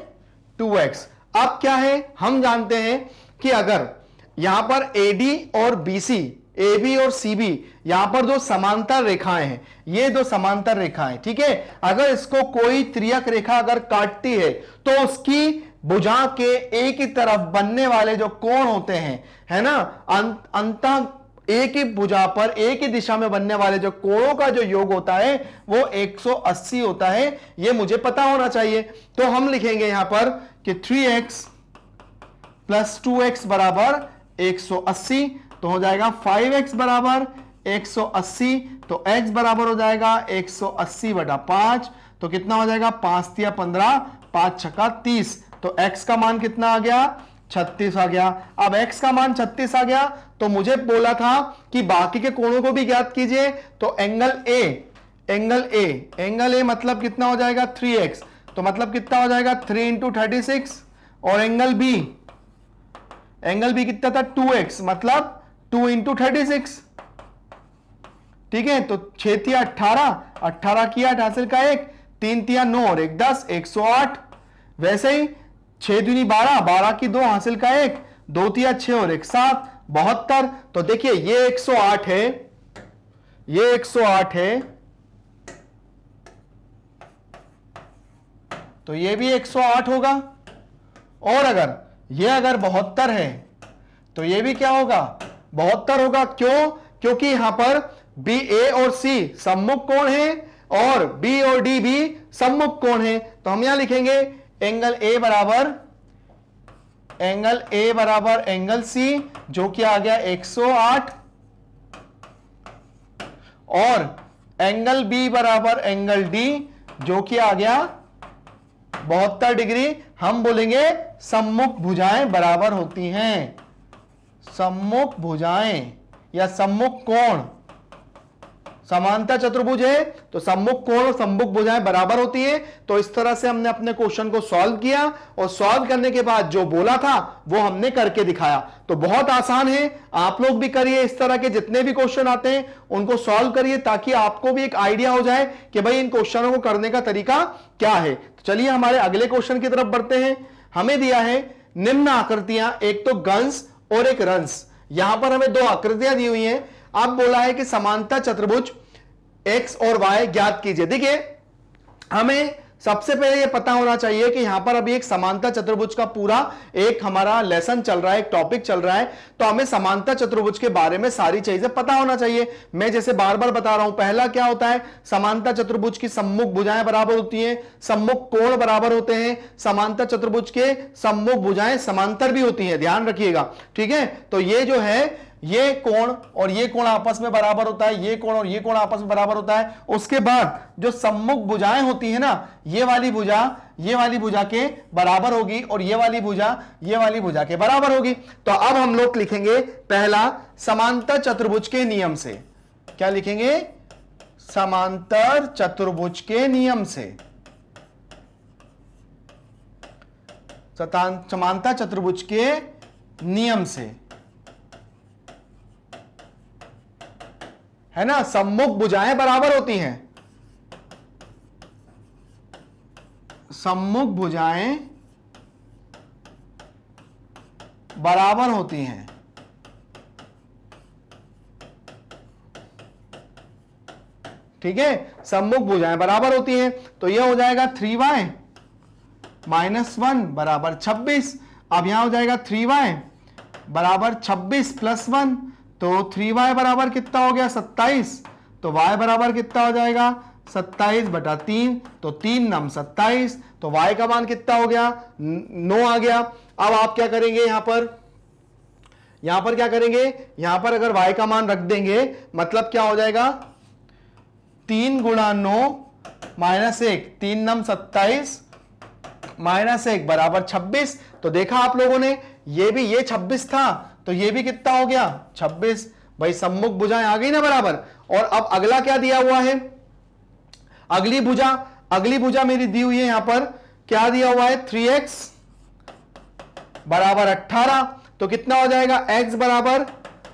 S1: 2x अब क्या है? हम जानते हैं कि अगर यहाँ पर AD और BC AB और CB यहाँ पर दो समांतर रेखाएँ हैं। ये दो समांतर रेखाएँ, ठीक है? अगर इसको कोई त्रियक रेखा अगर काटती है तो उसकी भुजा के एक ही तरफ़ बनने वाले जो कोण होते हैं, है ना? अंत एक ही भुजा पर, एक ही दिशा में बनने वाले जो कोणों का जो योग होता है, वो 180 होता है। ये मुझे पता होना चाहिए। तो हम लिखेंगे यहाँ पर कि 3x एक्स प्लस टू बराबर 180 तो हो जाएगा 5x बराबर 180 तो x बराबर हो जाएगा 180 बटा पाँच तो कितना हो जाएगा पाँच तिया पंद्रह, पाँच छक्का तीस तो x का मान कितना आ गया? 36 आ गया। अब x का मान 36 आ गया तो मुझे बोला था कि बाकी के कोणों को भी ज्ञात कीजिए। तो angle A angle A angle A मतलब कितना हो जाएगा? 3x तो मतलब कितना हो जाएगा? 3 इंटू थर्टी और एंगल बी एंगल बी कितना था? 2x मतलब 2 इंटू थर्टी ठीक है? तो छह तिया अट्ठारह अट्ठारह किया, हासिल का एक, तीन तिया नौ और एक दस, एक सौ आठ। वैसे ही छह दुनी बारह बारह की दो हासिल का एक, दो तिया छह और एक सात, बहत्तर। तो देखिए, ये 108 है, ये 108 है। तो ये भी 108 होगा। और अगर ये अगर बहत्तर है तो ये भी क्या होगा? बहत्तर होगा। क्यों? क्योंकि यहाँ पर बी, ए और सी सम्मुख कोण है और बी और डी भी सम्मुख कोण है। तो हम यहाँ लिखेंगे एंगल ए बराबर, एंगल ए बराबर एंगल सी जो कि आ गया 108 और एंगल बी बराबर एंगल डी जो कि आ गया बहत्तर डिग्री। हम बोलेंगे सम्मुख भुजाएँ बराबर होती हैं। सम्मुख भुजाएँ या सम्मुख कोण? समानता चतुर्भुज है तो सम्मुख कोण और सम्मुख भुजाएँ बराबर होती है? तो इस तरह से हमने अपने क्वेश्चन को सॉल्व किया और सॉल्व करने के बाद जो बोला था, वो हमने करके दिखाया। तो बहुत आसान है, आप लोग भी करिए इस तरह के जितने भी क्वेश्चन आते हैं, उनको सॉल्व करिए ताकि आपको भी एक आइडिया हो जाए कि भाई इन क्वेश्चनों को करने का तरीका क्या है। तो चलिए हमारे अगले क्वेश्चन की तरफ़ बढ़ते हैं। हमें दिया है निम्न आकृतियाँ, एक तो गंस और एक रंस यहाँ पर हमें दो आकृतियाँ दी हुई हैं। अब बोला है कि समानता चतुर्भुज एक्स और वाई ज्ञात कीजिए। देखिए, हमें सबसे पहले यह पता होना चाहिए कि यहाँ पर अभी एक समानता चतुर्भुज का पूरा एक हमारा लेसन चल रहा है, एक टॉपिक चल रहा है। तो हमें समानता चतुर्भुज के बारे में सारी चीज़ें पता होना चाहिए। मैं जैसे बार बार बता रहा हूँ, पहला क्या होता है? समानता चतुर्भुज की सम्मुख भुजाएँ बराबर होती हैं, सम्मुख कोण बराबर होते हैं। समानता चतुर्भुज के सम्मुख भुजाएँ समांतर भी होती है, ध्यान रखिएगा। ठीक है? तो ये जो है ये कोण और ये कोण आपस में बराबर होता है, ये कोण और ये कोण आपस में बराबर होता है। उसके बाद जो सम्मुख भुजाएँ होती है ना, ये वाली भुजा, ये वाली भुजा के बराबर होगी और ये वाली भुजा, ये वाली भुजा के बराबर होगी। तो अब हम लोग लिखेंगे पहला समांतर चतुर्भुज के नियम से। क्या लिखेंगे? समांतर चतुर्भुज के नियम से। समांतर चतुर्भुज के नियम से। है ना? सम्मुख भुजाएँ बराबर होती हैं। सम्मुख भुजाएँ बराबर होती हैं। ठीक है? सम्मुख भुजाएँ बराबर होती हैं। तो यह हो जाएगा थ्री वाई माइनस वन बराबर छब्बीस। अब यहाँ हो जाएगा थ्री वाई बराबर छब्बीस प्लस वन तो थ्री वाई बराबर कितना हो गया? सत्ताईस। तो वाई बराबर कितना हो जाएगा? सत्ताईस बटा तीन तो तीन नम सत्ताईस। तो वाई का मान कितना हो गया? नौ आ गया। अब आप क्या करेंगे यहाँ पर? यहाँ पर क्या करेंगे? यहाँ पर अगर वाई का मान रख देंगे मतलब क्या हो जाएगा? तीन गुणा नौ माइनस एक, तीन नम सत्ताईस माइनस एक बराबर छब्बीस। तो देखा आप लोगों ने, ये भी, ये छब्बीस था। तो ये भी कितना हो गया? 26 भाई, सम्मुख भुजाएँ आ गई ना बराबर? और अब अगला क्या दिया हुआ है? अगली भुजा अगली भुजा मेरी दी हुई है यहाँ पर। क्या दिया हुआ है? थ्री एक्स बराबर 18 तो कितना हो जाएगा? एक्स बराबर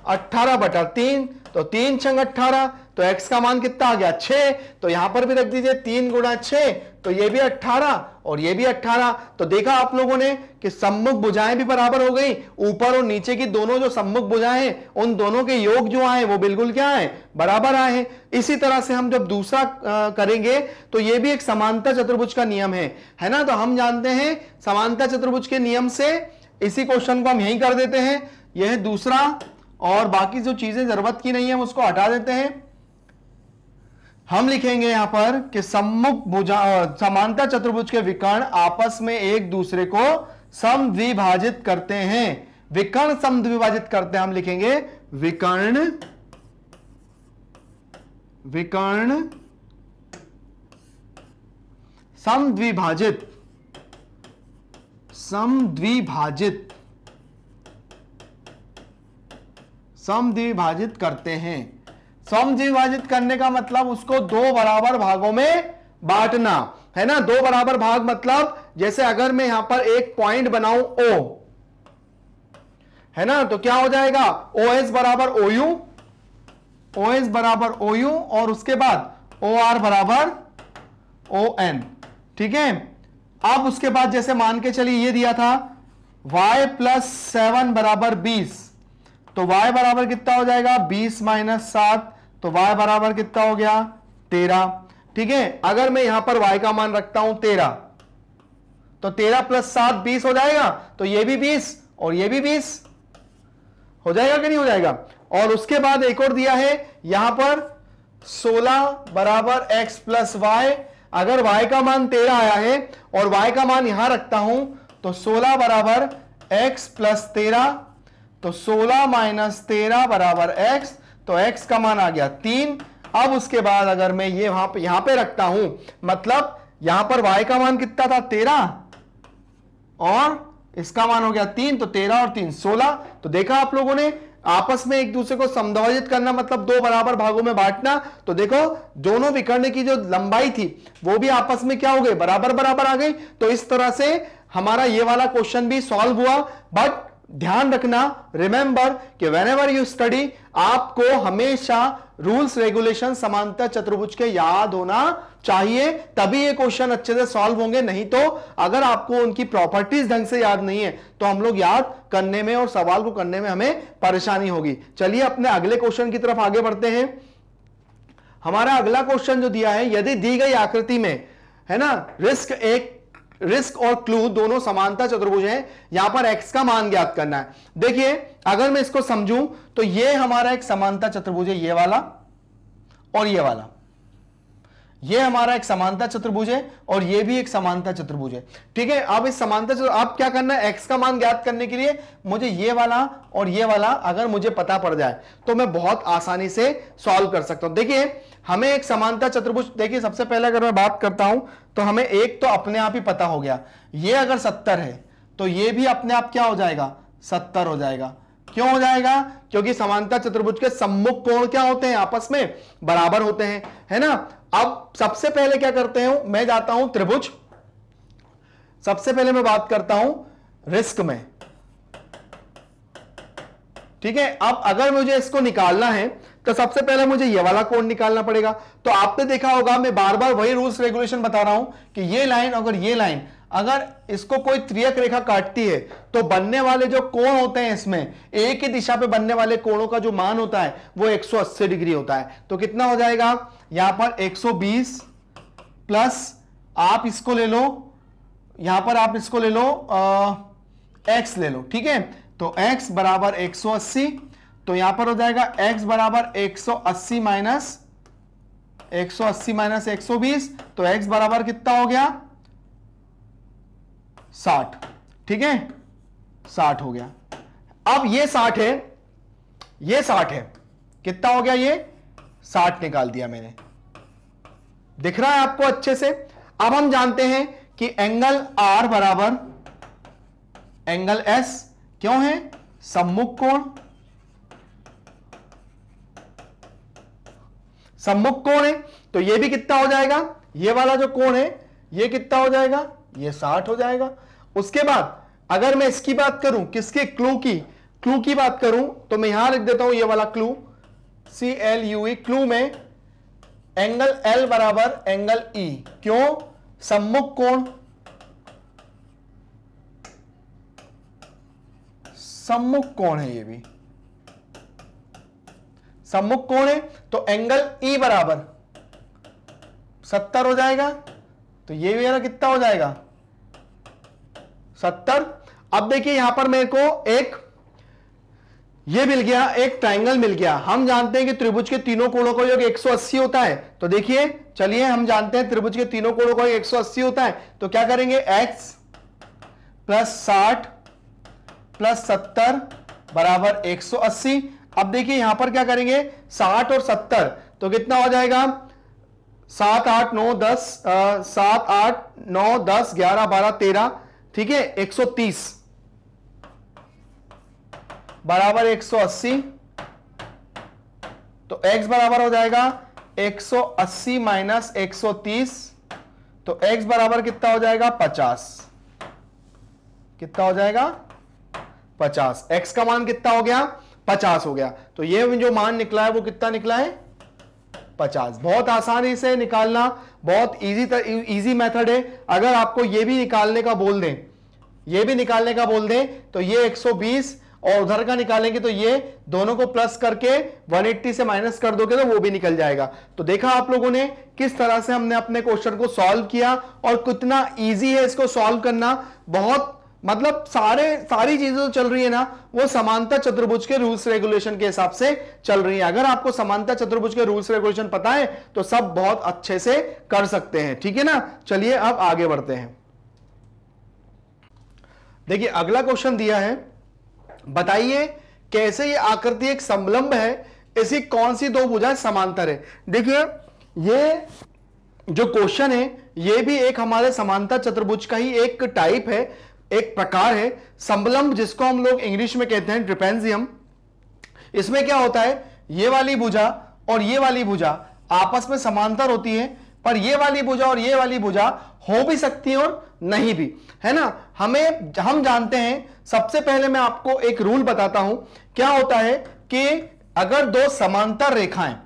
S1: 18 बटा तीन। तो तीन छंग अट्ठारह। तो x का मान कितना आ गया? छह। तो यहाँ पर भी रख दीजिए, तीन गुणा छह तो ये भी अट्ठारह, और ये भी अट्ठारह। तो देखा आप लोगों ने कि सम्मुख भुजाएँ भी बराबर हो गई। ऊपर और नीचे की दोनों जो सम्मुख भुजाएँ हैं, उन दोनों के योग जो आए वो बिल्कुल क्या है? बराबर आए हैं। इसी तरह से हम जब दूसरा करेंगे तो ये भी एक समानता चतुर्भुज का नियम है। है ना? तो हम जानते हैं समानता चतुर्भुज के नियम से इसी क्वेश्चन को हम यही कर देते हैं। यह दूसरा, और बाकी जो चीज़ें ज़रूरत की नहीं है उसको हटा देते हैं। हम लिखेंगे यहाँ पर कि सम्मुख भुजा समानता चतुर्भुज के विकर्ण आपस में एक दूसरे को समद्विभाजित करते हैं। विकर्ण समद्विभाजित करते हैं, हम लिखेंगे विकर्ण विकर्ण समद्विभाजित समद्विभाजित समद्विभाजित करते हैं। समद्विभाजित करने का मतलब उसको दो बराबर भागों में बांटना। है ना? दो बराबर भाग मतलब जैसे अगर मैं यहाँ पर एक पॉइंट बनाऊँ ओ है ना? तो क्या हो जाएगा? ओ एस बराबर ओ यू ओ एस बराबर ओ यू और उसके बाद ओ आर बराबर ओ एन ठीक है? अब उसके बाद जैसे मान के चलिए, ये दिया था y प्लस सेवन बराबर बीस। तो y बराबर कितना हो जाएगा? बीस माइनस सात। तो y बराबर कितना हो गया? तेरह। ठीक है? अगर मैं यहाँ पर y का मान रखता हूँ, तेरह। तो तेरह प्लस सात, बीस हो जाएगा? तो ये भी बीस और ये भी बीस। हो जाएगा कि नहीं हो जाएगा? और उसके बाद एक और दिया है, यहाँ पर 16 बराबर एक्स प्लस वाई अगर y का मान 13 आया है और y का मान यहाँ रखता हूँ तो 16 बराबर एक्स प्लस तेरह। तो 16 माइनस तेरह बराबर x तो x का मान आ गया तीन। अब उसके बाद अगर मैं ये वहाँ पे यहाँ पे रखता हूँ मतलब यहाँ पर y का मान कितना था? तेरह। और इसका मान हो गया तीन तो तेरह और तीन, सोलह। तो देखा आप लोगों ने, आपस में एक दूसरे को समद्वित करना मतलब दो बराबर भागों में बांटना। तो देखो, दोनों विकर्ण की जो लंबाई थी, वो भी आपस में क्या हो गई? बराबर बराबर आ गई। तो इस तरह से हमारा ये वाला क्वेश्चन भी सॉल्व हुआ। बट ध्यान रखना रिमेंबर कि वेन एवर यू स्टडी आपको हमेशा रूल्स रेगुलेशन समानता, चतुर्भुज के याद होना चाहिए, तभी ये क्वेश्चन अच्छे से सॉल्व होंगे, नहीं तो अगर आपको उनकी प्रॉपर्टीज़ ढंग से याद नहीं है तो हम लोग याद करने में और सवाल को करने में हमें परेशानी होगी। चलिए अपने अगले क्वेश्चन की तरफ़ आगे बढ़ते हैं। हमारा अगला क्वेश्चन जो दिया है, यदि दी गई आकृति में, है ना रिस्क एक रिस्क और क्लू दोनों समानता चतुर्भुज हैं। यहाँ पर एक्स का मान ज्ञात करना है। देखिए, अगर मैं इसको समझूं तो ये हमारा एक समानता चतुर्भुज है, ये वाला और ये वाला। ये हमारा एक समानता चतुर्भुज है और ये भी एक समानता चतुर्भुज है। ठीक है, अब इस समानता चतुर्भुज आप क्या करना है? एक्स का मान ज्ञात करने के लिए मुझे ये वाला और ये वाला अगर मुझे पता पड़ जाए तो मैं बहुत आसानी से सॉल्व कर सकता हूँ। देखिए हमें एक समानता चतुर्भुज, देखिए सबसे पहले अगर मैं बात करता हूँ तो हमें एक तो अपने आप ही पता हो गया। ये अगर सत्तर है तो ये भी अपने आप क्या हो जाएगा? सत्तर हो जाएगा। क्यों हो जाएगा? क्योंकि समानता चतुर्भुज के सम्मुख कोण क्या होते हैं? आपस में बराबर होते हैं, है ना? अब सबसे पहले क्या करते हैं, मैं जाता हूँ त्रिभुज। सबसे पहले मैं बात करता हूँ रिस्क में। ठीक है? अब अगर मुझे इसको निकालना है तो सबसे पहले मुझे ये वाला कोण निकालना पड़ेगा। तो आपने देखा होगा, मैं बार बार वही रूल्स रेगुलेशन बता रहा हूँ कि ये लाइन अगर ये लाइन अगर इसको कोई त्रियक रेखा काटती है तो बनने वाले जो कोण होते हैं इसमें, एक ही दिशा पे बनने वाले कोणों का जो मान होता है, वो 180 डिग्री होता है। तो कितना हो जाएगा? यहाँ पर 120 प्लस आप इसको ले लो, यहाँ पर आप इसको ले लो एक्स ले लो, ठीक है? तो x बराबर 180 तो यहाँ पर हो जाएगा x बराबर 180 माइनस 180 माइनस 120 तो x बराबर कितना हो गया? 60 ठीक है? 60 हो गया। अब ये 60 है, ये 60 है। कितना हो गया ये? 60 निकाल दिया मैंने। दिख रहा है आपको अच्छे से? अब हम जानते हैं कि एंगल R बराबर एंगल S क्यों है? सम्मुख कोण। सम्मुख कोण है? तो ये भी कितना हो जाएगा? ये वाला जो कोण है, ये कितना हो जाएगा? ये 60 हो जाएगा। उसके बाद, अगर मैं इसकी बात करूँ, किसके क्लू की? क्लू की बात करूँ तो मैं यहाँ लिख देता हूँ ये वाला clue C L U E clue में एंगल एल बराबर एंगल ई e. क्यों? सम्मुख कोण। सम्मुख कोण है ये भी। सम्मुख कोण है? तो एंगल ई e बराबर। सत्तर हो जाएगा तो ये मेरा कितना हो जाएगा? सत्तर। अब देखिए यहाँ पर मेरे को एक, ये मिल गया, एक ट्राइंगल मिल गया। हम जानते हैं कि त्रिभुज के तीनों कोणों का योग 180 होता है। तो देखिए, चलिए हम जानते हैं त्रिभुज के तीनों कोणों का योग 180 होता है। तो क्या करेंगे? X प्लस साठ प्लस सत्तर बराबर 180 अब देखिए यहाँ पर क्या करेंगे? 60 और 70 तो कितना हो जाएगा? सात आठ नौ दस सात आठ नौ दस ग्यारह बारह तेरह। ठीक है? एक सौ तीस। बराबर एक सौ अस्सी। तो x बराबर हो जाएगा 180 माइनस एक सौ तीस। तो x बराबर कितना हो जाएगा? 50 कितना हो जाएगा? 50 x का मान कितना हो गया? 50 हो गया। तो ये जो मान निकला है, वो कितना निकला है? 50 बहुत आसानी से निकालना, बहुत इजी इजी मेथड है। अगर आपको ये भी निकालने का बोल दें, ये भी निकालने का बोल दें तो ये 120 और उधर का निकालेंगे तो ये दोनों को प्लस करके 180 से माइनस कर दोगे तो वो भी निकल जाएगा। तो देखा आप लोगों ने किस तरह से हमने अपने क्वेश्चन को सॉल्व किया और कितना इजी है इसको सॉल्व करना। बहुत मतलब सारे, सारी चीज़ें जो चल रही है ना, वो समानता चतुर्भुज के रूल्स रेगुलेशन के हिसाब से चल रही है। अगर आपको समानता चतुर्भुज के रूल्स रेगुलेशन पता है तो सब बहुत अच्छे से कर सकते हैं। ठीक है ना? चलिए अब आगे बढ़ते हैं। देखिए, अगला क्वेश्चन दिया है। बताइए, कैसे ये आकृति एक समलंब है? ऐसी कौन सी दो भुजाएँ समांतर है? देखिए, ये जो क्वेश्चन है, ये भी एक हमारे समानता चतुर्भुज का ही एक टाइप है। एक प्रकार है समलंब जिसको हम लोग इंग्लिश में कहते हैं ट्रिपेंजियम। इसमें क्या होता है, ये वाली भुजा और ये वाली भुजा आपस में समांतर होती है, पर ये वाली भुजा और ये वाली भुजा हो भी सकती है और नहीं भी। है ना? हमें, हम जानते हैं, सबसे पहले मैं आपको एक रूल बताता हूँ, क्या होता है कि अगर दो समांतर रेखाएँ,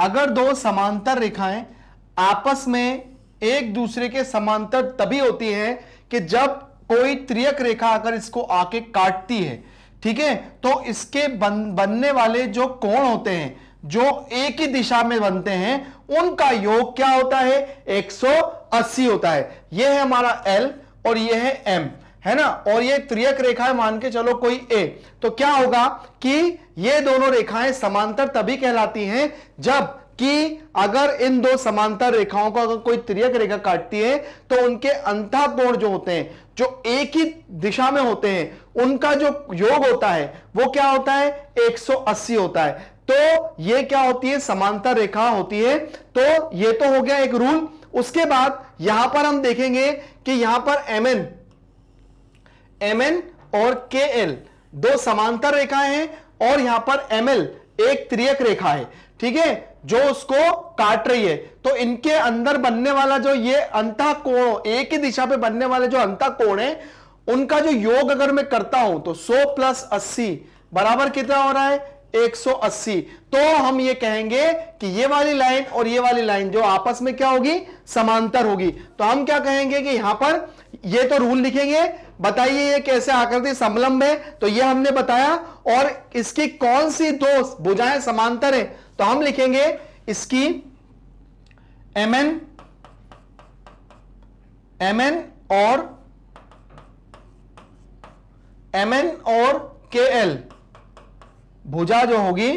S1: अगर दो समांतर रेखाएँ आपस में एक दूसरे के समांतर तभी होती हैं कि जब कोई त्रियक रेखा अगर इसको आके काटती है ठीक है? तो इसके बन, बनने वाले जो कोण होते हैं जो एक ही दिशा में बनते हैं उनका योग क्या होता है? 180 होता है। यह है हमारा L और यह है M है ना? और ये त्रियक रेखाएँ मान के चलो कोई ए तो क्या होगा कि ये दोनों रेखाएँ समांतर तभी कहलाती हैं जब कि अगर इन दो समांतर रेखाओं को अगर कोई त्रियक रेखा काटती है तो उनके अंतः कोण जो होते हैं, जो एक ही दिशा में होते हैं, उनका जो योग होता है, वो क्या होता है? 180 होता है। तो ये क्या होती है? समांतर रेखा होती है। तो ये तो हो गया एक रूल। उसके बाद यहाँ पर हम देखेंगे कि यहाँ पर एम एन एम एन और के एल दो समांतर रेखाएँ हैं और यहाँ पर एम एल एक त्रियक रेखा है। ठीक है? जो उसको काट रही है। तो इनके अंदर बनने वाला जो ये अंत कोण एक ही दिशा पे बनने वाले जो अंत कोण है, उनका जो योग अगर मैं करता हूँ तो 100 प्लस अस्सी, बराबर कितना हो रहा है? 180 तो हम ये कहेंगे कि ये वाली लाइन और ये वाली लाइन जो आपस में क्या होगी? समांतर होगी। तो हम क्या कहेंगे कि यहाँ पर ये तो रूल लिखेंगे, बताइए ये कैसे आकृति समलंब है? तो ये हमने बताया, और इसकी कौन सी दो भुजाएँ समांतर है? तो हम लिखेंगे इसकी एम एन एम एन और एम एन और के एल भुजा जो होगी,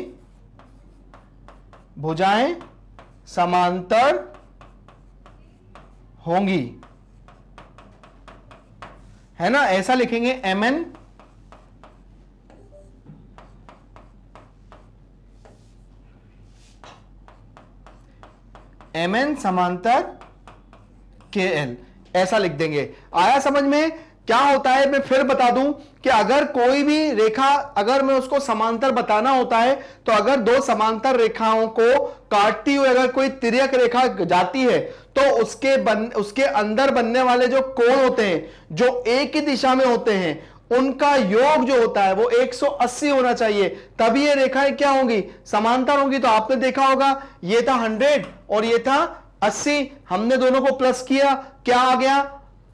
S1: भुजाएँ समांतर होंगी। है ना? ऐसा लिखेंगे एम एन एम एन समांतर के एल ऐसा लिख देंगे। आया समझ में? क्या होता है? मैं फिर बता दूँ कि अगर कोई भी रेखा, अगर मैं उसको समांतर बताना होता है तो अगर दो समांतर रेखाओं को काटती हुई अगर कोई तिरक रेखा जाती है तो उसके बन, उसके अंदर बनने वाले जो कोण होते हैं, जो एक ही दिशा में होते हैं उनका योग जो होता है वो 180 होना चाहिए। तभी ये रेखाएँ क्या होंगी? समांतर होंगी तो आपने देखा होगा, ये था 100 और ये था 80 हमने दोनों को प्लस किया, क्या आ गया?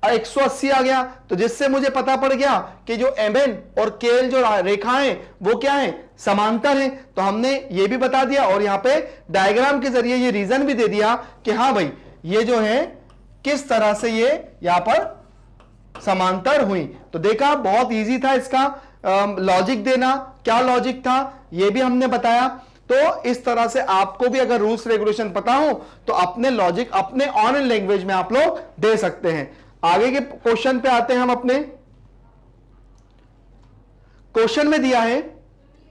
S1: 180 आ गया। तो जिससे मुझे पता पड़ गया कि जो MN और KL जो रेखाएँ, वो क्या है? समांतर है। तो हमने ये भी बता दिया और यहाँ पे डायग्राम के ज़रिए ये रीजन भी दे दिया कि हाँ भाई, ये जो है, किस तरह से ये यहाँ पर समांतर हुई। तो देखा, बहुत इजी था इसका। लॉजिक देना। क्या लॉजिक था? यह भी हमने बताया। तो इस तरह से आपको भी अगर रूल्स रेगुलेशन पता हो तो अपने लॉजिक अपने ऑन लैंग्वेज में आप लोग दे सकते हैं। आगे के क्वेश्चन पे आते हैं हम अपने। क्वेश्चन में दिया है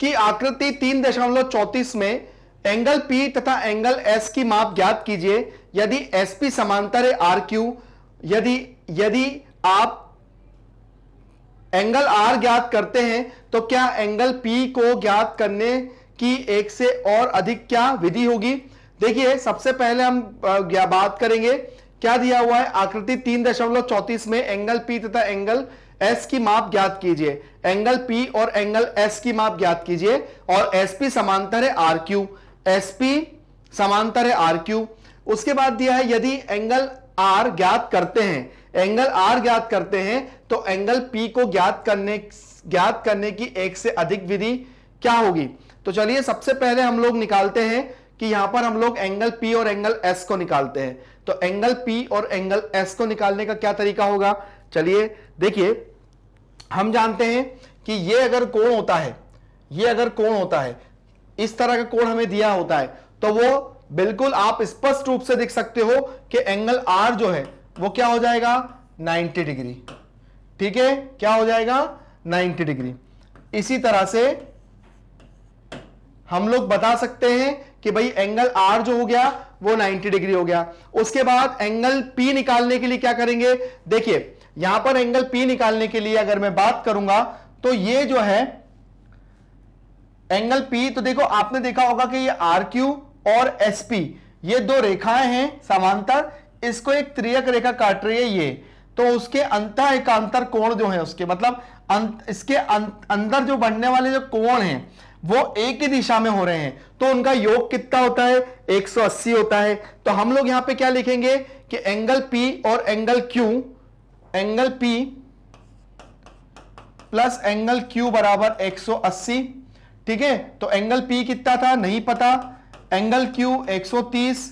S1: कि आकृति तीन दशमलव चौतीस में एंगल P तथा एंगल S की माप ज्ञात कीजिए। यदि SP समांतर है आर क्यू यदि यदि आप एंगल आर ज्ञात करते हैं तो क्या एंगल पी को ज्ञात करने की एक से और अधिक क्या विधि होगी? देखिए, सबसे पहले हम बात करेंगे, क्या दिया हुआ है? आकृति तीन दशमलव चौतीस में एंगल पी तथा एंगल एस की माप ज्ञात कीजिए। एंगल पी और एंगल एस की माप ज्ञात कीजिए, और एसपी समांतर है आर क्यू एस पी समांतर है आर क्यू उसके बाद दिया है, यदि एंगल आर ज्ञात करते हैं, एंगल आर ज्ञात करते हैं तो एंगल पी को ज्ञात करने ज्ञात करने की एक से अधिक विधि क्या होगी? तो चलिए सबसे पहले हम लोग निकालते हैं कि यहाँ पर हम लोग एंगल पी और एंगल एस को निकालते हैं। तो एंगल पी और एंगल एस को निकालने का क्या तरीका होगा? चलिए देखिए, हम जानते हैं कि ये अगर कोण होता है, ये अगर कोण होता है, इस तरह का कोण हमें दिया होता है तो वो बिल्कुल आप स्पष्ट रूप से देख सकते हो कि एंगल आर जो है, वो क्या हो जाएगा? 90 डिग्री। ठीक है? क्या हो जाएगा? 90 डिग्री। इसी तरह से हम लोग बता सकते हैं कि भाई एंगल आर जो हो गया, वो 90 डिग्री हो गया। उसके बाद एंगल पी निकालने के लिए क्या करेंगे? देखिए, यहाँ पर एंगल पी निकालने के लिए अगर मैं बात करूँगा तो ये जो है एंगल पी तो देखो, आपने देखा होगा कि ये आर क्यू और एस पी ये दो रेखाएँ हैं, समांतर। इसको एक त्रियक रेखा काट रही है ये। तो उसके अंत एकांतर कोण जो है उसके मतलब अंत, इसके अंत, अंदर जो बनने वाले जो कोण हैं वो एक ही दिशा में हो रहे हैं। तो उनका योग कितना होता है? 180 होता है। तो हम लोग यहाँ पे क्या लिखेंगे कि एंगल P और angle Q angle P plus angle Q बराबर 180 ठीक है? तो एंगल P कितना था? नहीं पता। एंगल Q 130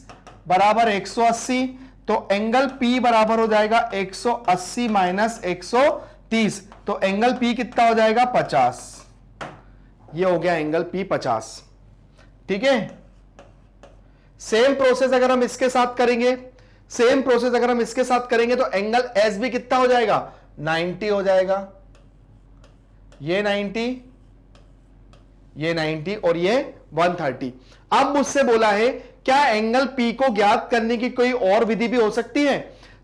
S1: बराबर 180 तो एंगल P बराबर हो जाएगा 180 माइनस 130 तो एंगल P कितना हो जाएगा? 50 ये हो गया एंगल P 50 ठीक है? सेम प्रोसेस अगर हम इसके साथ करेंगे सेम प्रोसेस अगर हम इसके साथ करेंगे तो एंगल एस भी कितना हो जाएगा? 90 हो जाएगा। ये 90 ये 90 और ये 130 अब मुझसे बोला है क्या एंगल पी को ज्ञात करने की कोई और विधि भी हो सकती है?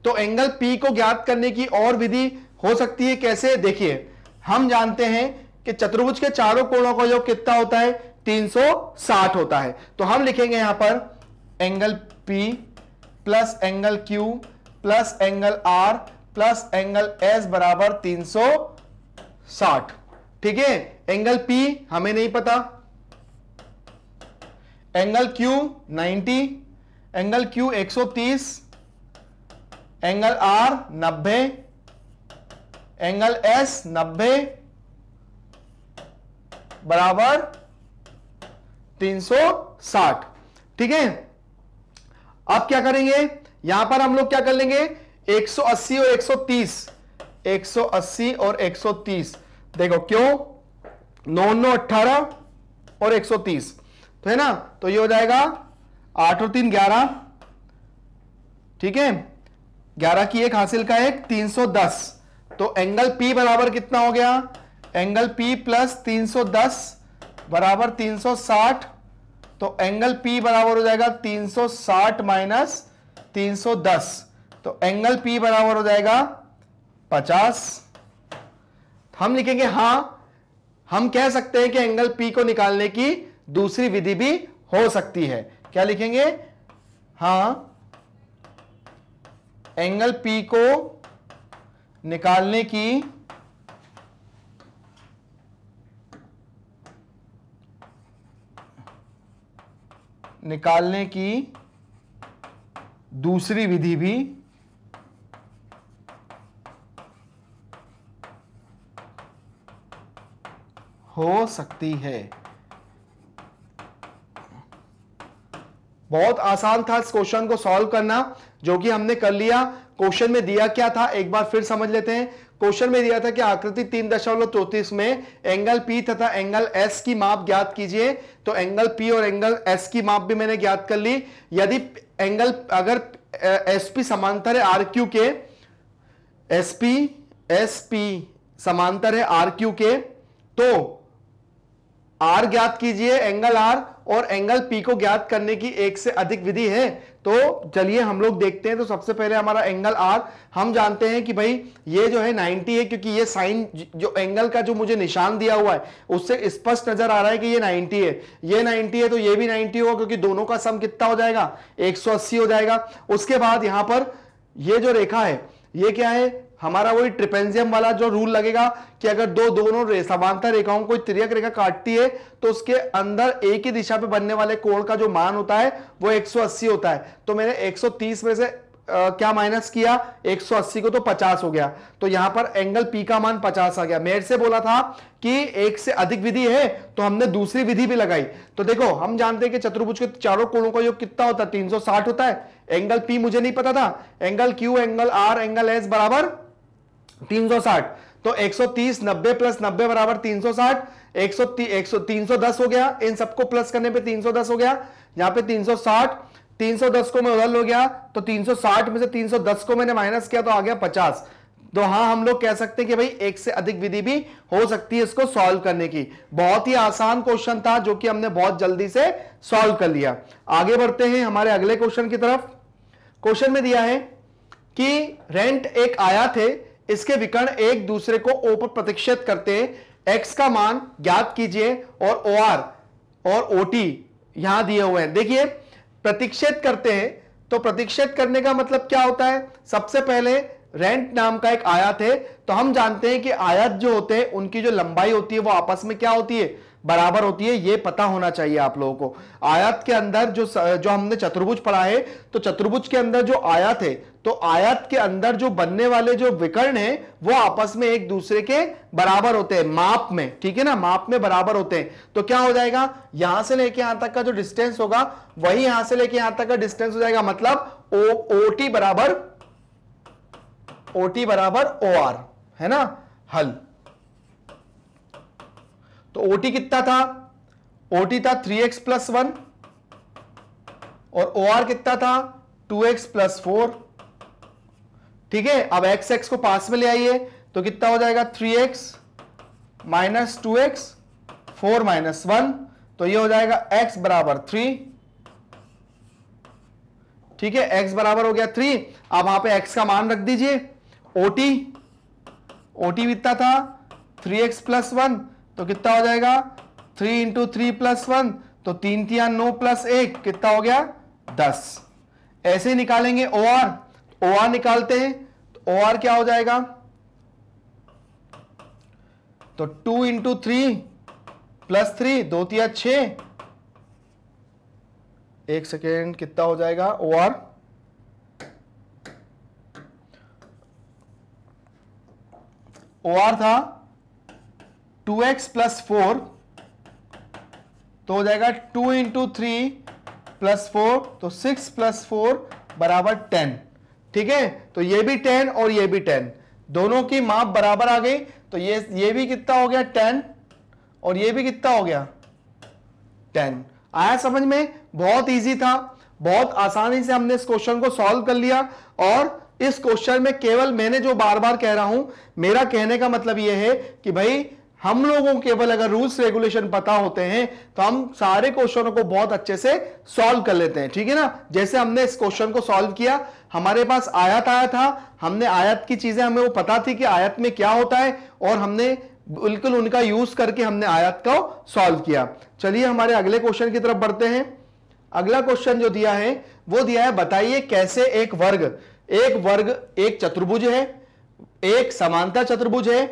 S1: तो एंगल पी को ज्ञात करने की और विधि हो सकती है कैसे? देखिए, हम जानते हैं कि चतुर्भुज के चारों कोणों का योग कितना होता है? 360 होता है। तो हम लिखेंगे यहाँ पर angle P plus angle Q plus angle R plus angle S बराबर 360 ठीक है? एंगल पी हमें नहीं पता। Angle Q 90 angle Q 130 angle R 90 angle S 90 बराबर 360 ठीक है? अब क्या करेंगे? यहाँ पर हम लोग क्या कर लेंगे? 180 और 130 180 और 130 देखो, क्यों? नौ नौ अट्ठारह और 130 तो है ना? तो ये हो जाएगा आठ और तीन ग्यारह। ठीक है? ग्यारह की एक हासिल का एक 310 तो एंगल P बराबर कितना हो गया? एंगल P प्लस तीन सौ दस बराबर 360 तो एंगल P बराबर हो जाएगा 360 माइनस 310 तो एंगल P बराबर हो जाएगा 50 हम लिखेंगे हाँ। हम कह सकते हैं कि एंगल P को निकालने की दूसरी विधि भी हो सकती है। क्या लिखेंगे? हाँ, एंगल पी को निकालने की निकालने की दूसरी विधि भी हो सकती है। बहुत आसान था इस क्वेश्चन को सॉल्व करना, जो कि हमने कर लिया। क्वेश्चन में दिया क्या था? एक बार फिर समझ लेते हैं। क्वेश्चन में दिया था कि आकृति तीन दशमलव चौतीस में एंगल पी तथा एंगल एस की माप ज्ञात कीजिए। तो एंगल पी और एंगल एस की माप भी मैंने ज्ञात कर ली। यदि एंगल अगर एस पी समांतर है आर क्यू के एस पी एस पी समांतर है आर क्यू के तो आर ज्ञात कीजिए एंगल आर और एंगल पी को ज्ञात करने की एक से अधिक विधि है। तो चलिए हम लोग देखते हैं। तो सबसे पहले हमारा एंगल आर हम जानते हैं कि भाई ये जो है 90 है, क्योंकि ये साइन जो एंगल का जो मुझे निशान दिया हुआ है, उससे स्पष्ट नज़र आ रहा है कि ये 90 है। ये 90 है तो ये भी 90 होगा, क्योंकि दोनों का सम कितना हो जाएगा? 180 हो जाएगा। उसके बाद यहाँ पर ये जो रेखा है, ये क्या है? हमारा वही ट्रिपेंजियम वाला जो रूल लगेगा कि अगर दो दोनों समांतर रेखाओं को तिरक रेखा काटती है तो उसके अंदर एक ही दिशा पे बनने वाले कोण का जो मान होता है वो 180 होता है। तो मैंने 130 में से आ, क्या माइनस किया? 180 को तो 50 हो गया। तो यहाँ पर एंगल पी का मान 50 आ गया। मेरे से बोला था कि एक से अधिक विधि है तो हमने दूसरी विधि भी लगाई। तो देखो हम जानते हैं कि चतुर्भुज के चारों कोणों का योग कितना होता है? 360 होता है। एंगल पी मुझे नहीं पता था। Angle Q angle R angle S बराबर 360 तो 130 90 प्लस 90 बराबर 360 100 310 हो गया। इन सबको प्लस करने पे 310 हो गया। यहाँ पे 360 310 को मैं उधर हो गया। तो 360 में से 310 को मैंने माइनस किया तो आ गया 50 तो हाँ, हम लोग कह सकते हैं कि भाई एक से अधिक विधि भी हो सकती है इसको सॉल्व करने की। बहुत ही आसान क्वेश्चन था जो कि हमने बहुत जल्दी से सॉल्व कर लिया। आगे बढ़ते हैं हमारे अगले क्वेश्चन की तरफ़। क्वेश्चन में दिया है कि रेंट एक आयात है इसके विकर्ण एक दूसरे को ओ पर करते हैं। एक्स का मान ज्ञात कीजिए और ओ आर और ओ टी यहाँ दिए हुए हैं। देखिए प्रतिक्षेत करते हैं तो प्रतिक्षेत करने का मतलब क्या होता है? सबसे पहले रेंट नाम का एक आयात है तो हम जानते हैं कि आयात जो होते हैं, उनकी जो लंबाई होती है, वो आपस में क्या होती है? बराबर होती है, ये पता होना चाहिए आप लोगों को। आयत के अंदर जो जो हमने चतुर्भुज पढ़ा है तो चतुर्भुज के अंदर जो आयत है तो आयत के अंदर जो बनने वाले जो विकर्ण है, वो आपस में एक दूसरे के बराबर होते हैं, माप में, ठीक है ना? माप में बराबर होते हैं। तो क्या हो जाएगा? यहाँ से लेके यहाँ तक का जो डिस्टेंस होगा, वही यहाँ से लेके यहाँ तक का डिस्टेंस हो जाएगा मतलब ओ ओ टी बराबर ओ टी बराबर ओ आर है ना? हल। तो ओटी कितना था? ओटी था थ्री एक्स प्लस वन और ओ आर कितना था? टू एक्स प्लस फोर ठीक है? अब एक्स एक्स को पास में ले आइए। तो कितना हो जाएगा? Three x minus two x four minus one तो ये हो जाएगा एक्स बराबर थ्री ठीक है? एक्स बराबर हो गया थ्री अब वहाँ पे एक्स का मान रख दीजिए। ओटी ओटी कितना था? थ्री एक्स प्लस वन तो कितना हो जाएगा? Three into three plus one तो तीन तिया नौ प्लस एक, कितना हो गया? दस। ऐसे निकालेंगे ओ आर ओ आर निकालते हैं तो ओ आर क्या हो जाएगा? तो two into three plus three दो तिया छ एक सेकेंड कितना हो जाएगा ओ आर ओ आर था टू एक्स प्लस फोर तो हो जाएगा two into three plus four तो सिक्स प्लस फोर बराबर टेन। ठीक है? तो ये भी टेन और ये भी टेन। दोनों की माप बराबर आ गई तो ये ये भी कितना हो गया टेन और ये भी कितना हो गया टेन। आया समझ में? बहुत इजी था। बहुत आसानी से हमने इस क्वेश्चन को सॉल्व कर लिया और इस क्वेश्चन में केवल मैंने जो बार बार कह रहा हूँ, मेरा कहने का मतलब यह है कि भाई हम लोगों केवल अगर रूल्स रेगुलेशन पता होते हैं तो हम सारे क्वेश्चनों को बहुत अच्छे से सॉल्व कर लेते हैं, ठीक है ना? जैसे हमने इस क्वेश्चन को सॉल्व किया, हमारे पास आयत आया था, हमने आयत की चीज़ें, हमें वो पता थी कि आयत में क्या होता है, और हमने बिल्कुल उनका यूज़ करके हमने आयत को सॉल्व किया। चलिए हमारे अगले क्वेश्चन की तरफ़ बढ़ते हैं। अगला क्वेश्चन जो दिया है, वो दिया है, बताइए कैसे एक वर्ग? एक वर्ग एक चतुर्भुज है, एक समानता चतुर्भुज है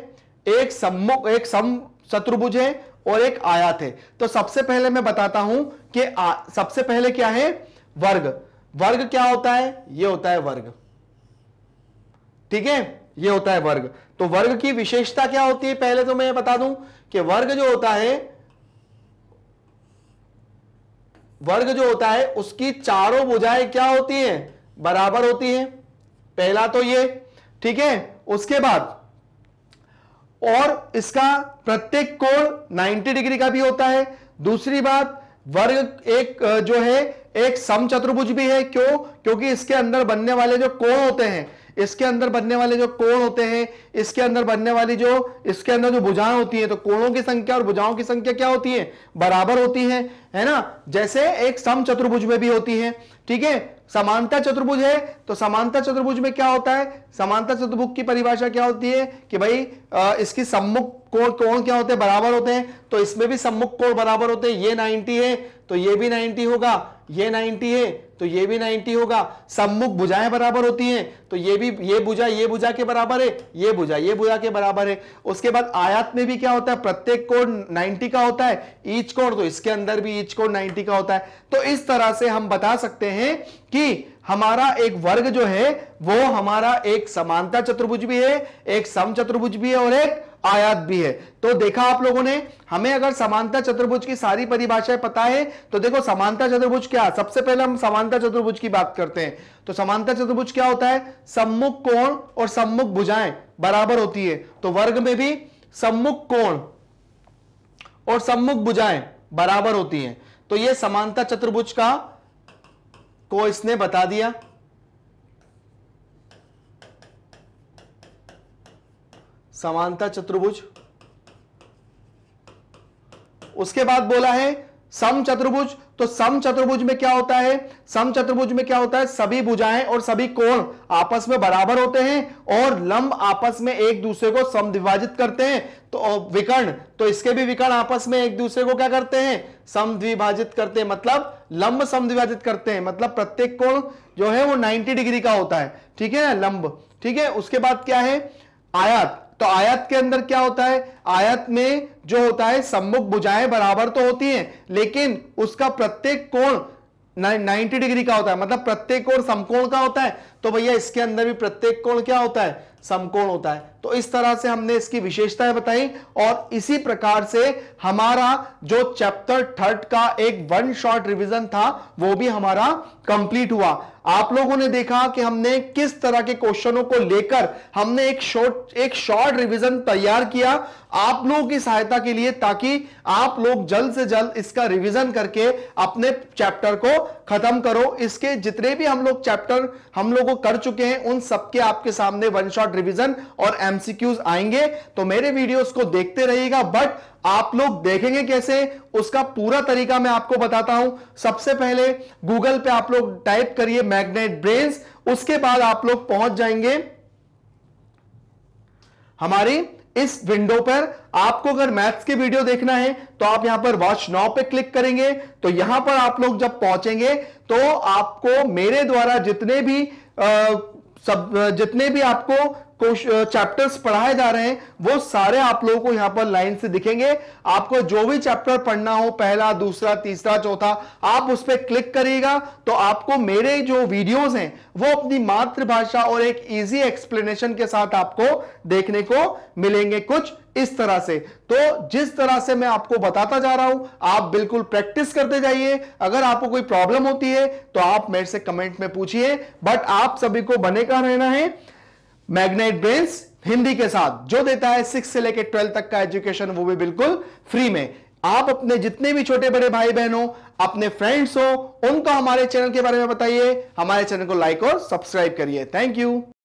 S1: एक सम्मुख एक सम शत्रुभुज है और एक आयात है। तो सबसे पहले मैं बताता हूँ कि आ, सबसे पहले क्या है? वर्ग। वर्ग क्या होता है? यह होता है वर्ग। ठीक है? यह होता है वर्ग। तो वर्ग की विशेषता क्या होती है? पहले तो मैं बता दूँ कि वर्ग जो होता है वर्ग जो होता है उसकी चारों भुजाएँ क्या होती हैं? बराबर होती हैं। पहला तो ये ठीक है? उसके बाद और इसका प्रत्येक कोण 90 डिग्री का भी होता है। दूसरी बात, वर्ग एक जो है, एक सम चतुर्भुज भी है। क्यों? क्योंकि इसके अंदर बनने वाले जो कोण होते हैं, इसके अंदर बनने वाले जो कोण होते हैं, इसके अंदर बनने वाली जो, इसके अंदर जो भुजाएँ होती हैं तो कोणों की संख्या और भुजाओं की संख्या क्या होती है? बराबर होती है है ना? जैसे एक सम चतुर्भुज में भी होती है, ठीक है? समानता चतुर्भुज है तो समानता चतुर्भुज में क्या होता है? समानता चतुर्भुज की परिभाषा क्या होती है? कि भाई आ, इसकी सम्मुख कोण कोण क्या होते हैं? बराबर होते हैं। तो इसमें भी सम्मुख कोण बराबर होते हैं। ये 90 है तो ये भी 90 होगा ये 90 है तो ये भी 90 होगा। सम्मुख भुजाएँ बराबर होती हैं तो ये भी, ये भुजा ये भुजा के बराबर है, ये भुजा ये भुजा के बराबर है। उसके बाद आयात में भी क्या होता है? प्रत्येक कोण 90 का होता है, ईच कोण तो इसके अंदर भी ईच कोण 90 का होता है। तो इस तरह से हम बता सकते हैं कि हमारा एक वर्ग जो है, वो हमारा एक समानता चतुर्भुज भी है, एक सम चतुर्भुज भी है और एक आयात भी है। तो देखा आप लोगों ने, हमें अगर समानता चतुर्भुज की सारी परिभाषाएँ पता है तो देखो समानता चतुर्भुज क्या? सबसे पहले हम समानता चतुर्भुज की बात करते हैं। तो समानता चतुर्भुज क्या होता है? सम्मुख कोण और सम्मुख भुजाएँ बराबर होती है। तो वर्ग में भी सम्मुख कोण और सम्मुख भुजाएँ बराबर होती हैं। तो यह समानता चतुर्भुज का को इसने बता दिया? समानता चतुर्भुज। उसके बाद बोला है सम चतुर्भुज तो सम चतुर्भुज में क्या होता है? सम चतुर्भुज में क्या होता है? सभी भुजाएँ और सभी कोण आपस में बराबर होते हैं और लंब आपस में एक दूसरे को समद्विभाजित करते हैं। तो विकर्ण तो इसके भी विकर्ण आपस में एक दूसरे को क्या करते हैं? समद्विभाजित करते हैं। मतलब लंब समद्विभाजित करते हैं। मतलब प्रत्येक कोण जो है वो 90 डिग्री का होता है। ठीक है लंब। ठीक है? उसके बाद क्या है? आयात। तो आयत के अंदर क्या होता है? आयत में जो होता है सम्मुख बुझाएँ बराबर तो होती हैं, लेकिन उसका प्रत्येक कोण 90 डिग्री का होता है। मतलब प्रत्येक कोण समकोण का होता है तो भैया इसके अंदर भी प्रत्येक कोण क्या होता है? समकोण होता है। तो इस तरह से हमने इसकी विशेषताएँ बताई और इसी प्रकार से हमारा जो चैप्टर थर्ड का एक वन शॉर्ट रिवीजन था, वो भी हमारा कंप्लीट हुआ। आप लोगों ने देखा कि हमने किस तरह के क्वेश्चनों को लेकर हमने एक शॉर्ट एक शॉर्ट रिवीजन तैयार किया आप लोगों की सहायता के लिए, ताकि आप लोग जल्द से जल्द इसका रिवीजन करके अपने चैप्टर को खत्म करो। इसके जितने भी हम लोग चैप्टर, हम लोग कर चुके हैं, उन सबके आपके सामने वन शॉट रिवीजन और एमसीक्यूज आएँगे। तो मेरे वीडियोस को देखते रहिएगा बट आप लोग देखेंगे कैसे? उसका पूरा तरीका मैं आपको बताता हूँ। सबसे पहले गूगल पे आप लोग टाइप करिए मैग्नेट ब्रेन्स उसके बाद आप लोग पहुँच जाएँगे हमारी इस विंडो पर। आपको अगर मैथ्स की वीडियो देखना है तो आप यहाँ पर वॉच नाउ पे क्लिक करेंगे। तो यहाँ पर आप लोग जब पहुँचेंगे तो आपको मेरे द्वारा जितने भी सब जितने भी आपको चैप्टर्स पढ़ाए जा रहे हैं, वो सारे आप लोगों को यहाँ पर लाइन से दिखेंगे। आपको जो भी चैप्टर पढ़ना हो, पहला, दूसरा, तीसरा, चौथा, आप उस पर क्लिक करिएगा तो आपको मेरे जो वीडियोस हैं, वो अपनी मातृभाषा और एक इजी एक्सप्लेनेशन के साथ आपको देखने को मिलेंगे कुछ। इस तरह से। तो जिस तरह से मैं आपको बताता जा रहा हूँ, आप बिल्कुल प्रैक्टिस करते जाइए। अगर आपको कोई प्रॉब्लम होती है तो आप मेरे से कमेंट में पूछिए। बट आप सभी को बने का रहना है मैग्नेट ब्रेन्स हिंदी के साथ, जो देता है सिक्स से लेकर ट्वेल्थ तक का एजुकेशन, वो भी बिल्कुल फ्री में। आप अपने जितने भी छोटे बड़े भाई बहन हो, अपने फ्रेंड्स हो, उनको हमारे चैनल के बारे में बताइए। हमारे चैनल को लाइक और सब्सक्राइब करिए। Thank you.